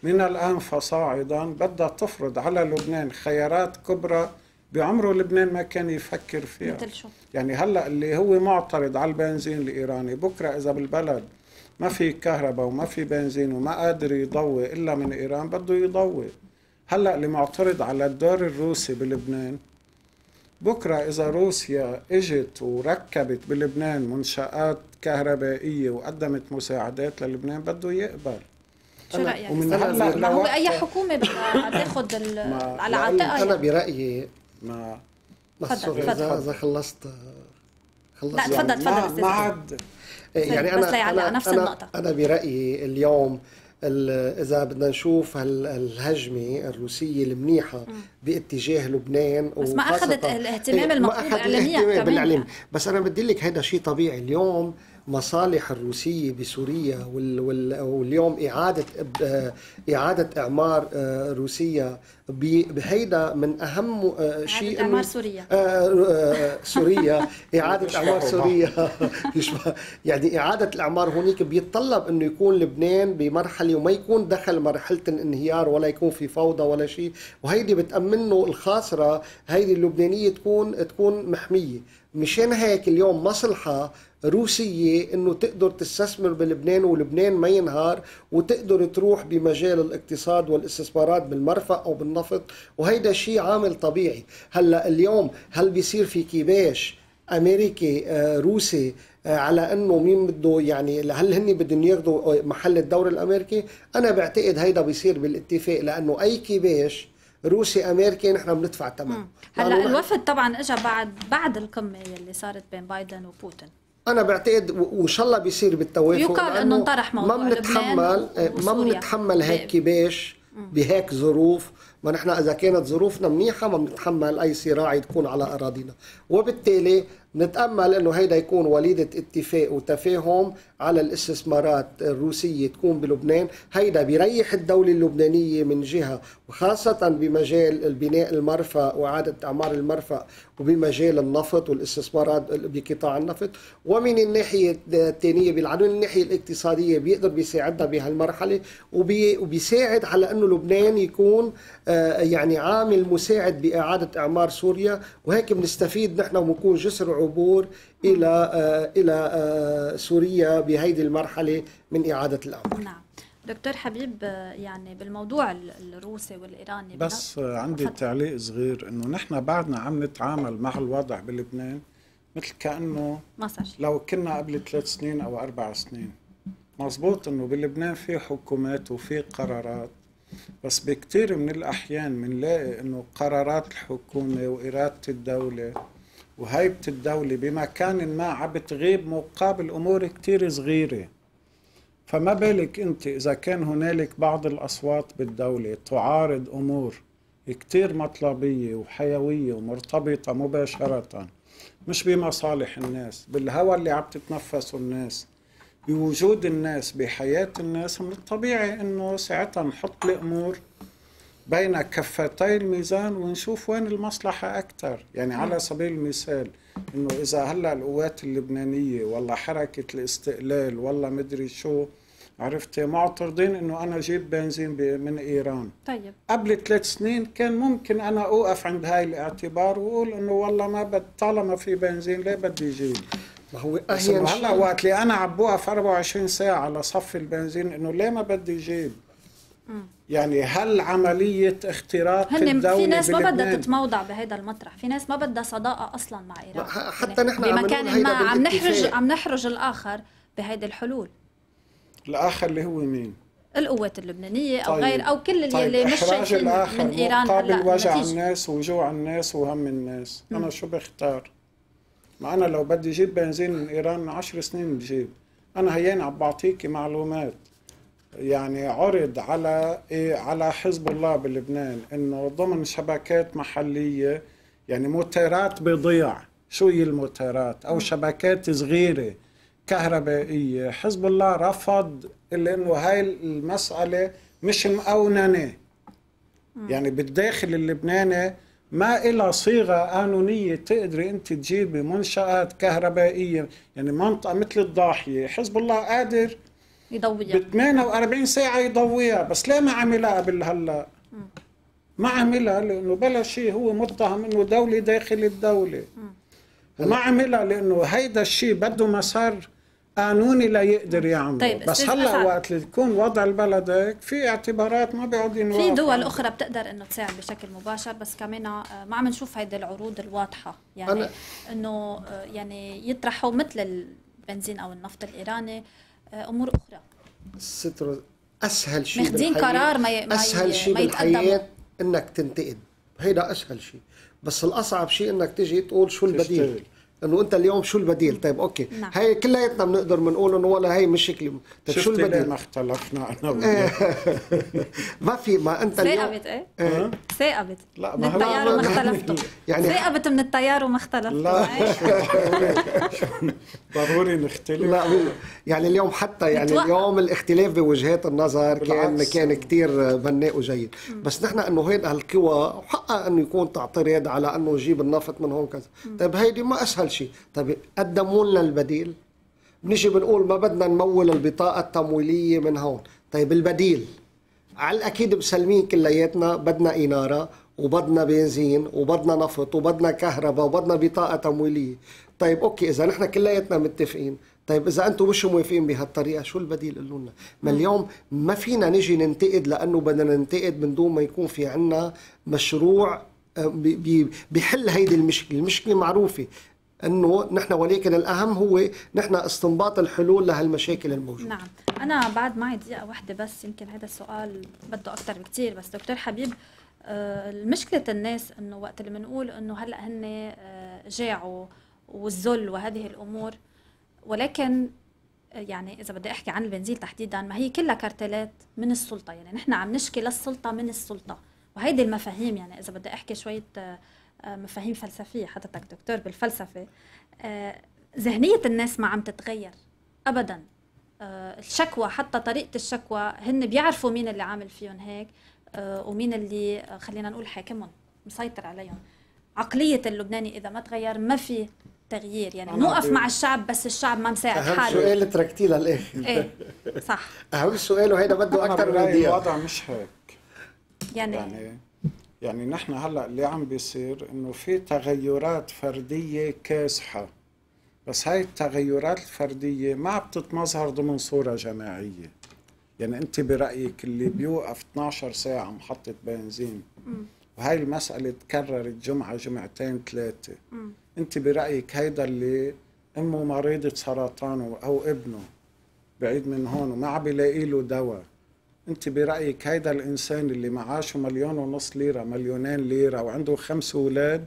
من الآن فصاعدا. بدها تفرض على لبنان خيارات كبرى بعمره لبنان ما كان يفكر فيها مثل شو؟ يعني هلأ اللي هو معترض على البنزين الإيراني بكرة إذا بالبلد ما في كهرباء وما في بنزين وما قادر يضوي إلا من إيران بده يضوي هلأ اللي معترض على الدور الروسي بلبنان بكرة إذا روسيا إجت وركبت بلبنان منشآت كهربائية وقدمت مساعدات للبنان بده يقبل شو رأيك؟ ومن هلأ ما هو اي حكومة بدها تاخذ على عاتقها أنا برأيي ما تفضل اذا إذا خلصت خلصت. لا تفضل تفضل ما عاد يعني أنا أنا نفس أنا, النقطة. أنا برأيي اليوم إذا بدنا نشوف الهجمة الروسية المنيحة باتجاه لبنان بس ما أخذت الاهتمام المطلوب اعلاميا بس أنا بدي لك هذا شيء طبيعي. اليوم مصالح الروسية بسوريا واليوم إعادة إعادة إعمار آه، روسيا بهيدا من أهم آه، شيء إعادة إعمار سوريا. آه، سوريا. إعادة إعمار سوريا. يعني إعادة الإعمار هونيك بيتطلب إنه يكون لبنان بمرحلة وما يكون دخل مرحلة الانهيار ولا يكون في فوضى ولا شيء. وهيدي بتأمن له الخاصرة هيدي اللبنانية تكون تكون محمية. مشان هيك اليوم مصلحة روسية إنه تقدر تستثمر بلبنان ولبنان ما ينهار وتقدر تروح بمجال الاقتصاد والاستثمارات بالمرفأ أو بالنفط وهيدا شيء عامل طبيعي. هلأ اليوم هل بيصير في كيباش أمريكي آه، روسي آه، على إنه مين بده يعني هل هن بدهم ياخذوا محل الدور الأمريكي؟ أنا بعتقد هيدا بيصير بالاتفاق لأنه أي كيباش روسي أمريكي نحن بندفع ثمن هلأ الوفد طبعا اجى بعد بعد القمة اللي صارت بين بايدن وبوتين. أنا بعتقد وإن شاء الله بيصير بالتوافق. يقال إنه انطرح موضوع ما بنتحمل ما بنتحمل هيك كباش بهيك ظروف. ما نحن إذا كانت ظروفنا منيحة ما بنتحمل أي صراع تكون على أراضينا. وبالتالي نتأمل إنه هيدا يكون وليدة اتفاق وتفاهم على الاستثمارات الروسية تكون بلبنان. هيدا بيريح الدولة اللبنانية من جهة وخاصة بمجال البناء المرفأ وإعادة أعمار المرفأ وبمجال النفط والاستثمارات بقطاع النفط. ومن الناحية الثانية بالعدو الناحية الاقتصادية بيقدر بيساعدنا بهالمرحلة وبيساعد على إنه لبنان يكون آه، يعني عامل مساعد بإعادة إعمار سوريا. وهيك بنستفيد نحن وبنكون جسر عبور إلى آه، إلى آه، سوريا بهيدي المرحلة من إعادة الاعمار نعم. دكتور حبيب يعني بالموضوع الروسي والإيراني بس عندي تعليق صغير إنه نحن بعدنا عم نتعامل مع الوضع بلبنان مثل كأنه ما صار لو كنا قبل ثلاث سنين أو أربع سنين. مزبوط إنه بلبنان في حكومات وفي قرارات بس بكثير من الأحيان بنلاقي إنه قرارات الحكومة وإرادة الدولة وهيبة الدولة بمكان ما عم بتغيب مقابل أمور كتير صغيرة. فما بالك أنت إذا كان هنالك بعض الأصوات بالدولة تعارض أمور كتير مطلبية وحيوية ومرتبطة مباشرة مش بمصالح الناس بالهوى اللي عم تتنفسه الناس بوجود الناس بحياة الناس من الطبيعي إنه ساعتها نحط الأمور بين كفتي الميزان ونشوف وين المصلحة أكثر يعني على سبيل المثال إنه إذا هلأ القوات اللبنانية ولا حركة الاستقلال ولا مدري شو عرفتي معترضين إنه أنا جيب بنزين من إيران. طيب. قبل ثلاث سنين كان ممكن أنا أوقف عند هاي الاعتبار وأقول إنه والله ما بد طالما في بنزين ليه بدي جيب ما هو أهين هلأ وقت اللي أنا عم بوقف 24 ساعة على صف البنزين إنه ليه ما بدي جيب يعني هل عملية اختراق هن الدولة في ناس ما بدها تتموضع بهذا المطرح في ناس ما بدها صداقة أصلا مع إيران ح- حتى يعني نحن بمكان ما عم. نحرج عم نحرج الآخر بهيدي الحلول الآخر اللي هو مين؟ القوات اللبنانية أو طيب. غير أو كل اللي, طيب اللي مش شايفين الآخر من إيران مقابل هلا وجع نتيجة. الناس وجوع الناس وهم الناس أنا شو بختار؟ ما أنا لو بدي أجيب بنزين من إيران عشر سنين بجيب أنا هيين عم بعطيكي معلومات يعني عرض على إيه؟ على حزب الله بلبنان إنه ضمن شبكات محلية يعني موتيرات بضيع شو هي الموتيرات؟ أو شبكات صغيرة كهربائية. حزب الله رفض لأنه هاي المسألة مش مقوننه يعني بالداخل اللبناني ما إلها صيغة قانونية تقدري أنت تجيبي منشآت كهربائية يعني منطقة مثل الضاحية. حزب الله قادر يضويها. ب 48 ساعة يضويها. بس ليه ما عملها قبل هلا؟ ما عملها لأنه بلا شيء هو متهم إنه دولة داخل الدولة. وما عملها لأنه هيدا الشيء بده مسار قانوني لا يقدر يعمله. طيب، بس هلأ أسعد. وقت اللي تكون وضع البلد هيك في اعتبارات ما بيقعد ينوافق. في دول. أخرى بتقدر إنه تساعد بشكل مباشر بس كمان آه، ما عم نشوف هيدي العروض الواضحة. يعني إنه آه، يعني يطرحوا مثل البنزين أو النفط الإيراني آه، أمور أخرى. ستر أسهل شيء ماخدين بالحياة- قرار ما ي- ما ي- اسهل شيء ما. بالحياة إنك تنتقد. هيدا أسهل شيء. بس الأصعب شيء إنك تيجي تقول شو البديل. إنه أنت اليوم شو البديل؟ طيب أوكي. نعم. هي كلياتنا بنقدر بنقول إنه والله هي مشكله طيب شو البديل؟ ما اختلفنا أنا وياك. ما في ما أنت اليوم ثاقبت إيه. إيه. ثاقبت لا، من ما هو- التيار وما اختلفتوا يعني- ثاقبت من التيار وما اختلفتوا لا. ضروري نختلف. لا يعني اليوم حتى يعني. اليوم الاختلاف بوجهات النظر كان. كأن كثير بناء وجيد. بس نحن إنه هيدا القوى حقها إنه يكون تعترض على إنه جيب النفط من هون كذا. طيب هيدي ما أسهل شيء. طيب قدموا لنا البديل. بنيجي بنقول ما بدنا نمول البطاقة التمويلية من هون. طيب البديل. على الأكيد مسلمين كلياتنا بدنا إنارة وبدنا بنزين وبدنا نفط وبدنا كهرباء وبدنا بطاقة تمويلية. طيب أوكي إذا نحن كلياتنا متفقين. طيب إذا أنتم مش موافقين بهالطريقة شو البديل قولوا لنا؟ ما اليوم ما فينا نجي ننتقد لأنه بدنا ننتقد من دون ما يكون في عنا مشروع آه، بيحل هيدي المشكلة. المشكلة معروفة. انه نحن ولكن الاهم هو نحن استنباط الحلول لهالمشاكل الموجودة. نعم. أنا بعد معي دقيقة واحدة بس يمكن هذا السؤال بده أكثر بكثير بس دكتور حبيب آه، مشكلة الناس إنه وقت اللي بنقول إنه هلأ هن آه، جاعوا والذل وهذه الأمور. ولكن آه، يعني إذا بدي أحكي عن البنزين تحديدا ما هي كلها كارتلات من السلطة. يعني نحن عم نشكي للسلطة من السلطة. وهيدي المفاهيم يعني إذا بدي أحكي شوية آه، آه، مفاهيم فلسفية حضرتك دكتور بالفلسفة. آه، ذهنية الناس ما عم تتغير ابدا. آه، الشكوى حتى طريقة الشكوى هن بيعرفوا مين اللي عامل فيهم هيك آه، ومين اللي خلينا نقول حاكمهم مسيطر عليهم. عقلية اللبناني إذا ما تغير ما في تغيير. يعني نوقف مع الشعب بس الشعب ما مساعد أهم حاله. سؤال تركتيه للآخر. إيه صح. أهم سؤال وهيدا بده أكثر من الوضع مش هيك. يعني, يعني يعني نحن هلا اللي عم بيصير إنه في تغيرات فردية كاسحة. بس هاي التغيرات الفردية ما بتتمظهر ضمن صورة جماعية. يعني أنت برأيك اللي بيوقف 12 ساعة محطة بنزين وهاي المسألة تكررت جمعة جمعتين ثلاثة. أنت برأيك هيدا اللي أمه مريضة سرطان أو ابنه بعيد من هون وما عم بيلاقي له دواء. انت برأيك هيدا الإنسان اللي معاشه مليون ونص ليرة مليونين ليرة وعنده خمس أولاد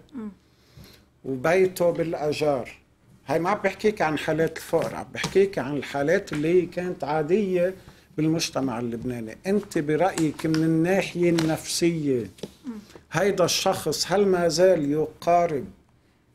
وبيته بالأجار. هاي ما عم بحكيك عن حالات الفقر عم بحكيك عن الحالات اللي هي كانت عادية بالمجتمع اللبناني. انت برأيك من الناحية النفسية هيدا الشخص هل ما زال يقارب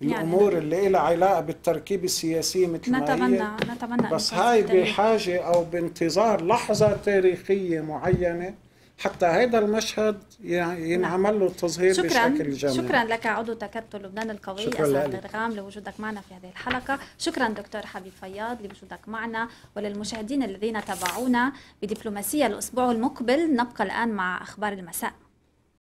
الأمور اللي لها علاقة بالتركيبه السياسيه مثل ما هي. نتمنى نتمنى إنه بس هاي. بحاجة أو بانتظار لحظة تاريخية معينة حتى هذا المشهد يعني ينعمل له تظهير شكرا. بشكل جميل. شكرا لك عضو تكتل لبنان القوي شكراً أسعد. الغام لوجودك معنا في هذه الحلقة. شكرا دكتور حبيب فياض لوجودك معنا وللمشاهدين الذين تابعونا بدبلوماسية الأسبوع المقبل. نبقى الآن مع أخبار المساء.